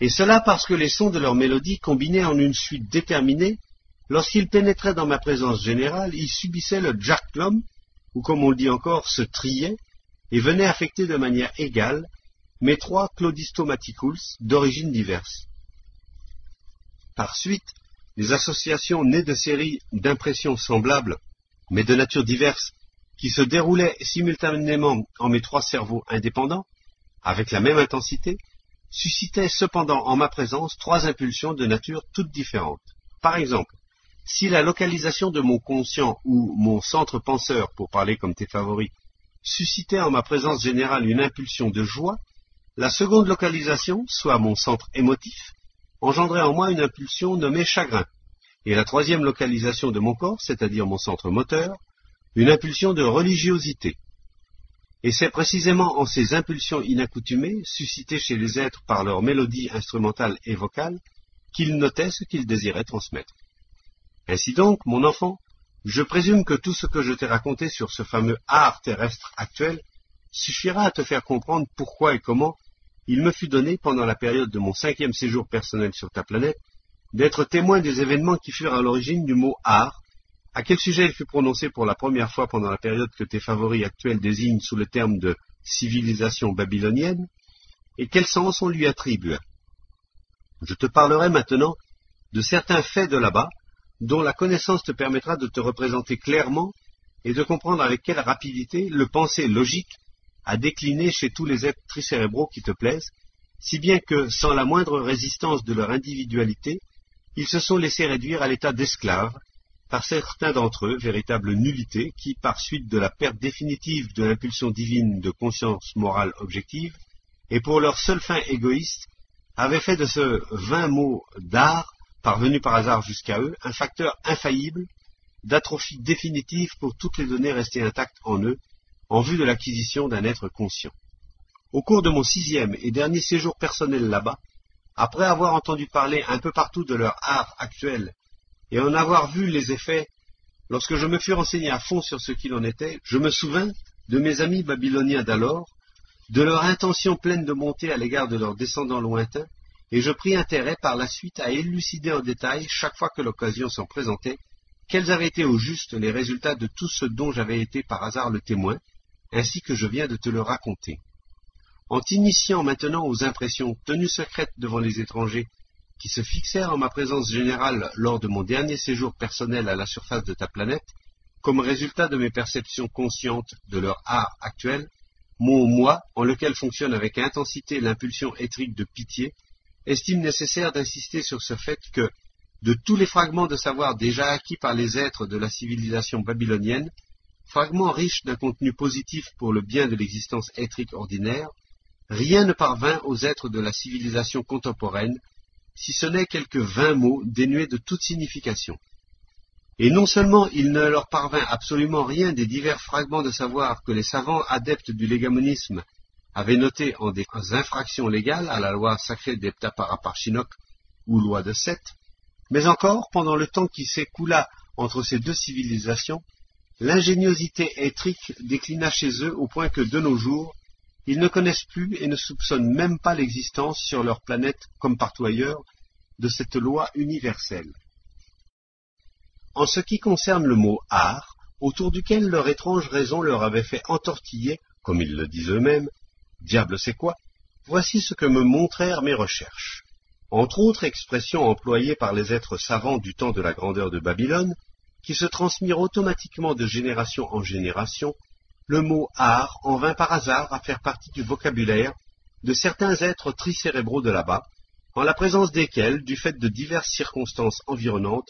Et cela parce que les sons de leur mélodie combinés en une suite déterminée Lorsqu'il pénétrait dans ma présence générale, il subissait le jacklum, ou comme on le dit encore, se triait, et venait affecter de manière égale mes trois clodistomaticools d'origine diverse. Par suite, les associations nées de séries d'impressions semblables, mais de nature diverse, qui se déroulaient simultanément en mes trois cerveaux indépendants, avec la même intensité, suscitaient cependant en ma présence trois impulsions de nature toutes différentes. Par exemple, si la localisation de mon conscient ou mon centre penseur, pour parler comme tes favoris, suscitait en ma présence générale une impulsion de joie, la seconde localisation, soit mon centre émotif, engendrait en moi une impulsion nommée chagrin, et la troisième localisation de mon corps, c'est-à-dire mon centre moteur, une impulsion de religiosité. Et c'est précisément en ces impulsions inaccoutumées, suscitées chez les êtres par leur mélodie instrumentale et vocale, qu'ils notaient ce qu'ils désiraient transmettre. Ainsi donc, mon enfant, je présume que tout ce que je t'ai raconté sur ce fameux art terrestre actuel suffira à te faire comprendre pourquoi et comment il me fut donné, pendant la période de mon cinquième séjour personnel sur ta planète, d'être témoin des événements qui furent à l'origine du mot art, à quel sujet il fut prononcé pour la première fois pendant la période que tes favoris actuels désignent sous le terme de civilisation babylonienne, et quel sens on lui attribue. Je te parlerai maintenant de certains faits de là-bas, dont la connaissance te permettra de te représenter clairement et de comprendre avec quelle rapidité le pensée logique a décliné chez tous les êtres tricérébraux qui te plaisent, si bien que, sans la moindre résistance de leur individualité, ils se sont laissés réduire à l'état d'esclaves, par certains d'entre eux, véritables nullités, qui, par suite de la perte définitive de l'impulsion divine de conscience morale objective, et pour leur seule fin égoïste, avaient fait de ce vain mot d'art, parvenu par hasard jusqu'à eux, un facteur infaillible d'atrophie définitive pour toutes les données restées intactes en eux, en vue de l'acquisition d'un être conscient. Au cours de mon sixième et dernier séjour personnel là-bas, après avoir entendu parler un peu partout de leur art actuel et en avoir vu les effets, lorsque je me fus renseigné à fond sur ce qu'il en était, je me souvins de mes amis babyloniens d'alors, de leur intention pleine de monter à l'égard de leurs descendants lointains, et je pris intérêt par la suite à élucider en détail, chaque fois que l'occasion s'en présentait, quels avaient été au juste les résultats de tout ce dont j'avais été par hasard le témoin, ainsi que je viens de te le raconter. En t'initiant maintenant aux impressions tenues secrètes devant les étrangers, qui se fixèrent en ma présence générale lors de mon dernier séjour personnel à la surface de ta planète, comme résultat de mes perceptions conscientes de leur art actuel, mon moi, en lequel fonctionne avec intensité l'impulsion étrique de pitié, estime nécessaire d'insister sur ce fait que, de tous les fragments de savoir déjà acquis par les êtres de la civilisation babylonienne, fragments riches d'un contenu positif pour le bien de l'existence étrique ordinaire, rien ne parvint aux êtres de la civilisation contemporaine, si ce n'est quelques vingt mots dénués de toute signification. Et non seulement il ne leur parvint absolument rien des divers fragments de savoir que les savants adeptes du légamonisme avaient notés en des infractions légales à la loi sacrée d'Eptaparaparchinok ou loi de Seth, mais encore, pendant le temps qui s'écoula entre ces deux civilisations, l'ingéniosité étrique déclina chez eux au point que de nos jours, ils ne connaissent plus et ne soupçonnent même pas l'existence sur leur planète, comme partout ailleurs, de cette loi universelle. En ce qui concerne le mot art, autour duquel leur étrange raison leur avait fait entortiller, comme ils le disent eux-mêmes, diable c'est quoi, voici ce que me montrèrent mes recherches. Entre autres expressions employées par les êtres savants du temps de la grandeur de Babylone, qui se transmirent automatiquement de génération en génération, le mot art en vint par hasard à faire partie du vocabulaire de certains êtres tricérébraux de là-bas, en la présence desquels, du fait de diverses circonstances environnantes,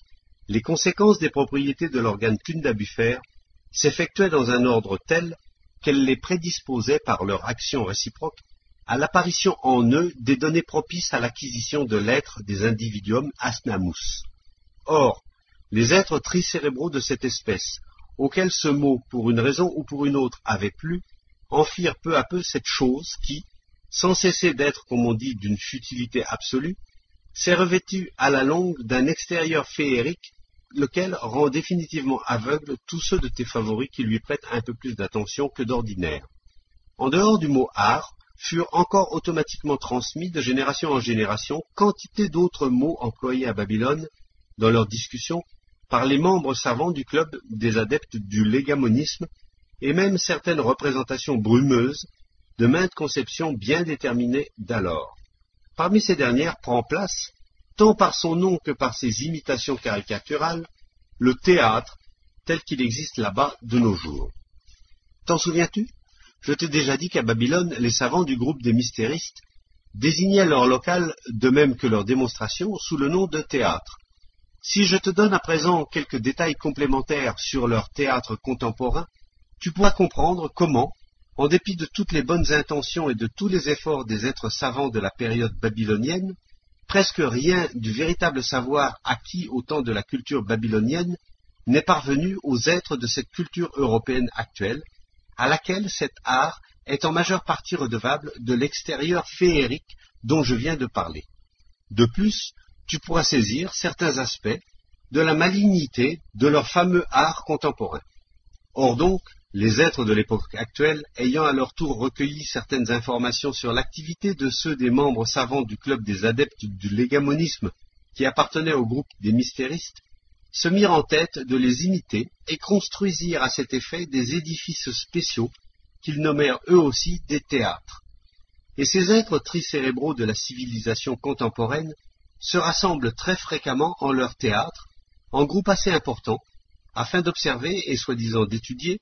les conséquences des propriétés de l'organe cundabufère s'effectuaient dans un ordre tel qu'elles les prédisposaient par leur action réciproque à l'apparition en eux des données propices à l'acquisition de l'être des individuums asnamus. Or, les êtres tricérébraux de cette espèce, auxquels ce mot, pour une raison ou pour une autre, avait plu, en firent peu à peu cette chose qui, sans cesser d'être, comme on dit, d'une futilité absolue, s'est revêtue à la longue d'un extérieur féerique, lequel rend définitivement aveugle tous ceux de tes favoris qui lui prêtent un peu plus d'attention que d'ordinaire. En dehors du mot art, furent encore automatiquement transmis de génération en génération quantité d'autres mots employés à Babylone dans leurs discussions par les membres savants du club des adeptes du légamonisme et même certaines représentations brumeuses de maintes conceptions bien déterminées d'alors. Parmi ces dernières prend place, tant par son nom que par ses imitations caricaturales, le théâtre tel qu'il existe là-bas de nos jours. T'en souviens-tu? Je t'ai déjà dit qu'à Babylone, les savants du groupe des mystéristes désignaient leur local, de même que leur démonstration, sous le nom de théâtre. Si je te donne à présent quelques détails complémentaires sur leur théâtre contemporain, tu pourras comprendre comment, en dépit de toutes les bonnes intentions et de tous les efforts des êtres savants de la période babylonienne, presque rien du véritable savoir acquis au temps de la culture babylonienne n'est parvenu aux êtres de cette culture européenne actuelle, à laquelle cet art est en majeure partie redevable de l'extérieur féerique dont je viens de parler. De plus, tu pourras saisir certains aspects de la malignité de leur fameux art contemporain. Or donc, les êtres de l'époque actuelle, ayant à leur tour recueilli certaines informations sur l'activité de ceux des membres savants du club des adeptes du légamonisme qui appartenaient au groupe des mystéristes, se mirent en tête de les imiter et construisirent à cet effet des édifices spéciaux qu'ils nommèrent eux aussi des théâtres. Et ces êtres tricérébraux de la civilisation contemporaine se rassemblent très fréquemment en leur théâtre, en groupes assez importants, afin d'observer et soi-disant d'étudier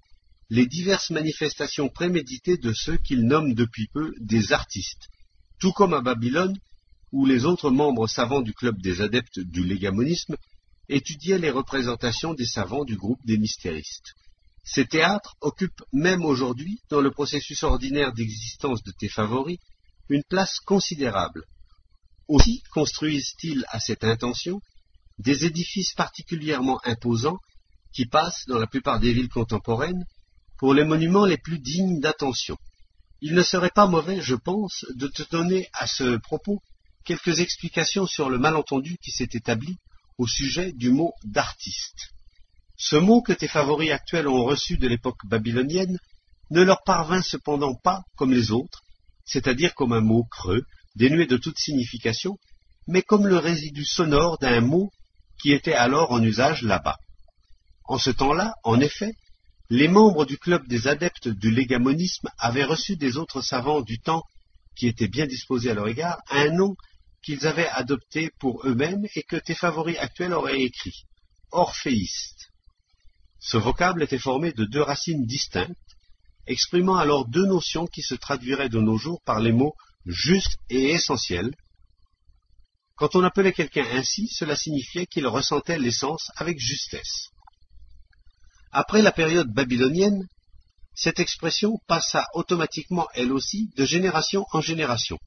les diverses manifestations préméditées de ceux qu'ils nomment depuis peu des artistes, tout comme à Babylone, où les autres membres savants du club des adeptes du légamonisme étudiait les représentations des savants du groupe des mystéristes. Ces théâtres occupent même aujourd'hui, dans le processus ordinaire d'existence de tes favoris, une place considérable. Aussi construisent-ils à cette intention des édifices particulièrement imposants qui passent, dans la plupart des villes contemporaines, pour les monuments les plus dignes d'attention. Il ne serait pas mauvais, je pense, de te donner à ce propos quelques explications sur le malentendu qui s'est établi au sujet du mot d'artiste. Ce mot que tes favoris actuels ont reçu de l'époque babylonienne ne leur parvint cependant pas comme les autres, c'est-à-dire comme un mot creux, dénué de toute signification, mais comme le résidu sonore d'un mot qui était alors en usage là-bas. En ce temps-là, en effet, les membres du club des adeptes du légamonisme avaient reçu des autres savants du temps qui étaient bien disposés à leur égard un nom qu'ils avaient adopté pour eux-mêmes et que tes favoris actuels auraient écrit, orphéiste. Ce vocable était formé de deux racines distinctes, exprimant alors deux notions qui se traduiraient de nos jours par les mots juste et essentiel. Quand on appelait quelqu'un ainsi, cela signifiait qu'il ressentait l'essence avec justesse. Après la période babylonienne, cette expression passa automatiquement elle aussi de génération en génération,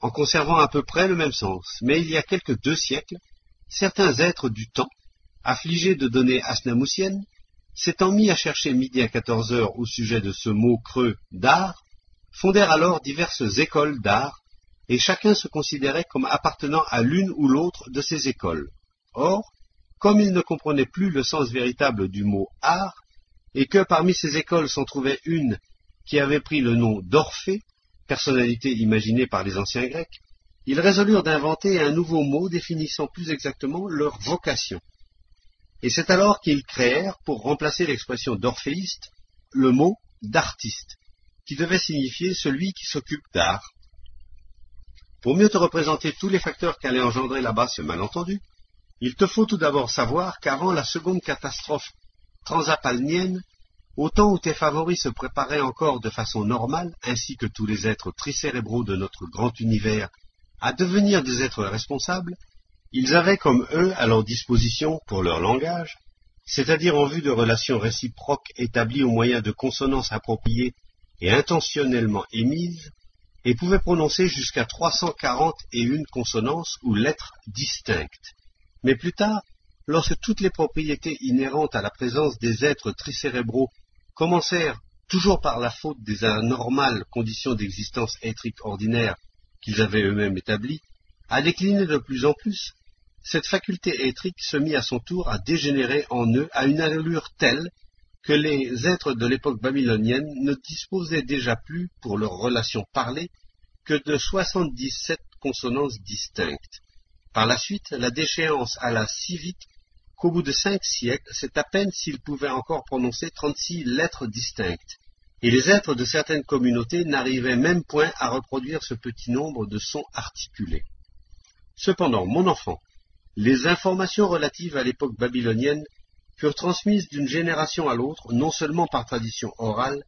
en conservant à peu près le même sens. Mais il y a quelques deux siècles, certains êtres du temps, affligés de données asnamoussiennes, s'étant mis à chercher midi à quatorze heures au sujet de ce mot creux d'art, fondèrent alors diverses écoles d'art, et chacun se considérait comme appartenant à l'une ou l'autre de ces écoles. Or, comme il ne comprenait plus le sens véritable du mot art, et que parmi ces écoles s'en trouvait une qui avait pris le nom d'Orphée, personnalité imaginée par les anciens Grecs, ils résolurent d'inventer un nouveau mot définissant plus exactement leur vocation. Et c'est alors qu'ils créèrent, pour remplacer l'expression d'orphéiste, le mot d'artiste, qui devait signifier celui qui s'occupe d'art. Pour mieux te représenter tous les facteurs qu'allait engendrer là-bas ce malentendu, il te faut tout d'abord savoir qu'avant la seconde catastrophe transapalnienne, au temps où tes favoris se préparaient encore de façon normale, ainsi que tous les êtres tricérébraux de notre grand univers, à devenir des êtres responsables, ils avaient comme eux à leur disposition pour leur langage, c'est-à-dire en vue de relations réciproques établies au moyen de consonances appropriées et intentionnellement émises, et pouvaient prononcer jusqu'à 341 consonances ou lettres distinctes, mais plus tard, lorsque toutes les propriétés inhérentes à la présence des êtres tricérébraux commencèrent, toujours par la faute des anormales conditions d'existence étrique ordinaire qu'ils avaient eux-mêmes établies, à décliner de plus en plus, cette faculté étrique se mit à son tour à dégénérer en eux à une allure telle que les êtres de l'époque babylonienne ne disposaient déjà plus, pour leurs relations parlées, que de soixante-dix-sept consonances distinctes. Par la suite, la déchéance alla si vite qu'au bout de cinq siècles, c'est à peine s'ils pouvaient encore prononcer trente-six lettres distinctes, et les êtres de certaines communautés n'arrivaient même point à reproduire ce petit nombre de sons articulés. Cependant, mon enfant, les informations relatives à l'époque babylonienne furent transmises d'une génération à l'autre, non seulement par tradition orale,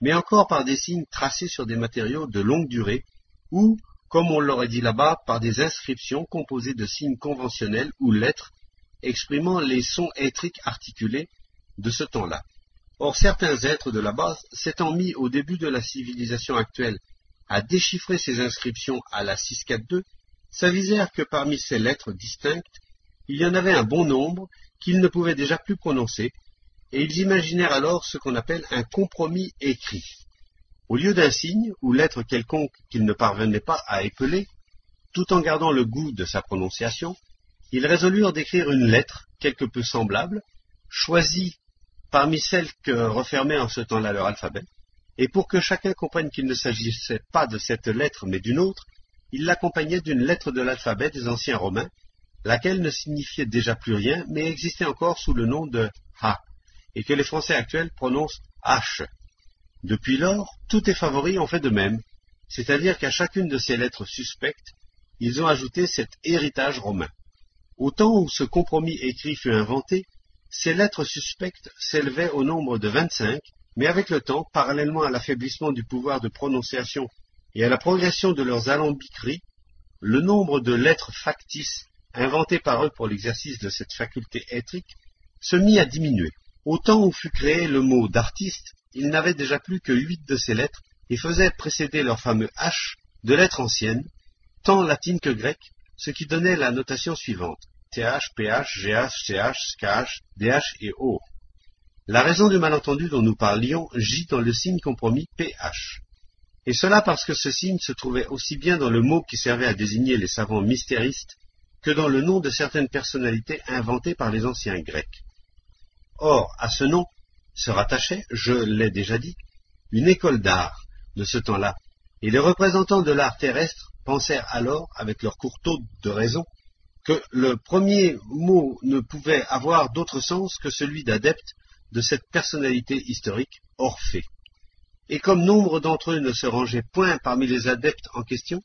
mais encore par des signes tracés sur des matériaux de longue durée, ou, comme on l'aurait dit là-bas, par des inscriptions composées de signes conventionnels ou lettres exprimant les sons étriques articulés de ce temps-là. Or, certains êtres de la base, s'étant mis au début de la civilisation actuelle à déchiffrer ces inscriptions à la 642, s'avisèrent que parmi ces lettres distinctes, il y en avait un bon nombre qu'ils ne pouvaient déjà plus prononcer, et ils imaginèrent alors ce qu'on appelle un compromis écrit. Au lieu d'un signe ou lettre quelconque qu'ils ne parvenaient pas à épeler, tout en gardant le goût de sa prononciation, ils résolurent d'écrire une lettre quelque peu semblable, choisie parmi celles que refermait en ce temps-là leur alphabet, et pour que chacun comprenne qu'il ne s'agissait pas de cette lettre mais d'une autre, ils l'accompagnaient d'une lettre de l'alphabet des anciens romains, laquelle ne signifiait déjà plus rien, mais existait encore sous le nom de Ha, et que les Français actuels prononcent H. Depuis lors, tous les favoris ont fait de même, c'est-à-dire qu'à chacune de ces lettres suspectes, ils ont ajouté cet héritage romain. Au temps où ce compromis écrit fut inventé, ces lettres suspectes s'élevaient au nombre de vingt-cinq, mais avec le temps, parallèlement à l'affaiblissement du pouvoir de prononciation et à la progression de leurs alambiqueries, le nombre de lettres factices inventé par eux pour l'exercice de cette faculté étrique, se mit à diminuer. Au temps où fut créé le mot d'artiste, il n'avait déjà plus que huit de ces lettres et faisait précéder leur fameux H de lettres anciennes, tant latines que grecques, ce qui donnait la notation suivante TH, PH, GH, CH, KH, DH et O. La raison du malentendu dont nous parlions gît dans le signe compromis PH. Et cela parce que ce signe se trouvait aussi bien dans le mot qui servait à désigner les savants mystéristes que dans le nom de certaines personnalités inventées par les anciens Grecs. Or, à ce nom se rattachait, je l'ai déjà dit, une école d'art de ce temps-là, et les représentants de l'art terrestre pensèrent alors, avec leur courteau de raison, que le premier mot ne pouvait avoir d'autre sens que celui d'adepte de cette personnalité historique, Orphée. Et comme nombre d'entre eux ne se rangeaient point parmi les adeptes en question,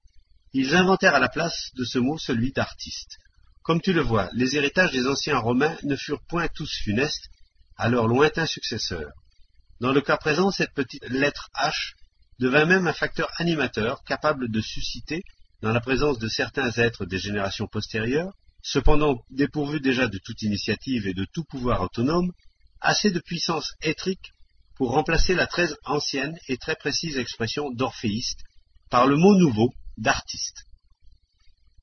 ils inventèrent à la place de ce mot celui d'artiste. Comme tu le vois, les héritages des anciens Romains ne furent point tous funestes à leurs lointains successeurs. Dans le cas présent, cette petite lettre H devint même un facteur animateur capable de susciter, dans la présence de certains êtres des générations postérieures, cependant dépourvus déjà de toute initiative et de tout pouvoir autonome, assez de puissance étrique pour remplacer la très ancienne et très précise expression d'orphéiste par le mot nouveau d'artiste.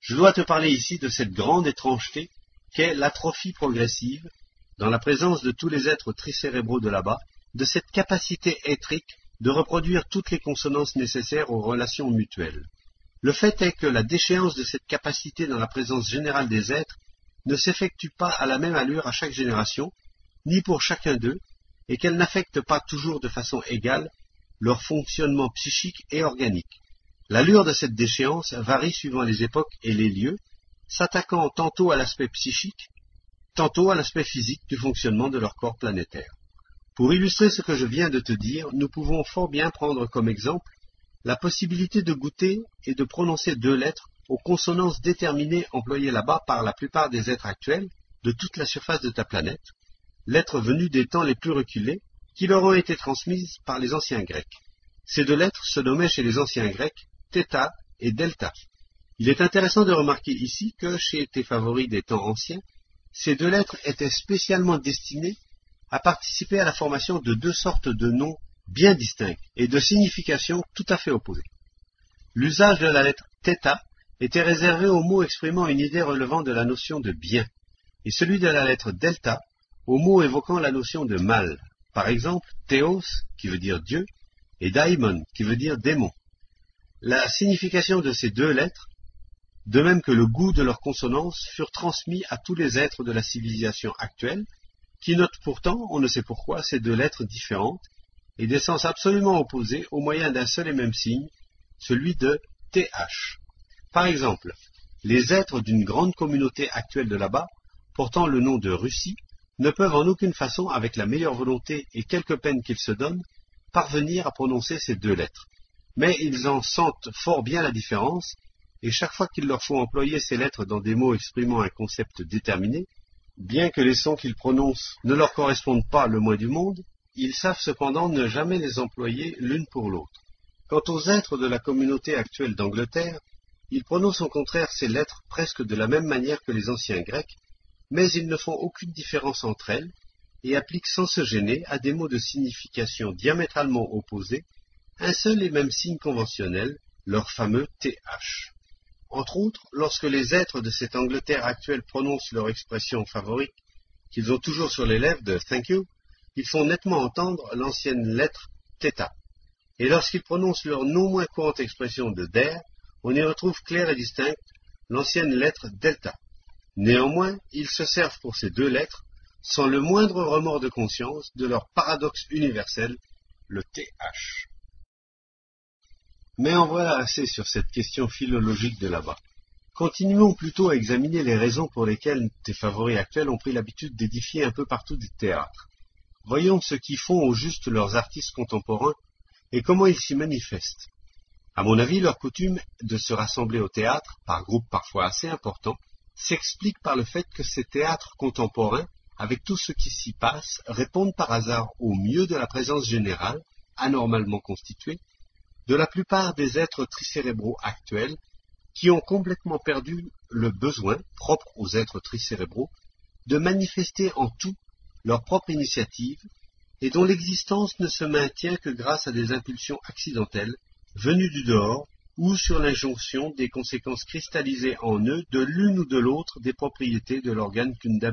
Je dois te parler ici de cette grande étrangeté qu'est l'atrophie progressive, dans la présence de tous les êtres tricérébraux de là-bas, de cette capacité étrique de reproduire toutes les consonances nécessaires aux relations mutuelles. Le fait est que la déchéance de cette capacité dans la présence générale des êtres ne s'effectue pas à la même allure à chaque génération, ni pour chacun d'eux, et qu'elle n'affecte pas toujours de façon égale leur fonctionnement psychique et organique. L'allure de cette déchéance varie suivant les époques et les lieux, s'attaquant tantôt à l'aspect psychique, tantôt à l'aspect physique du fonctionnement de leur corps planétaire. Pour illustrer ce que je viens de te dire, nous pouvons fort bien prendre comme exemple la possibilité de goûter et de prononcer deux lettres aux consonances déterminées employées là-bas par la plupart des êtres actuels de toute la surface de ta planète, lettres venues des temps les plus reculés, qui leur ont été transmises par les anciens Grecs. Ces deux lettres se nommaient chez les anciens Grecs θ et delta. Il est intéressant de remarquer ici que chez tes favoris des temps anciens, ces deux lettres étaient spécialement destinées à participer à la formation de deux sortes de noms bien distincts et de significations tout à fait opposées. L'usage de la lettre θ était réservé aux mots exprimant une idée relevant de la notion de bien, et celui de la lettre delta aux mots évoquant la notion de mal. Par exemple, théos, qui veut dire Dieu, et daimon, qui veut dire démon. La signification de ces deux lettres, de même que le goût de leurs consonances, furent transmis à tous les êtres de la civilisation actuelle, qui notent pourtant, on ne sait pourquoi, ces deux lettres différentes et des sens absolument opposés au moyen d'un seul et même signe, celui de th. Par exemple, les êtres d'une grande communauté actuelle de là-bas, portant le nom de Russie, ne peuvent en aucune façon, avec la meilleure volonté et quelque peine qu'ils se donnent, parvenir à prononcer ces deux lettres. Mais ils en sentent fort bien la différence, et chaque fois qu'il leur faut employer ces lettres dans des mots exprimant un concept déterminé, bien que les sons qu'ils prononcent ne leur correspondent pas le moins du monde, ils savent cependant ne jamais les employer l'une pour l'autre. Quant aux êtres de la communauté actuelle d'Angleterre, ils prononcent au contraire ces lettres presque de la même manière que les anciens Grecs, mais ils ne font aucune différence entre elles et appliquent sans se gêner à des mots de signification diamétralement opposés un seul et même signe conventionnel, leur fameux TH. Entre autres, lorsque les êtres de cette Angleterre actuelle prononcent leur expression favorite, qu'ils ont toujours sur les lèvres de thank you, ils font nettement entendre l'ancienne lettre θ. Et lorsqu'ils prononcent leur non moins courante expression de der, on y retrouve clair et distinct l'ancienne lettre delta. Néanmoins, ils se servent pour ces deux lettres, sans le moindre remords de conscience, de leur paradoxe universel, le TH. Mais en voilà assez sur cette question philologique de là-bas. Continuons plutôt à examiner les raisons pour lesquelles tes favoris actuels ont pris l'habitude d'édifier un peu partout des théâtres. Voyons ce qui font au juste leurs artistes contemporains et comment ils s'y manifestent. À mon avis, leur coutume de se rassembler au théâtre, par groupes parfois assez importants, s'explique par le fait que ces théâtres contemporains, avec tout ce qui s'y passe, répondent par hasard au mieux de la présence générale, anormalement constituée, de la plupart des êtres tricérébraux actuels, qui ont complètement perdu le besoin, propre aux êtres tricérébraux, de manifester en tout leur propre initiative et dont l'existence ne se maintient que grâce à des impulsions accidentelles venues du dehors ou sur l'injonction des conséquences cristallisées en eux de l'une ou de l'autre des propriétés de l'organe Kunda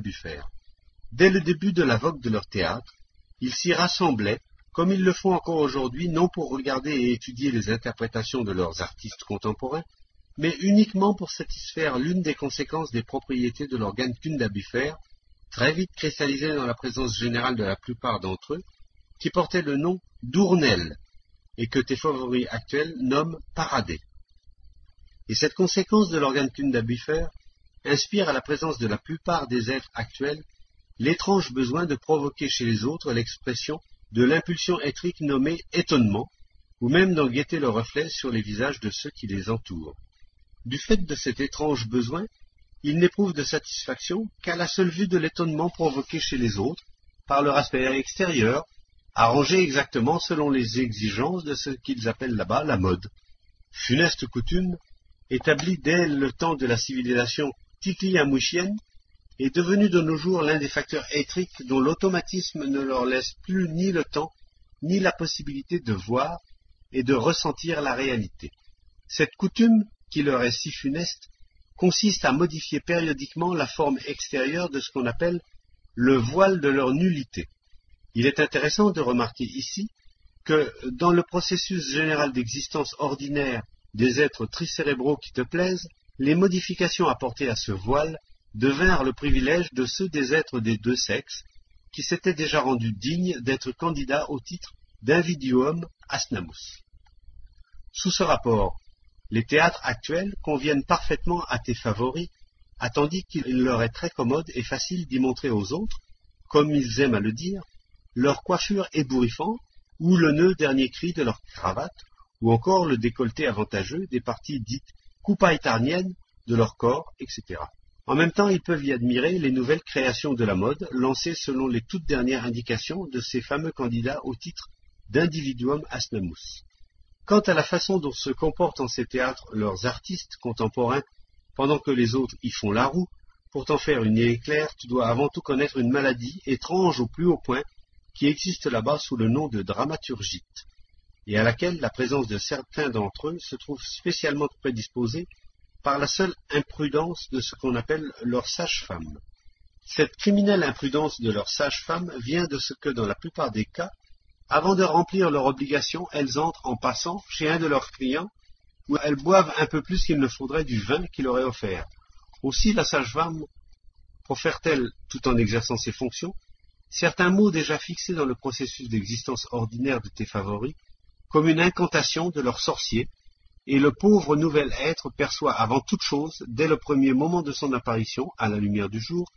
Dès le début de la vogue de leur théâtre, ils s'y rassemblaient, comme ils le font encore aujourd'hui, non pour regarder et étudier les interprétations de leurs artistes contemporains, mais uniquement pour satisfaire l'une des conséquences des propriétés de l'organe Kunda très vite cristallisé dans la présence générale de la plupart d'entre eux, qui portait le nom d'Ournel, et que tes favoris actuels nomment Paradé. Et cette conséquence de l'organe buffer inspire à la présence de la plupart des êtres actuels l'étrange besoin de provoquer chez les autres l'expression de l'impulsion étrique nommée étonnement, ou même d'en guetter le reflet sur les visages de ceux qui les entourent. Du fait de cet étrange besoin, il n'éprouve de satisfaction qu'à la seule vue de l'étonnement provoqué chez les autres par leur aspect extérieur, arrangé exactement selon les exigences de ce qu'ils appellent là-bas la mode. Funeste coutume, établie dès le temps de la civilisation titi-amouchienne, est devenue de nos jours l'un des facteurs étriques dont l'automatisme ne leur laisse plus ni le temps ni la possibilité de voir et de ressentir la réalité. Cette coutume, qui leur est si funeste, consiste à modifier périodiquement la forme extérieure de ce qu'on appelle le voile de leur nullité. Il est intéressant de remarquer ici que dans le processus général d'existence ordinaire des êtres tricérébraux qui te plaisent, les modifications apportées à ce voile devinrent le privilège de ceux des êtres des deux sexes qui s'étaient déjà rendus dignes d'être candidats au titre d'invidium asnamus. Sous ce rapport, les théâtres actuels conviennent parfaitement à tes favoris, attendu qu'il leur est très commode et facile d'y montrer aux autres, comme ils aiment à le dire, leur coiffure ébouriffante, ou le nœud dernier cri de leur cravate, ou encore le décolleté avantageux des parties dites coupaétarniennes de leur corps, etc. En même temps, ils peuvent y admirer les nouvelles créations de la mode, lancées selon les toutes dernières indications de ces fameux candidats au titre d'individuum asnamus. Quant à la façon dont se comportent en ces théâtres leurs artistes contemporains, pendant que les autres y font la roue, pour t'en faire une idée claire, tu dois avant tout connaître une maladie étrange au plus haut point, qui existe là-bas sous le nom de dramaturgite, et à laquelle la présence de certains d'entre eux se trouve spécialement prédisposée par la seule imprudence de ce qu'on appelle leur sage-femme. Cette criminelle imprudence de leur sage-femme vient de ce que, dans la plupart des cas, avant de remplir leur obligation, elles entrent en passant chez un de leurs clients, où elles boivent un peu plus qu'il ne faudrait du vin qu'il aurait offert. Aussi la sage-femme profère-t-elle, tout en exerçant ses fonctions, certains mots déjà fixés dans le processus d'existence ordinaire de tes favoris, comme une incantation de leur sorcier, et le pauvre nouvel être perçoit avant toute chose, dès le premier moment de son apparition, à la lumière du jour,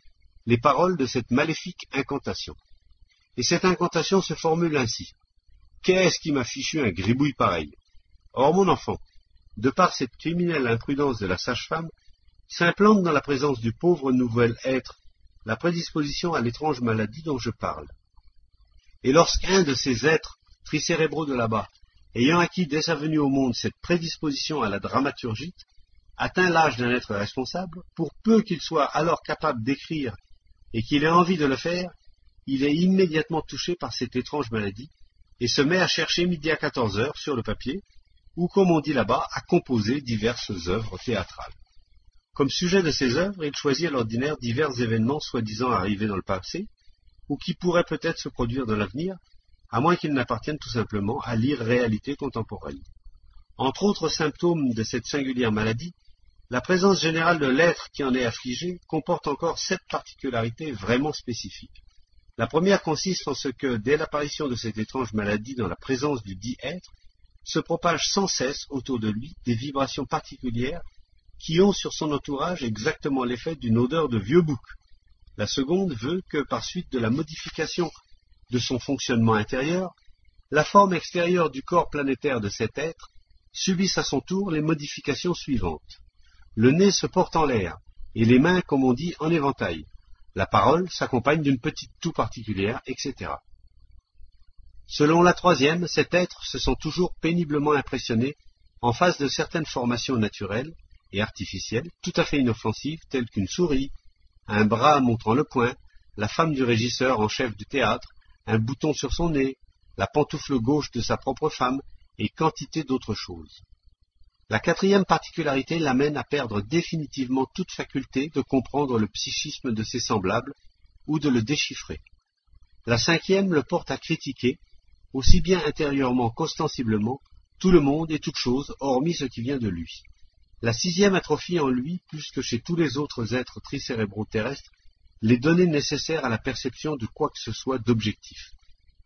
les paroles de cette maléfique incantation. Et cette incantation se formule ainsi. Qu'est-ce qui m'a fichu un gribouille pareil? Or, mon enfant, de par cette criminelle imprudence de la sage-femme, s'implante dans la présence du pauvre nouvel être la prédisposition à l'étrange maladie dont je parle. Et lorsqu'un de ces êtres tricérébraux de là-bas, ayant acquis dès sa venue au monde cette prédisposition à la dramaturgie, atteint l'âge d'un être responsable, pour peu qu'il soit alors capable d'écrire et qu'il ait envie de le faire, il est immédiatement touché par cette étrange maladie et se met à chercher midi à quatorze heures sur le papier, ou comme on dit là-bas, à composer diverses œuvres théâtrales. Comme sujet de ces œuvres, il choisit à l'ordinaire divers événements soi-disant arrivés dans le passé, ou qui pourraient peut-être se produire dans l'avenir, à moins qu'ils n'appartiennent tout simplement à l'irréalité contemporaine. Entre autres symptômes de cette singulière maladie, la présence générale de l'être qui en est affligé comporte encore sept particularités vraiment spécifiques. La première consiste en ce que, dès l'apparition de cette étrange maladie dans la présence du dit être, se propagent sans cesse autour de lui des vibrations particulières qui ont sur son entourage exactement l'effet d'une odeur de vieux bouc. La seconde veut que, par suite de la modification de son fonctionnement intérieur, la forme extérieure du corps planétaire de cet être subisse à son tour les modifications suivantes. Le nez se porte en l'air, et les mains, comme on dit, en éventail. La parole s'accompagne d'une petite toux particulière, etc. Selon la troisième, cet être se sent toujours péniblement impressionné en face de certaines formations naturelles, et artificielle, tout à fait inoffensive, telle qu'une souris, un bras montrant le poing, la femme du régisseur en chef du théâtre, un bouton sur son nez, la pantoufle gauche de sa propre femme, et quantité d'autres choses. La quatrième particularité l'amène à perdre définitivement toute faculté de comprendre le psychisme de ses semblables ou de le déchiffrer. La cinquième le porte à critiquer, aussi bien intérieurement qu'ostensiblement, tout le monde et toute chose, hormis ce qui vient de lui. La sixième atrophie en lui, plus que chez tous les autres êtres tricérébraux terrestres, les données nécessaires à la perception de quoi que ce soit d'objectif.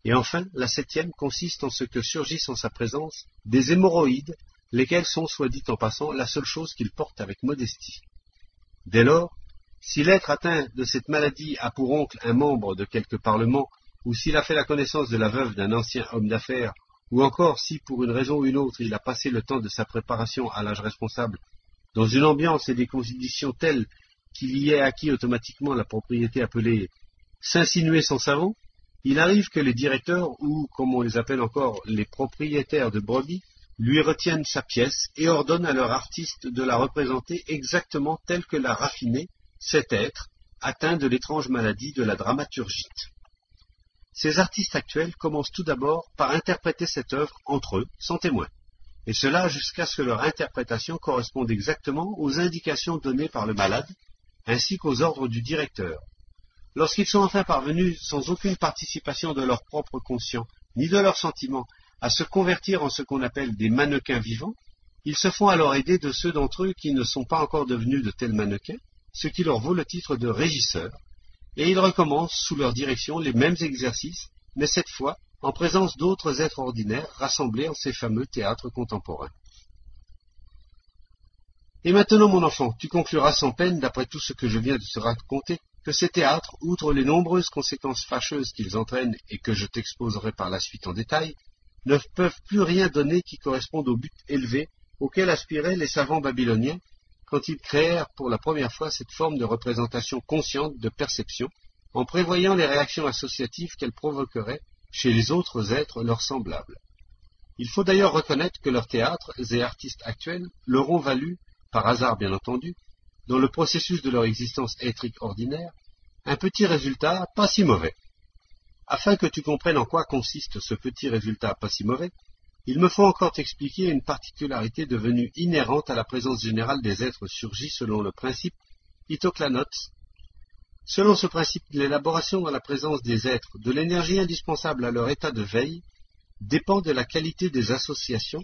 Et enfin, la septième consiste en ce que surgissent en sa présence des hémorroïdes, lesquels sont, soit dit en passant, la seule chose qu'il porte avec modestie. Dès lors, si l'être atteint de cette maladie a pour oncle un membre de quelque parlement, ou s'il a fait la connaissance de la veuve d'un ancien homme d'affaires, ou encore si, pour une raison ou une autre, il a passé le temps de sa préparation à l'âge responsable dans une ambiance et des conditions telles qu'il y ait acquis automatiquement la propriété appelée s'insinuer son savon, il arrive que les directeurs, ou comme on les appelle encore les propriétaires de brebis, lui retiennent sa pièce et ordonnent à leur artiste de la représenter exactement telle que l'a raffinée cet être atteint de l'étrange maladie de la dramaturgite. Ces artistes actuels commencent tout d'abord par interpréter cette œuvre entre eux, sans témoin, et cela jusqu'à ce que leur interprétation corresponde exactement aux indications données par le malade, ainsi qu'aux ordres du directeur. Lorsqu'ils sont enfin parvenus, sans aucune participation de leur propre conscient, ni de leurs sentiments, à se convertir en ce qu'on appelle des mannequins vivants, ils se font alors aider de ceux d'entre eux qui ne sont pas encore devenus de tels mannequins, ce qui leur vaut le titre de régisseurs, et ils recommencent sous leur direction les mêmes exercices, mais cette fois en présence d'autres êtres ordinaires rassemblés en ces fameux théâtres contemporains. Et maintenant, mon enfant, tu concluras sans peine, d'après tout ce que je viens de te raconter, que ces théâtres, outre les nombreuses conséquences fâcheuses qu'ils entraînent et que je t'exposerai par la suite en détail, ne peuvent plus rien donner qui corresponde au but élevé auquel aspiraient les savants babyloniens quand ils créèrent pour la première fois cette forme de représentation consciente de perception, en prévoyant les réactions associatives qu'elle provoquerait chez les autres êtres leurs semblables. Il faut d'ailleurs reconnaître que leurs théâtres et artistes actuels leur ont valu, par hasard bien entendu, dans le processus de leur existence étrique ordinaire, un petit résultat pas si mauvais. Afin que tu comprennes en quoi consiste ce petit résultat pas si mauvais, il me faut encore t'expliquer une particularité devenue inhérente à la présence générale des êtres surgis selon le principe Itoclanotes. Selon ce principe, l'élaboration dans la présence des êtres de l'énergie indispensable à leur état de veille dépend de la qualité des associations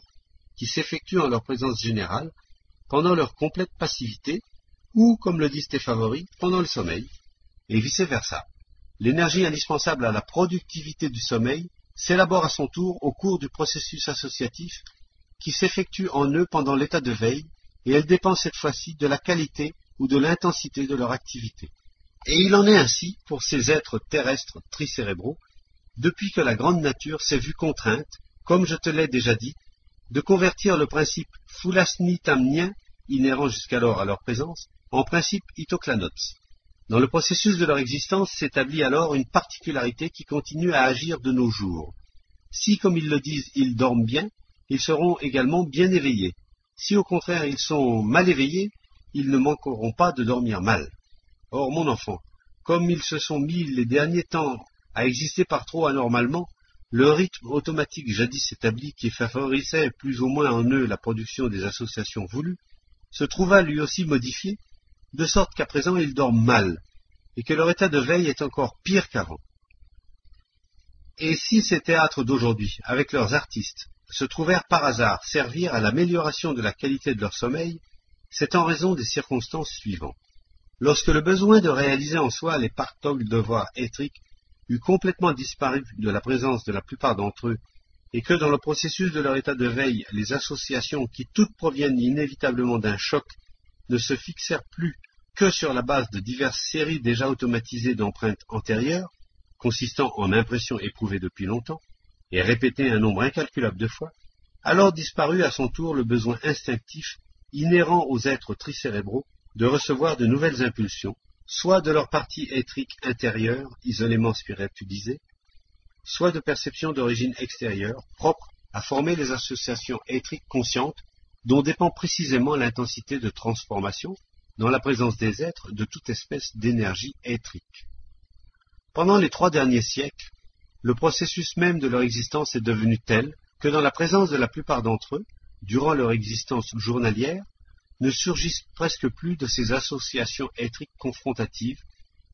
qui s'effectuent en leur présence générale pendant leur complète passivité ou, comme le disent tes favoris, pendant le sommeil, et vice-versa. L'énergie indispensable à la productivité du sommeil s'élabore à son tour au cours du processus associatif qui s'effectue en eux pendant l'état de veille, et elle dépend cette fois-ci de la qualité ou de l'intensité de leur activité. Et il en est ainsi pour ces êtres terrestres tricérébraux, depuis que la grande nature s'est vue contrainte, comme je te l'ai déjà dit, de convertir le principe fulasnitamnien, inhérent jusqu'alors à leur présence, en principe itoclanotes. Dans le processus de leur existence s'établit alors une particularité qui continue à agir de nos jours. Si, comme ils le disent, ils dorment bien, ils seront également bien éveillés. Si au contraire ils sont mal éveillés, ils ne manqueront pas de dormir mal. Or, mon enfant, comme ils se sont mis les derniers temps à exister par trop anormalement, le rythme automatique jadis établi qui favorisait plus ou moins en eux la production des associations voulues, se trouva lui aussi modifié de sorte qu'à présent ils dorment mal, et que leur état de veille est encore pire qu'avant. Et si ces théâtres d'aujourd'hui, avec leurs artistes, se trouvèrent par hasard servir à l'amélioration de la qualité de leur sommeil, c'est en raison des circonstances suivantes. Lorsque le besoin de réaliser en soi les partoques devoirs étriques eut complètement disparu de la présence de la plupart d'entre eux, et que dans le processus de leur état de veille, les associations qui toutes proviennent inévitablement d'un choc ne se fixèrent plus que sur la base de diverses séries déjà automatisées d'empreintes antérieures, consistant en impressions éprouvées depuis longtemps, et répétées un nombre incalculable de fois, alors disparut à son tour le besoin instinctif inhérent aux êtres tricérébraux de recevoir de nouvelles impulsions, soit de leur partie étrique intérieure, isolément spiritualisée, soit de perceptions d'origine extérieure, propres à former les associations étriques conscientes dont dépend précisément l'intensité de transformation, dans la présence des êtres, de toute espèce d'énergie étrique. Pendant les trois derniers siècles, le processus même de leur existence est devenu tel que dans la présence de la plupart d'entre eux, durant leur existence journalière, ne surgissent presque plus de ces associations étriques confrontatives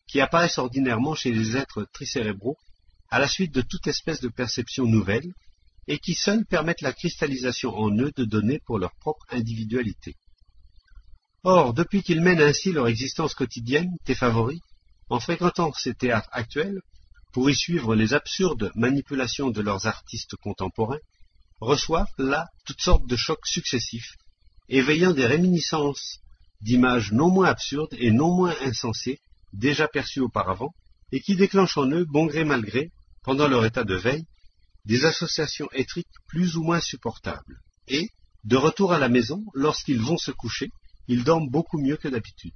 qui apparaissent ordinairement chez les êtres tricérébraux à la suite de toute espèce de perception nouvelle et qui seules permettent la cristallisation en eux de données pour leur propre individualité. Or, depuis qu'ils mènent ainsi leur existence quotidienne, tes favoris, en fréquentant ces théâtres actuels, pour y suivre les absurdes manipulations de leurs artistes contemporains, reçoivent là toutes sortes de chocs successifs, éveillant des réminiscences d'images non moins absurdes et non moins insensées, déjà perçues auparavant, et qui déclenchent en eux, bon gré mal gré, pendant leur état de veille, des associations étriques plus ou moins supportables. Et, de retour à la maison, lorsqu'ils vont se coucher, ils dorment beaucoup mieux que d'habitude.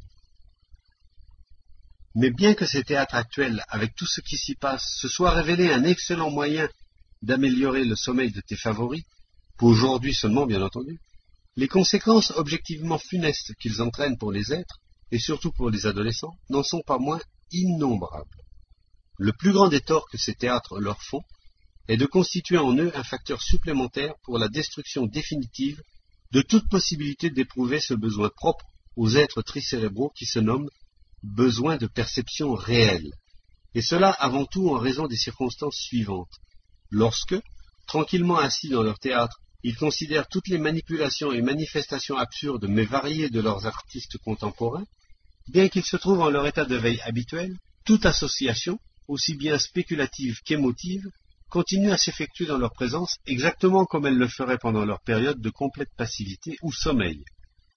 Mais bien que ces théâtres actuels, avec tout ce qui s'y passe, se soient révélés un excellent moyen d'améliorer le sommeil de tes favoris, pour aujourd'hui seulement bien entendu, les conséquences objectivement funestes qu'ils entraînent pour les êtres, et surtout pour les adolescents, n'en sont pas moins innombrables. Le plus grand des torts que ces théâtres leur font est de constituer en eux un facteur supplémentaire pour la destruction définitive de toute possibilité d'éprouver ce besoin propre aux êtres tricérébraux qui se nomment besoin de perception réelle, et cela avant tout en raison des circonstances suivantes. Lorsque, tranquillement assis dans leur théâtre, ils considèrent toutes les manipulations et manifestations absurdes mais variées de leurs artistes contemporains, bien qu'ils se trouvent en leur état de veille habituel, toute association, aussi bien spéculative qu'émotive, continue à s'effectuer dans leur présence exactement comme elle le ferait pendant leur période de complète passivité ou sommeil.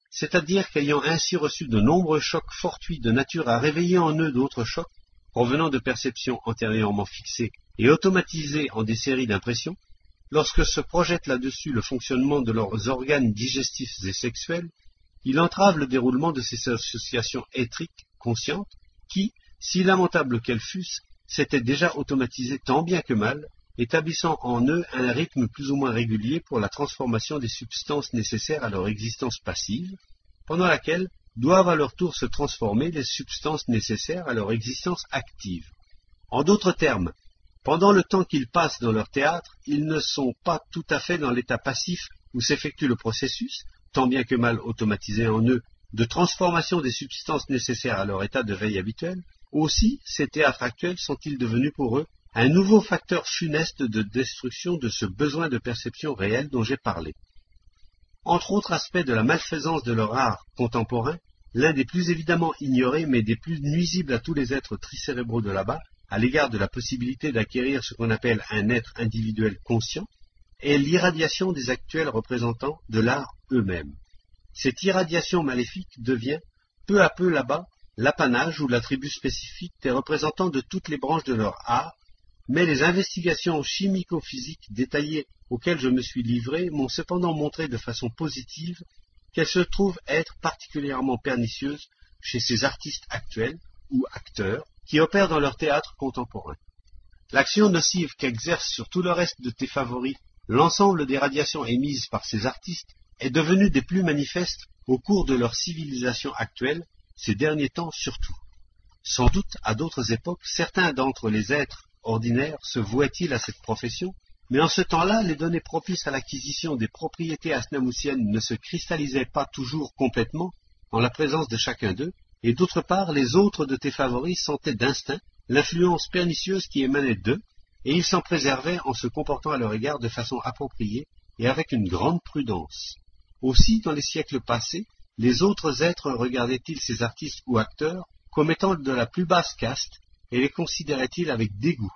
C'est-à-dire qu'ayant ainsi reçu de nombreux chocs fortuits de nature à réveiller en eux d'autres chocs, provenant de perceptions antérieurement fixées et automatisées en des séries d'impressions, lorsque se projette là-dessus le fonctionnement de leurs organes digestifs et sexuels, il entrave le déroulement de ces associations étriques conscientes qui, si lamentables qu'elles fussent, s'étaient déjà automatisées tant bien que mal, établissant en eux un rythme plus ou moins régulier pour la transformation des substances nécessaires à leur existence passive, pendant laquelle doivent à leur tour se transformer les substances nécessaires à leur existence active. En d'autres termes, pendant le temps qu'ils passent dans leur théâtre, ils ne sont pas tout à fait dans l'état passif où s'effectue le processus, tant bien que mal automatisé en eux, de transformation des substances nécessaires à leur état de veille habituel, aussi ces théâtres actuels sont-ils devenus pour eux un nouveau facteur funeste de destruction de ce besoin de perception réelle dont j'ai parlé. Entre autres aspects de la malfaisance de leur art contemporain, l'un des plus évidemment ignorés mais des plus nuisibles à tous les êtres tricérébraux de là-bas, à l'égard de la possibilité d'acquérir ce qu'on appelle un être individuel conscient, est l'irradiation des actuels représentants de l'art eux-mêmes. Cette irradiation maléfique devient, peu à peu là-bas, l'apanage ou l'attribut spécifique des représentants de toutes les branches de leur art, mais les investigations chimico-physiques détaillées auxquelles je me suis livré m'ont cependant montré de façon positive qu'elles se trouvent être particulièrement pernicieuses chez ces artistes actuels ou acteurs qui opèrent dans leur théâtre contemporain. L'action nocive qu'exerce sur tout le reste de tes favoris l'ensemble des radiations émises par ces artistes est devenue des plus manifestes au cours de leur civilisation actuelle, ces derniers temps surtout. Sans doute, à d'autres époques, certains d'entre les êtres ordinaires se vouaient-ils à cette profession, mais en ce temps-là, les données propices à l'acquisition des propriétés asnamoussiennes ne se cristallisaient pas toujours complètement en la présence de chacun d'eux, et d'autre part les autres de tes favoris sentaient d'instinct l'influence pernicieuse qui émanait d'eux, et ils s'en préservaient en se comportant à leur égard de façon appropriée et avec une grande prudence. Aussi, dans les siècles passés, les autres êtres regardaient-ils ces artistes ou acteurs comme étant de la plus basse caste, et les considéraient-ils avec dégoût?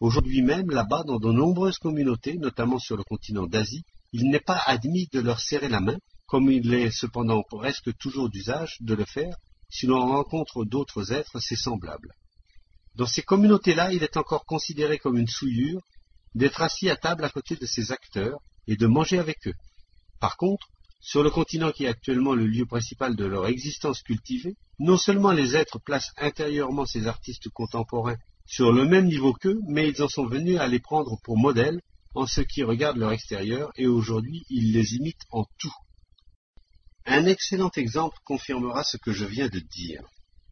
Aujourd'hui même, là-bas, dans de nombreuses communautés, notamment sur le continent d'Asie, il n'est pas admis de leur serrer la main, comme il est cependant presque toujours d'usage de le faire si l'on rencontre d'autres êtres assez semblables. Dans ces communautés-là, il est encore considéré comme une souillure d'être assis à table à côté de ces acteurs et de manger avec eux. Par contre, sur le continent qui est actuellement le lieu principal de leur existence cultivée, non seulement les êtres placent intérieurement ces artistes contemporains sur le même niveau qu'eux, mais ils en sont venus à les prendre pour modèles en ce qui regarde leur extérieur, et aujourd'hui ils les imitent en tout. Un excellent exemple confirmera ce que je viens de dire.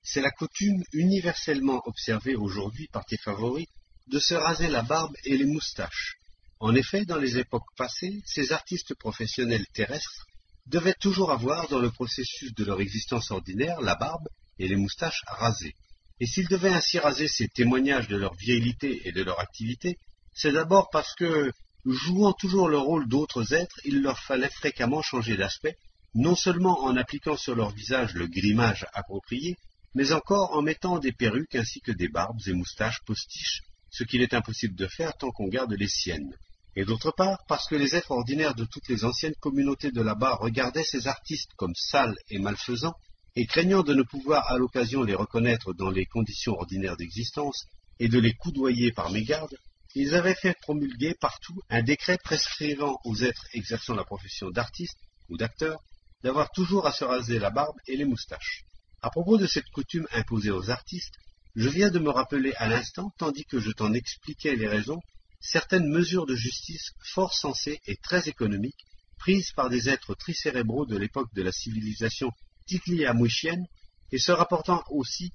C'est la coutume universellement observée aujourd'hui par tes favoris de se raser la barbe et les moustaches. En effet, dans les époques passées, ces artistes professionnels terrestres devaient toujours avoir, dans le processus de leur existence ordinaire, la barbe et les moustaches rasées. Et s'ils devaient ainsi raser ces témoignages de leur virilité et de leur activité, c'est d'abord parce que, jouant toujours le rôle d'autres êtres, il leur fallait fréquemment changer d'aspect, non seulement en appliquant sur leur visage le grimage approprié, mais encore en mettant des perruques ainsi que des barbes et moustaches postiches, ce qu'il est impossible de faire tant qu'on garde les siennes. Et d'autre part, parce que les êtres ordinaires de toutes les anciennes communautés de là-bas regardaient ces artistes comme sales et malfaisants, et craignant de ne pouvoir à l'occasion les reconnaître dans les conditions ordinaires d'existence, et de les coudoyer par mégarde, ils avaient fait promulguer partout un décret prescrivant aux êtres exerçant la profession d'artiste ou d'acteur d'avoir toujours à se raser la barbe et les moustaches. À propos de cette coutume imposée aux artistes, je viens de me rappeler à l'instant, tandis que je t'en expliquais les raisons, certaines mesures de justice fort sensées et très économiques, prises par des êtres tricérébraux de l'époque de la civilisation ticliamouchienne, et se rapportant aussi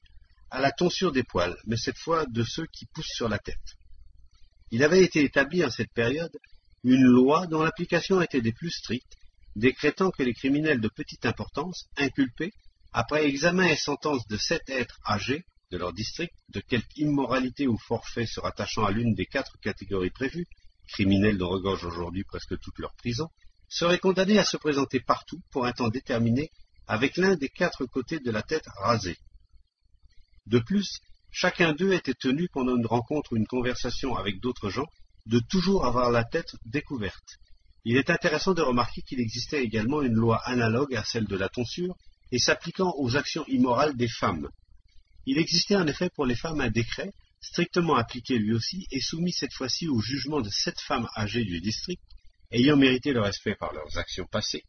à la tonsure des poils, mais cette fois de ceux qui poussent sur la tête. Il avait été établi en cette période une loi dont l'application était des plus strictes, décrétant que les criminels de petite importance, inculpés, après examen et sentence de sept êtres âgés de leur district, de quelque immoralité ou forfait se rattachant à l'une des quatre catégories prévues, criminels dont regorgent aujourd'hui presque toutes leurs prisons, seraient condamnés à se présenter partout pour un temps déterminé avec l'un des quatre côtés de la tête rasée. De plus, chacun d'eux était tenu pendant une rencontre ou une conversation avec d'autres gens de toujours avoir la tête découverte. Il est intéressant de remarquer qu'il existait également une loi analogue à celle de la tonsure et s'appliquant aux actions immorales des femmes. Il existait en effet pour les femmes un décret, strictement appliqué lui aussi, et soumis cette fois-ci au jugement de sept femmes âgées du district, ayant mérité le respect par leurs actions passées.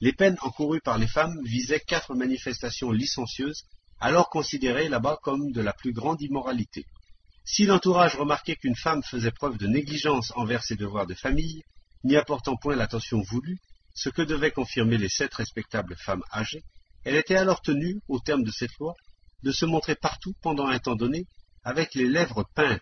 Les peines encourues par les femmes visaient quatre manifestations licencieuses, alors considérées là-bas comme de la plus grande immoralité. Si l'entourage remarquait qu'une femme faisait preuve de négligence envers ses devoirs de famille, n'y apportant point l'attention voulue, ce que devaient confirmer les sept respectables femmes âgées, elle était alors tenue, au terme de cette loi, de se montrer partout pendant un temps donné, avec les lèvres peintes.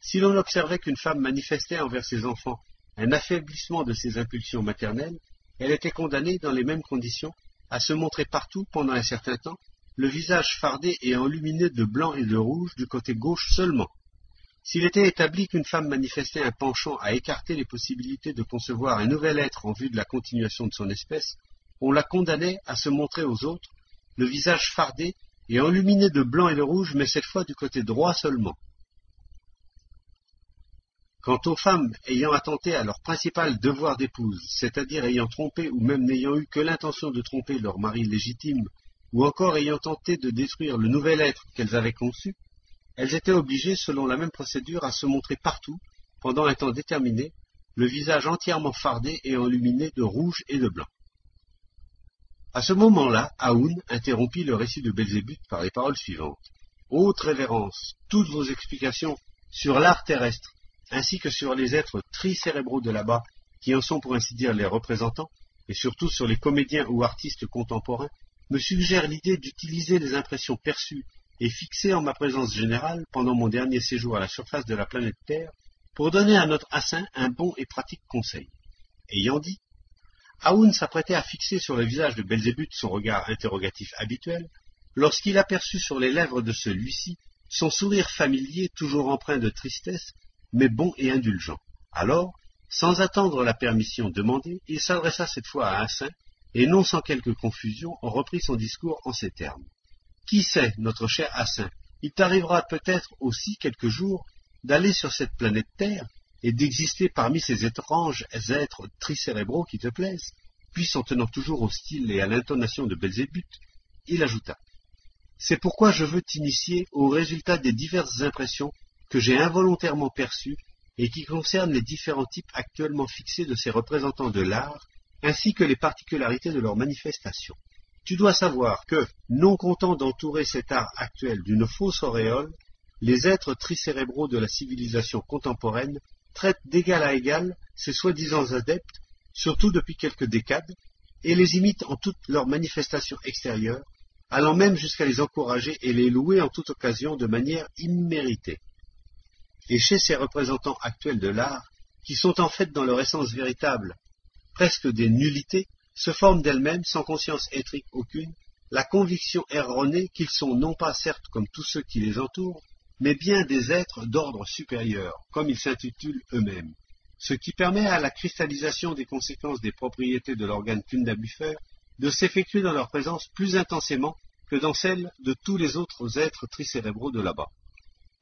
Si l'on observait qu'une femme manifestait envers ses enfants un affaiblissement de ses impulsions maternelles, elle était condamnée, dans les mêmes conditions, à se montrer partout pendant un certain temps, le visage fardé et enluminé de blanc et de rouge du côté gauche seulement. S'il était établi qu'une femme manifestait un penchant à écarter les possibilités de concevoir un nouvel être en vue de la continuation de son espèce, on la condamnait à se montrer aux autres, le visage fardé et enluminé de blanc et de rouge, mais cette fois du côté droit seulement. Quant aux femmes ayant attenté à leur principal devoir d'épouse, c'est-à-dire ayant trompé ou même n'ayant eu que l'intention de tromper leur mari légitime, ou encore ayant tenté de détruire le nouvel être qu'elles avaient conçu, elles étaient obligées, selon la même procédure, à se montrer partout, pendant un temps déterminé, le visage entièrement fardé et enluminé de rouge et de blanc. À ce moment-là, Aoun interrompit le récit de Belzébuth par les paroles suivantes. Haute révérence, toutes vos explications sur l'art terrestre, ainsi que sur les êtres tricérébraux de là-bas, qui en sont pour ainsi dire les représentants, et surtout sur les comédiens ou artistes contemporains, me suggèrent l'idée d'utiliser les impressions perçues et fixé en ma présence générale pendant mon dernier séjour à la surface de la planète Terre pour donner à notre assin un bon et pratique conseil. Ayant dit, Aoun s'apprêtait à fixer sur le visage de Belzébuth son regard interrogatif habituel, lorsqu'il aperçut sur les lèvres de celui-ci son sourire familier toujours empreint de tristesse, mais bon et indulgent. Alors, sans attendre la permission demandée, il s'adressa cette fois à Assin, et non sans quelque confusion, reprit son discours en ces termes. Qui sait, notre cher Assin, il t'arrivera peut-être aussi quelque jour d'aller sur cette planète Terre et d'exister parmi ces étranges êtres tricérébraux qui te plaisent. Puis, en tenant toujours au style et à l'intonation de Belzébuth, il ajouta C'est pourquoi je veux t'initier au résultat des diverses impressions que j'ai involontairement perçues et qui concernent les différents types actuellement fixés de ces représentants de l'art, ainsi que les particularités de leurs manifestations. Tu dois savoir que, non content d'entourer cet art actuel d'une fausse auréole, les êtres tricérébraux de la civilisation contemporaine traitent d'égal à égal ces soi-disant adeptes, surtout depuis quelques décades, et les imitent en toutes leurs manifestations extérieures, allant même jusqu'à les encourager et les louer en toute occasion de manière imméritée. Et chez ces représentants actuels de l'art, qui sont en fait dans leur essence véritable presque des nullités, se forment d'elles-mêmes, sans conscience étrique aucune, la conviction erronée qu'ils sont non pas certes comme tous ceux qui les entourent, mais bien des êtres d'ordre supérieur, comme ils s'intitulent eux-mêmes, ce qui permet à la cristallisation des conséquences des propriétés de l'organe Kunda-Buffer de s'effectuer dans leur présence plus intensément que dans celle de tous les autres êtres tricérébraux de là-bas.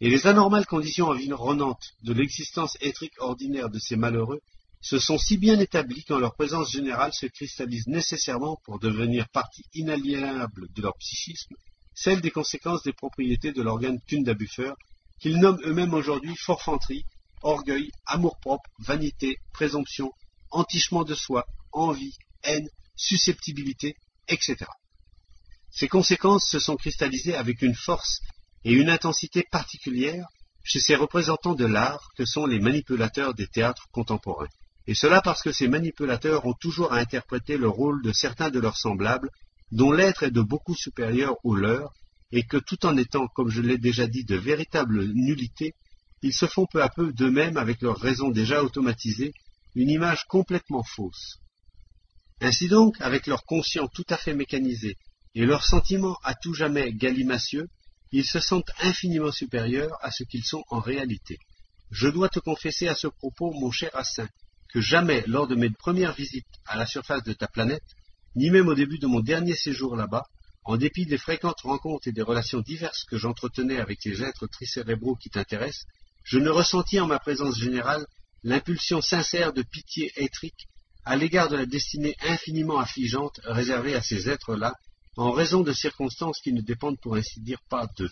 Et les anormales conditions environnantes de l'existence étrique ordinaire de ces malheureux se sont si bien établis qu'en leur présence générale se cristallisent nécessairement pour devenir partie inaliénable de leur psychisme, celle des conséquences des propriétés de l'organe Kunda-Buffer, qu'ils nomment eux-mêmes aujourd'hui forfanterie, orgueil, amour-propre, vanité, présomption, entichement de soi, envie, haine, susceptibilité, etc. Ces conséquences se sont cristallisées avec une force et une intensité particulières chez ces représentants de l'art que sont les manipulateurs des théâtres contemporains. Et cela parce que ces manipulateurs ont toujours à interpréter le rôle de certains de leurs semblables, dont l'être est de beaucoup supérieur au leur, et que tout en étant, comme je l'ai déjà dit, de véritables nullités, ils se font peu à peu d'eux-mêmes, avec leur raison déjà automatisée, une image complètement fausse. Ainsi donc, avec leur conscient tout à fait mécanisé et leurs sentiments à tout jamais galimacieux, ils se sentent infiniment supérieurs à ce qu'ils sont en réalité. Je dois te confesser à ce propos, mon cher Assin, que jamais lors de mes premières visites à la surface de ta planète, ni même au début de mon dernier séjour là-bas, en dépit des fréquentes rencontres et des relations diverses que j'entretenais avec les êtres tricérébraux qui t'intéressent, je ne ressentis en ma présence générale l'impulsion sincère de pitié étrique à l'égard de la destinée infiniment affligeante réservée à ces êtres-là, en raison de circonstances qui ne dépendent pour ainsi dire pas d'eux.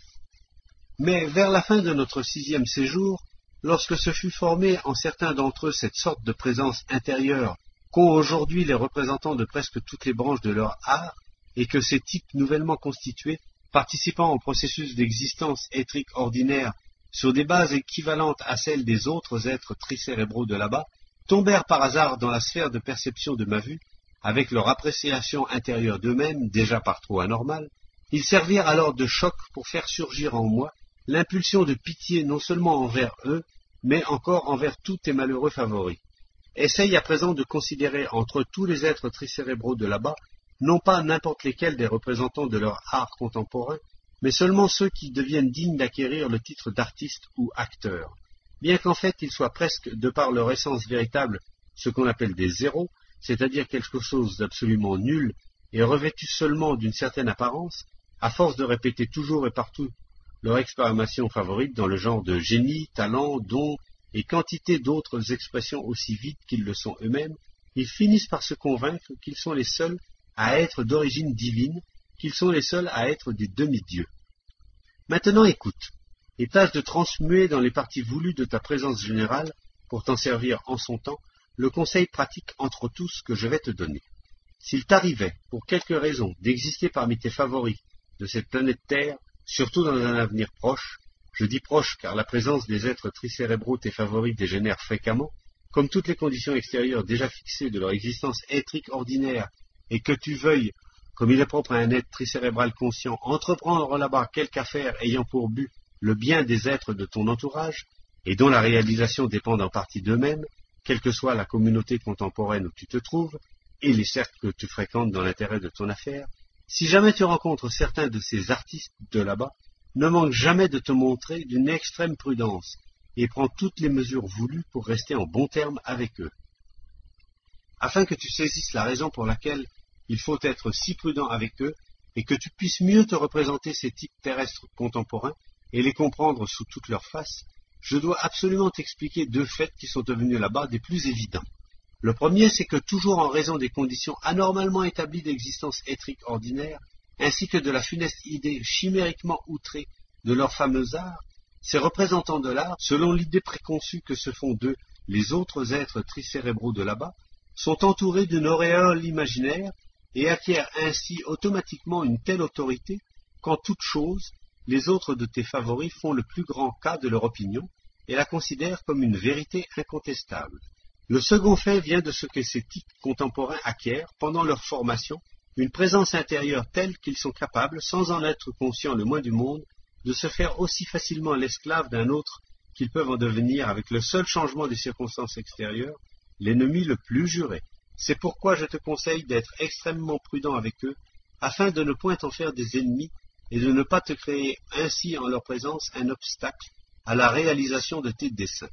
Mais vers la fin de notre sixième séjour, lorsque se fut formée en certains d'entre eux cette sorte de présence intérieure qu'ont aujourd'hui les représentants de presque toutes les branches de leur art, et que ces types nouvellement constitués, participant au processus d'existence étrique ordinaire sur des bases équivalentes à celles des autres êtres tricérébraux de là-bas, tombèrent par hasard dans la sphère de perception de ma vue, avec leur appréciation intérieure d'eux-mêmes, déjà par trop anormale, ils servirent alors de choc pour faire surgir en moi l'impulsion de pitié non seulement envers eux, mais encore envers tous tes malheureux favoris. Essaye à présent de considérer entre tous les êtres tricérébraux de là-bas, non pas n'importe lesquels des représentants de leur art contemporain, mais seulement ceux qui deviennent dignes d'acquérir le titre d'artiste ou acteur. Bien qu'en fait ils soient presque, de par leur essence véritable, ce qu'on appelle des zéros, c'est-à-dire quelque chose d'absolument nul et revêtu seulement d'une certaine apparence, à force de répéter toujours et partout leur exclamation favorite dans le genre de génie, talent, don et quantité d'autres expressions aussi vides qu'ils le sont eux-mêmes, ils finissent par se convaincre qu'ils sont les seuls à être d'origine divine, qu'ils sont les seuls à être des demi-dieux. Maintenant écoute, et tâche de transmuer dans les parties voulues de ta présence générale, pour t'en servir en son temps, le conseil pratique entre tous que je vais te donner. S'il t'arrivait, pour quelque raison, d'exister parmi tes favoris de cette planète Terre, surtout dans un avenir proche, je dis proche car la présence des êtres tricérébraux tes favoris dégénère fréquemment, comme toutes les conditions extérieures déjà fixées de leur existence étrique ordinaire, et que tu veuilles, comme il est propre à un être tricérébral conscient, entreprendre là-bas quelque affaire ayant pour but le bien des êtres de ton entourage, et dont la réalisation dépend en partie d'eux-mêmes, quelle que soit la communauté contemporaine où tu te trouves, et les cercles que tu fréquentes dans l'intérêt de ton affaire, si jamais tu rencontres certains de ces artistes de là-bas, ne manque jamais de te montrer d'une extrême prudence et prends toutes les mesures voulues pour rester en bon terme avec eux. Afin que tu saisisses la raison pour laquelle il faut être si prudent avec eux et que tu puisses mieux te représenter ces types terrestres contemporains et les comprendre sous toutes leurs faces, je dois absolument t'expliquer deux faits qui sont devenus là-bas des plus évidents. Le premier, c'est que toujours en raison des conditions anormalement établies d'existence étrique ordinaire, ainsi que de la funeste idée chimériquement outrée de leur fameux art, ces représentants de l'art, selon l'idée préconçue que se font d'eux les autres êtres tricérébraux de là-bas, sont entourés d'une auréole imaginaire et acquièrent ainsi automatiquement une telle autorité qu'en toute chose, les autres de tes favoris font le plus grand cas de leur opinion et la considèrent comme une vérité incontestable. Le second fait vient de ce que ces types contemporains acquièrent, pendant leur formation, une présence intérieure telle qu'ils sont capables, sans en être conscients le moins du monde, de se faire aussi facilement l'esclave d'un autre qu'ils peuvent en devenir avec le seul changement des circonstances extérieures, l'ennemi le plus juré. C'est pourquoi je te conseille d'être extrêmement prudent avec eux, afin de ne point en faire des ennemis et de ne pas te créer ainsi en leur présence un obstacle à la réalisation de tes desseins.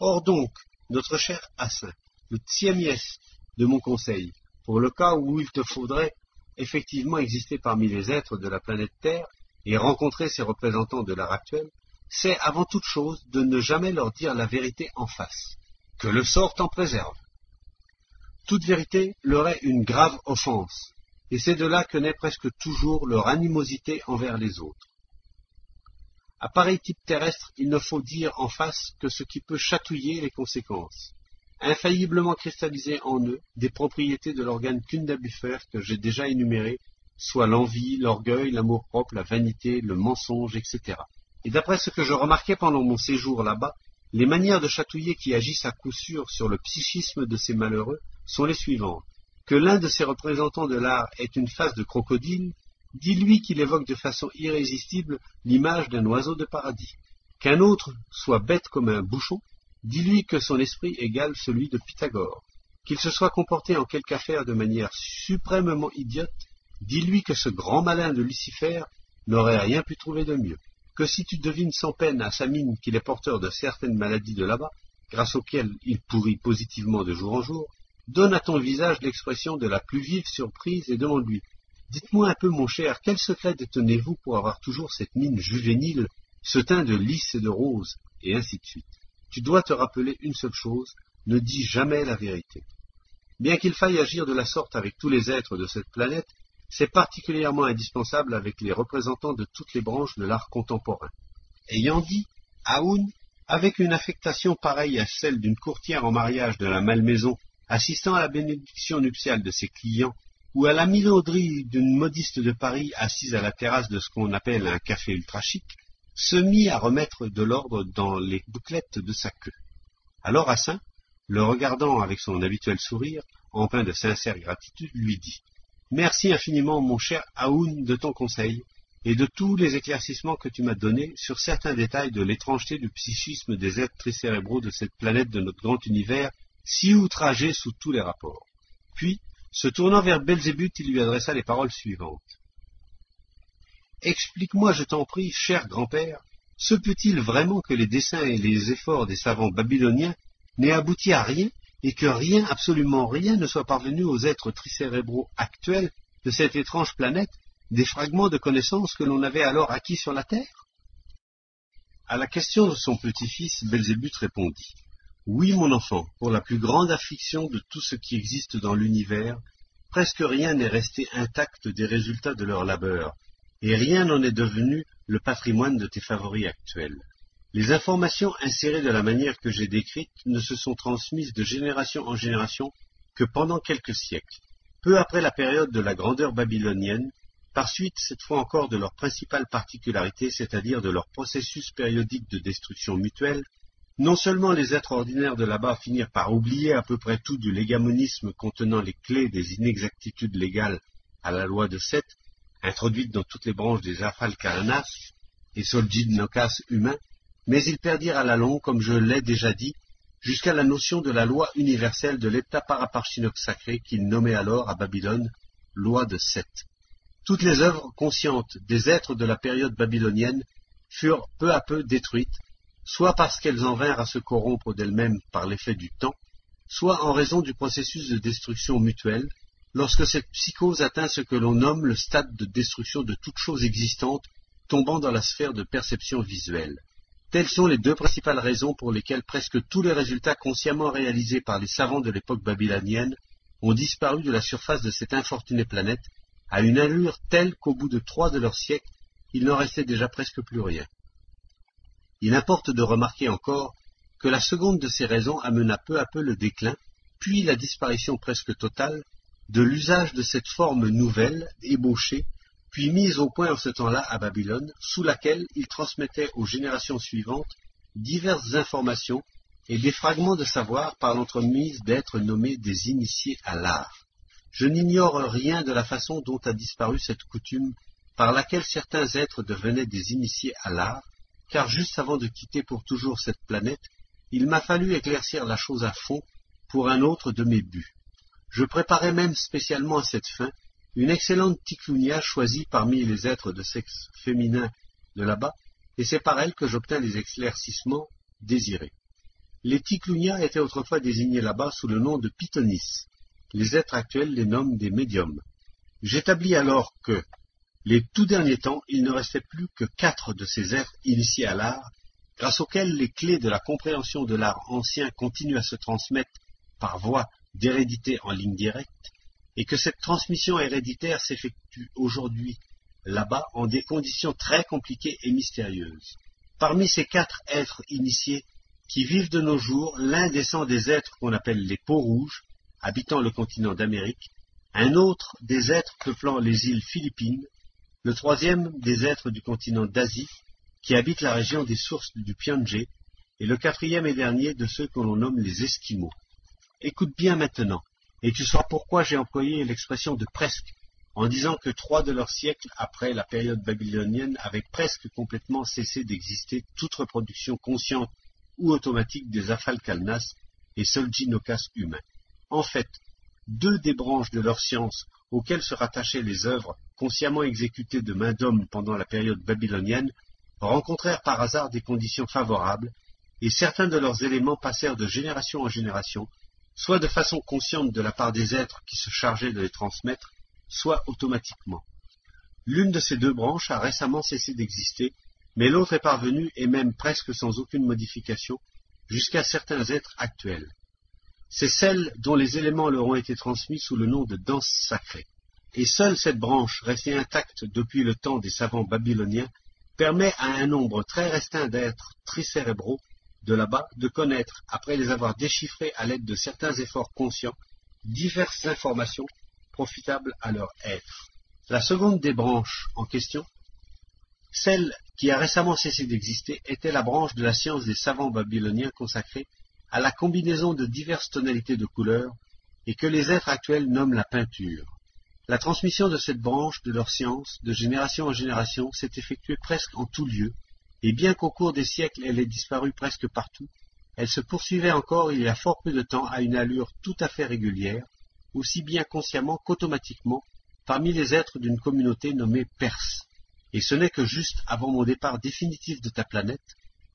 Or donc, notre cher Assin, le tiemiès de mon conseil, pour le cas où il te faudrait effectivement exister parmi les êtres de la planète Terre et rencontrer ces représentants de l'art actuel, c'est avant toute chose de ne jamais leur dire la vérité en face. Que le sort t'en préserve. Toute vérité leur est une grave offense, et c'est de là que naît presque toujours leur animosité envers les autres. À pareil type terrestre, il ne faut dire en face que ce qui peut chatouiller les conséquences infailliblement cristallisées en eux des propriétés de l'organe Kunda-Buffer que j'ai déjà énuméré, soit l'envie, l'orgueil, l'amour-propre, la vanité, le mensonge, etc. Et d'après ce que je remarquais pendant mon séjour là-bas, les manières de chatouiller qui agissent à coup sûr sur le psychisme de ces malheureux sont les suivantes. Que l'un de ces représentants de l'art ait une face de crocodile, dis-lui qu'il évoque de façon irrésistible l'image d'un oiseau de paradis. Qu'un autre soit bête comme un bouchon, Dis-lui que son esprit égale celui de Pythagore, qu'il se soit comporté en quelque affaire de manière suprêmement idiote, dis-lui que ce grand malin de Lucifer n'aurait rien pu trouver de mieux, que si tu devines sans peine à sa mine qu'il est porteur de certaines maladies de là-bas, grâce auxquelles il pourrit positivement de jour en jour, donne à ton visage l'expression de la plus vive surprise et demande-lui Dites-moi un peu, mon cher, quel secret détenez-vous pour avoir toujours cette mine juvénile, ce teint de lys et de rose, et ainsi de suite. Tu dois te rappeler une seule chose, ne dis jamais la vérité. Bien qu'il faille agir de la sorte avec tous les êtres de cette planète, c'est particulièrement indispensable avec les représentants de toutes les branches de l'art contemporain. Ayant dit, Aoun, avec une affectation pareille à celle d'une courtière en mariage de la malmaison, assistant à la bénédiction nuptiale de ses clients, ou à la milauderie d'une modiste de Paris assise à la terrasse de ce qu'on appelle un café ultra chic, se mit à remettre de l'ordre dans les bouclettes de sa queue. Alors Assin, le regardant avec son habituel sourire, empreint de sincère gratitude, lui dit Merci infiniment, mon cher Aoun, de ton conseil et de tous les éclaircissements que tu m'as donnés sur certains détails de l'étrangeté du psychisme des êtres tricérébraux de cette planète de notre grand univers, si outragé sous tous les rapports. Puis, se tournant vers Belzébuth, il lui adressa les paroles suivantes. Explique-moi, je t'en prie, cher grand-père, se peut-il vraiment que les dessins et les efforts des savants babyloniens n'aient abouti à rien et que rien, absolument rien, ne soit parvenu aux êtres tricérébraux actuels de cette étrange planète, des fragments de connaissances que l'on avait alors acquis sur la Terre? À la question de son petit-fils, Belzébuth répondit Oui, mon enfant, pour la plus grande affliction de tout ce qui existe dans l'univers, presque rien n'est resté intact des résultats de leur labeur, et rien n'en est devenu le patrimoine de tes favoris actuels. Les informations insérées de la manière que j'ai décrite ne se sont transmises de génération en génération que pendant quelques siècles, peu après la période de la grandeur babylonienne, par suite cette fois encore de leur principale particularité, c'est-à-dire de leur processus périodique de destruction mutuelle, non seulement les êtres ordinaires de là-bas finirent par oublier à peu près tout du légamonisme contenant les clés des inexactitudes légales à la loi de Seth, introduite dans toutes les branches des Afalkaranas et Nokas humains, mais ils perdirent à la longue, comme je l'ai déjà dit, jusqu'à la notion de la loi universelle de l'état sacré qu'ils nommaient alors à Babylone loi de Seth. Toutes les œuvres conscientes des êtres de la période babylonienne furent peu à peu détruites, soit parce qu'elles en vinrent à se corrompre d'elles-mêmes par l'effet du temps, soit en raison du processus de destruction mutuelle, lorsque cette psychose atteint ce que l'on nomme le stade de destruction de toute chose existante tombant dans la sphère de perception visuelle. Telles sont les deux principales raisons pour lesquelles presque tous les résultats consciemment réalisés par les savants de l'époque babylonienne ont disparu de la surface de cette infortunée planète à une allure telle qu'au bout de trois de leurs siècles, il n'en restait déjà presque plus rien. Il importe de remarquer encore que la seconde de ces raisons amena peu à peu le déclin, puis la disparition presque totale de l'usage de cette forme nouvelle, ébauchée, puis mise au point en ce temps-là à Babylone, sous laquelle il transmettait aux générations suivantes diverses informations et des fragments de savoir par l'entremise d'êtres nommés des initiés à l'art. Je n'ignore rien de la façon dont a disparu cette coutume par laquelle certains êtres devenaient des initiés à l'art, car juste avant de quitter pour toujours cette planète, il m'a fallu éclaircir la chose à fond pour un autre de mes buts. Je préparais même spécialement à cette fin une excellente ticlunia choisie parmi les êtres de sexe féminin de là-bas, et c'est par elle que j'obtins les éclaircissements désirés. Les ticlunia étaient autrefois désignés là-bas sous le nom de Pythonis. Les êtres actuels les nomment des médiums. J'établis alors que, les tout derniers temps, il ne restait plus que quatre de ces êtres initiés à l'art, grâce auxquels les clés de la compréhension de l'art ancien continuent à se transmettre par voie d'hérédité en ligne directe, et que cette transmission héréditaire s'effectue aujourd'hui là-bas en des conditions très compliquées et mystérieuses. Parmi ces quatre êtres initiés qui vivent de nos jours, l'un descend des êtres qu'on appelle les peaux rouges, habitant le continent d'Amérique, un autre des êtres peuplant les îles Philippines, le troisième des êtres du continent d'Asie, qui habitent la région des sources du Pyongyé, et le quatrième et dernier de ceux que l'on nomme les Esquimaux. Écoute bien maintenant, et tu sauras pourquoi j'ai employé l'expression de presque, en disant que trois de leurs siècles après la période babylonienne avaient presque complètement cessé d'exister toute reproduction consciente ou automatique des Afalkalnas et Solginokas humains. En fait, deux des branches de leur science auxquelles se rattachaient les œuvres consciemment exécutées de main d'homme pendant la période babylonienne rencontrèrent par hasard des conditions favorables, et certains de leurs éléments passèrent de génération en génération soit de façon consciente de la part des êtres qui se chargeaient de les transmettre, soit automatiquement. L'une de ces deux branches a récemment cessé d'exister, mais l'autre est parvenue, et même presque sans aucune modification, jusqu'à certains êtres actuels. C'est celle dont les éléments leur ont été transmis sous le nom de danse sacrée. Et seule cette branche, restée intacte depuis le temps des savants babyloniens, permet à un nombre très restreint d'êtres tricérébraux de là-bas de connaître, après les avoir déchiffrés à l'aide de certains efforts conscients, diverses informations profitables à leur être. La seconde des branches en question, celle qui a récemment cessé d'exister, était la branche de la science des savants babyloniens consacrée à la combinaison de diverses tonalités de couleurs et que les êtres actuels nomment la peinture. La transmission de cette branche de leur science, de génération en génération, s'est effectuée presque en tout lieu, et bien qu'au cours des siècles elle ait disparu presque partout, elle se poursuivait encore il y a fort peu de temps à une allure tout à fait régulière, aussi bien consciemment qu'automatiquement, parmi les êtres d'une communauté nommée Perse. Et ce n'est que juste avant mon départ définitif de ta planète,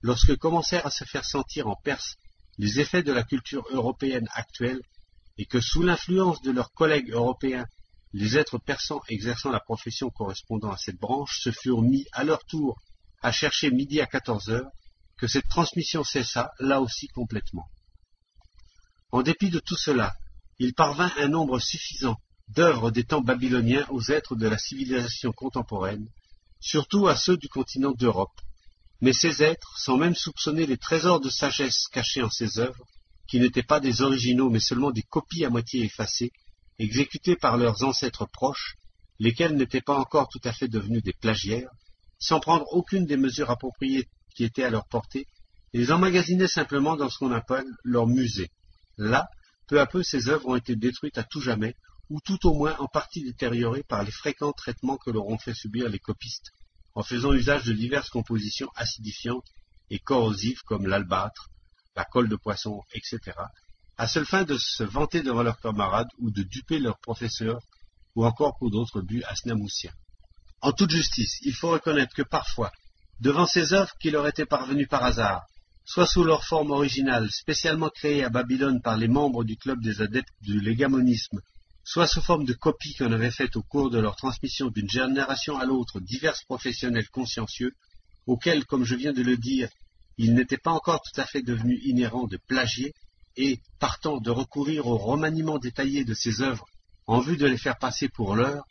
lorsque commencèrent à se faire sentir en Perse les effets de la culture européenne actuelle, et que sous l'influence de leurs collègues européens, les êtres persans exerçant la profession correspondant à cette branche se furent mis à leur tour à chercher midi à quatorze heures, que cette transmission cessa, là aussi complètement. En dépit de tout cela, il parvint un nombre suffisant d'œuvres des temps babyloniens aux êtres de la civilisation contemporaine, surtout à ceux du continent d'Europe. Mais ces êtres, sans même soupçonner les trésors de sagesse cachés en ces œuvres, qui n'étaient pas des originaux mais seulement des copies à moitié effacées, exécutées par leurs ancêtres proches, lesquels n'étaient pas encore tout à fait devenus des plagiaires, sans prendre aucune des mesures appropriées qui étaient à leur portée, les emmagasinaient simplement dans ce qu'on appelle leur musée. Là, peu à peu, ces œuvres ont été détruites à tout jamais, ou tout au moins en partie détériorées par les fréquents traitements que leur ont fait subir les copistes, en faisant usage de diverses compositions acidifiantes et corrosives comme l'albâtre, la colle de poisson, etc., à seule fin de se vanter devant leurs camarades ou de duper leurs professeurs, ou encore pour d'autres buts asnamoussiens. En toute justice, il faut reconnaître que parfois, devant ces œuvres qui leur étaient parvenues par hasard, soit sous leur forme originale, spécialement créée à Babylone par les membres du club des adeptes du légamonisme, soit sous forme de copies qu'on avait faites au cours de leur transmission d'une génération à l'autre divers professionnels consciencieux, auxquels, comme je viens de le dire, il n'était pas encore tout à fait devenu inhérent de plagier, et, partant, de recourir au remaniement détaillé de ces œuvres en vue de les faire passer pour leurs,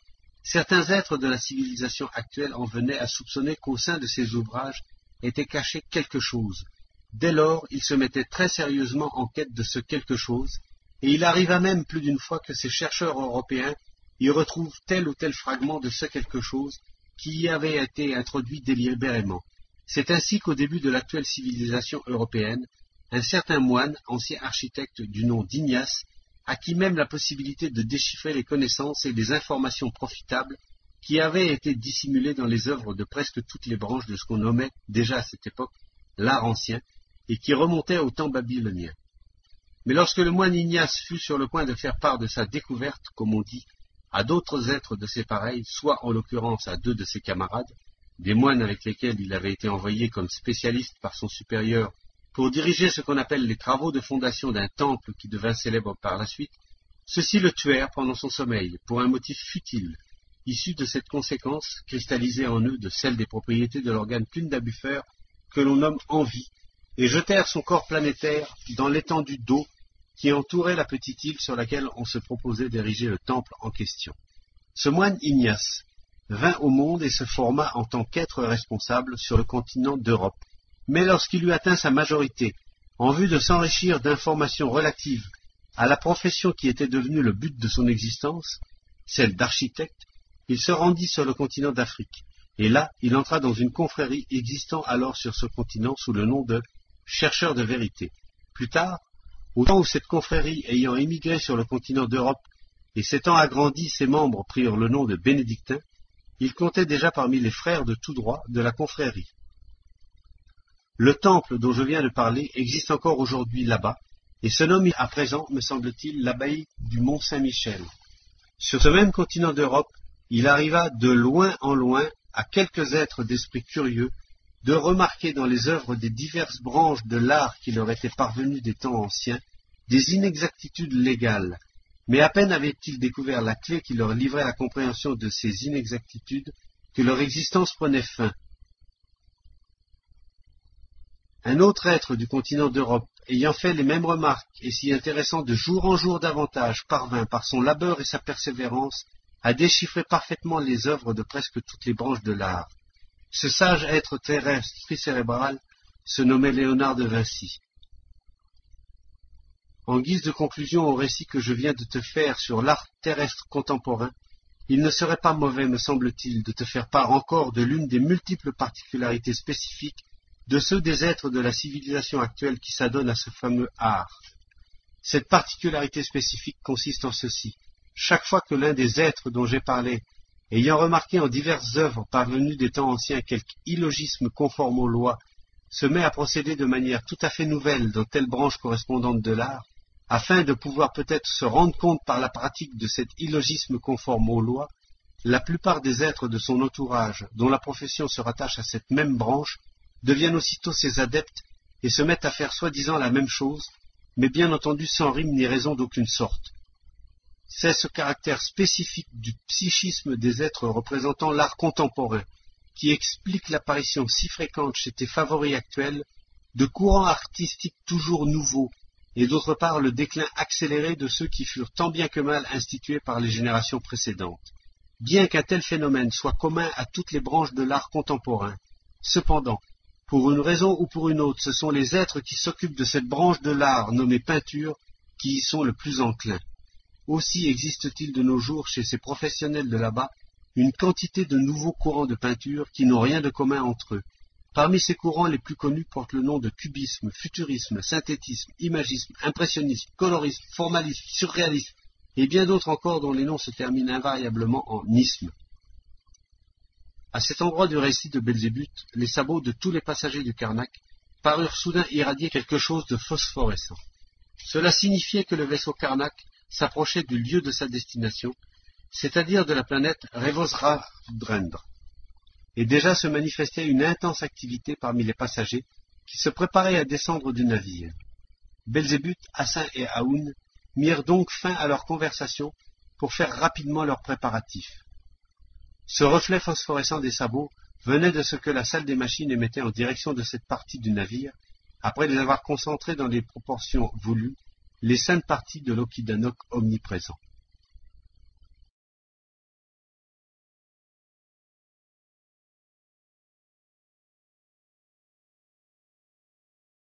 Certains êtres de la civilisation actuelle en venaient à soupçonner qu'au sein de ces ouvrages était caché quelque chose. Dès lors, ils se mettaient très sérieusement en quête de ce quelque chose, et il arriva même plus d'une fois que ces chercheurs européens y retrouvent tel ou tel fragment de ce quelque chose qui y avait été introduit délibérément. C'est ainsi qu'au début de l'actuelle civilisation européenne, un certain moine, ancien architecte du nom d'Ignace, acquit même la possibilité de déchiffrer les connaissances et les informations profitables qui avaient été dissimulées dans les œuvres de presque toutes les branches de ce qu'on nommait déjà à cette époque l'art ancien, et qui remontaient au temps babylonien. Mais lorsque le moine Ignace fut sur le point de faire part de sa découverte, comme on dit, à d'autres êtres de ses pareils, soit en l'occurrence à deux de ses camarades, des moines avec lesquels il avait été envoyé comme spécialiste par son supérieur pour diriger ce qu'on appelle les travaux de fondation d'un temple qui devint célèbre par la suite, ceux-ci le tuèrent pendant son sommeil, pour un motif futile, issu de cette conséquence cristallisée en eux de celle des propriétés de l'organe Kundabuffer que l'on nomme envie, et jetèrent son corps planétaire dans l'étendue d'eau qui entourait la petite île sur laquelle on se proposait d'ériger le temple en question. Ce moine Ignace vint au monde et se forma en tant qu'être responsable sur le continent d'Europe. Mais lorsqu'il eut atteint sa majorité, en vue de s'enrichir d'informations relatives à la profession qui était devenue le but de son existence, celle d'architecte, il se rendit sur le continent d'Afrique, et là il entra dans une confrérie existant alors sur ce continent sous le nom de chercheur de vérité. Plus tard, au temps où cette confrérie ayant émigré sur le continent d'Europe et s'étant agrandie, ses membres prirent le nom de bénédictins, il comptait déjà parmi les frères de tout droit de la confrérie. Le temple dont je viens de parler existe encore aujourd'hui là-bas, et se nomme à présent, me semble-t-il, l'abbaye du Mont Saint-Michel. Sur ce même continent d'Europe, il arriva de loin en loin à quelques êtres d'esprit curieux de remarquer dans les œuvres des diverses branches de l'art qui leur étaient parvenues des temps anciens des inexactitudes légales, mais à peine avaient-ils découvert la clé qui leur livrait la compréhension de ces inexactitudes que leur existence prenait fin. Un autre être du continent d'Europe, ayant fait les mêmes remarques et s'y intéressant de jour en jour davantage, parvint par son labeur et sa persévérance à déchiffrer parfaitement les œuvres de presque toutes les branches de l'art. Ce sage être terrestre cérébral se nommait Léonard de Vinci. En guise de conclusion au récit que je viens de te faire sur l'art terrestre contemporain, il ne serait pas mauvais, me semble-t-il, de te faire part encore de l'une des multiples particularités spécifiques de ceux des êtres de la civilisation actuelle qui s'adonnent à ce fameux art. Cette particularité spécifique consiste en ceci. Chaque fois que l'un des êtres dont j'ai parlé ayant remarqué en diverses œuvres parvenues des temps anciens quelque illogisme conforme aux lois, se met à procéder de manière tout à fait nouvelle dans telle branche correspondante de l'art, afin de pouvoir peut-être se rendre compte par la pratique de cet illogisme conforme aux lois, la plupart des êtres de son entourage, dont la profession se rattache à cette même branche, deviennent aussitôt ses adeptes et se mettent à faire soi-disant la même chose, mais bien entendu sans rime ni raison d'aucune sorte. C'est ce caractère spécifique du psychisme des êtres représentant l'art contemporain qui explique l'apparition si fréquente chez tes favoris actuels de courants artistiques toujours nouveaux et d'autre part le déclin accéléré de ceux qui furent tant bien que mal institués par les générations précédentes. Bien qu'un tel phénomène soit commun à toutes les branches de l'art contemporain, cependant, pour une raison ou pour une autre, ce sont les êtres qui s'occupent de cette branche de l'art nommée peinture qui y sont le plus enclins. Aussi existe-t-il de nos jours chez ces professionnels de là-bas une quantité de nouveaux courants de peinture qui n'ont rien de commun entre eux. Parmi ces courants, les plus connus portent le nom de cubisme, futurisme, synthétisme, imagisme, impressionnisme, colorisme, formalisme, surréalisme, et bien d'autres encore dont les noms se terminent invariablement en isme. À cet endroit du récit de Belzébuth, les sabots de tous les passagers du Carnac parurent soudain irradier quelque chose de phosphorescent. Cela signifiait que le vaisseau Carnac s'approchait du lieu de sa destination, c'est-à-dire de la planète Revosradrendre. Et déjà se manifestait une intense activité parmi les passagers qui se préparaient à descendre du navire. Belzébuth, Hassin et Aoun mirent donc fin à leur conversation pour faire rapidement leurs préparatifs. Ce reflet phosphorescent des sabots venait de ce que la salle des machines émettait en direction de cette partie du navire, après les avoir concentrés dans les proportions voulues les saintes parties de l'Okidanok omniprésent.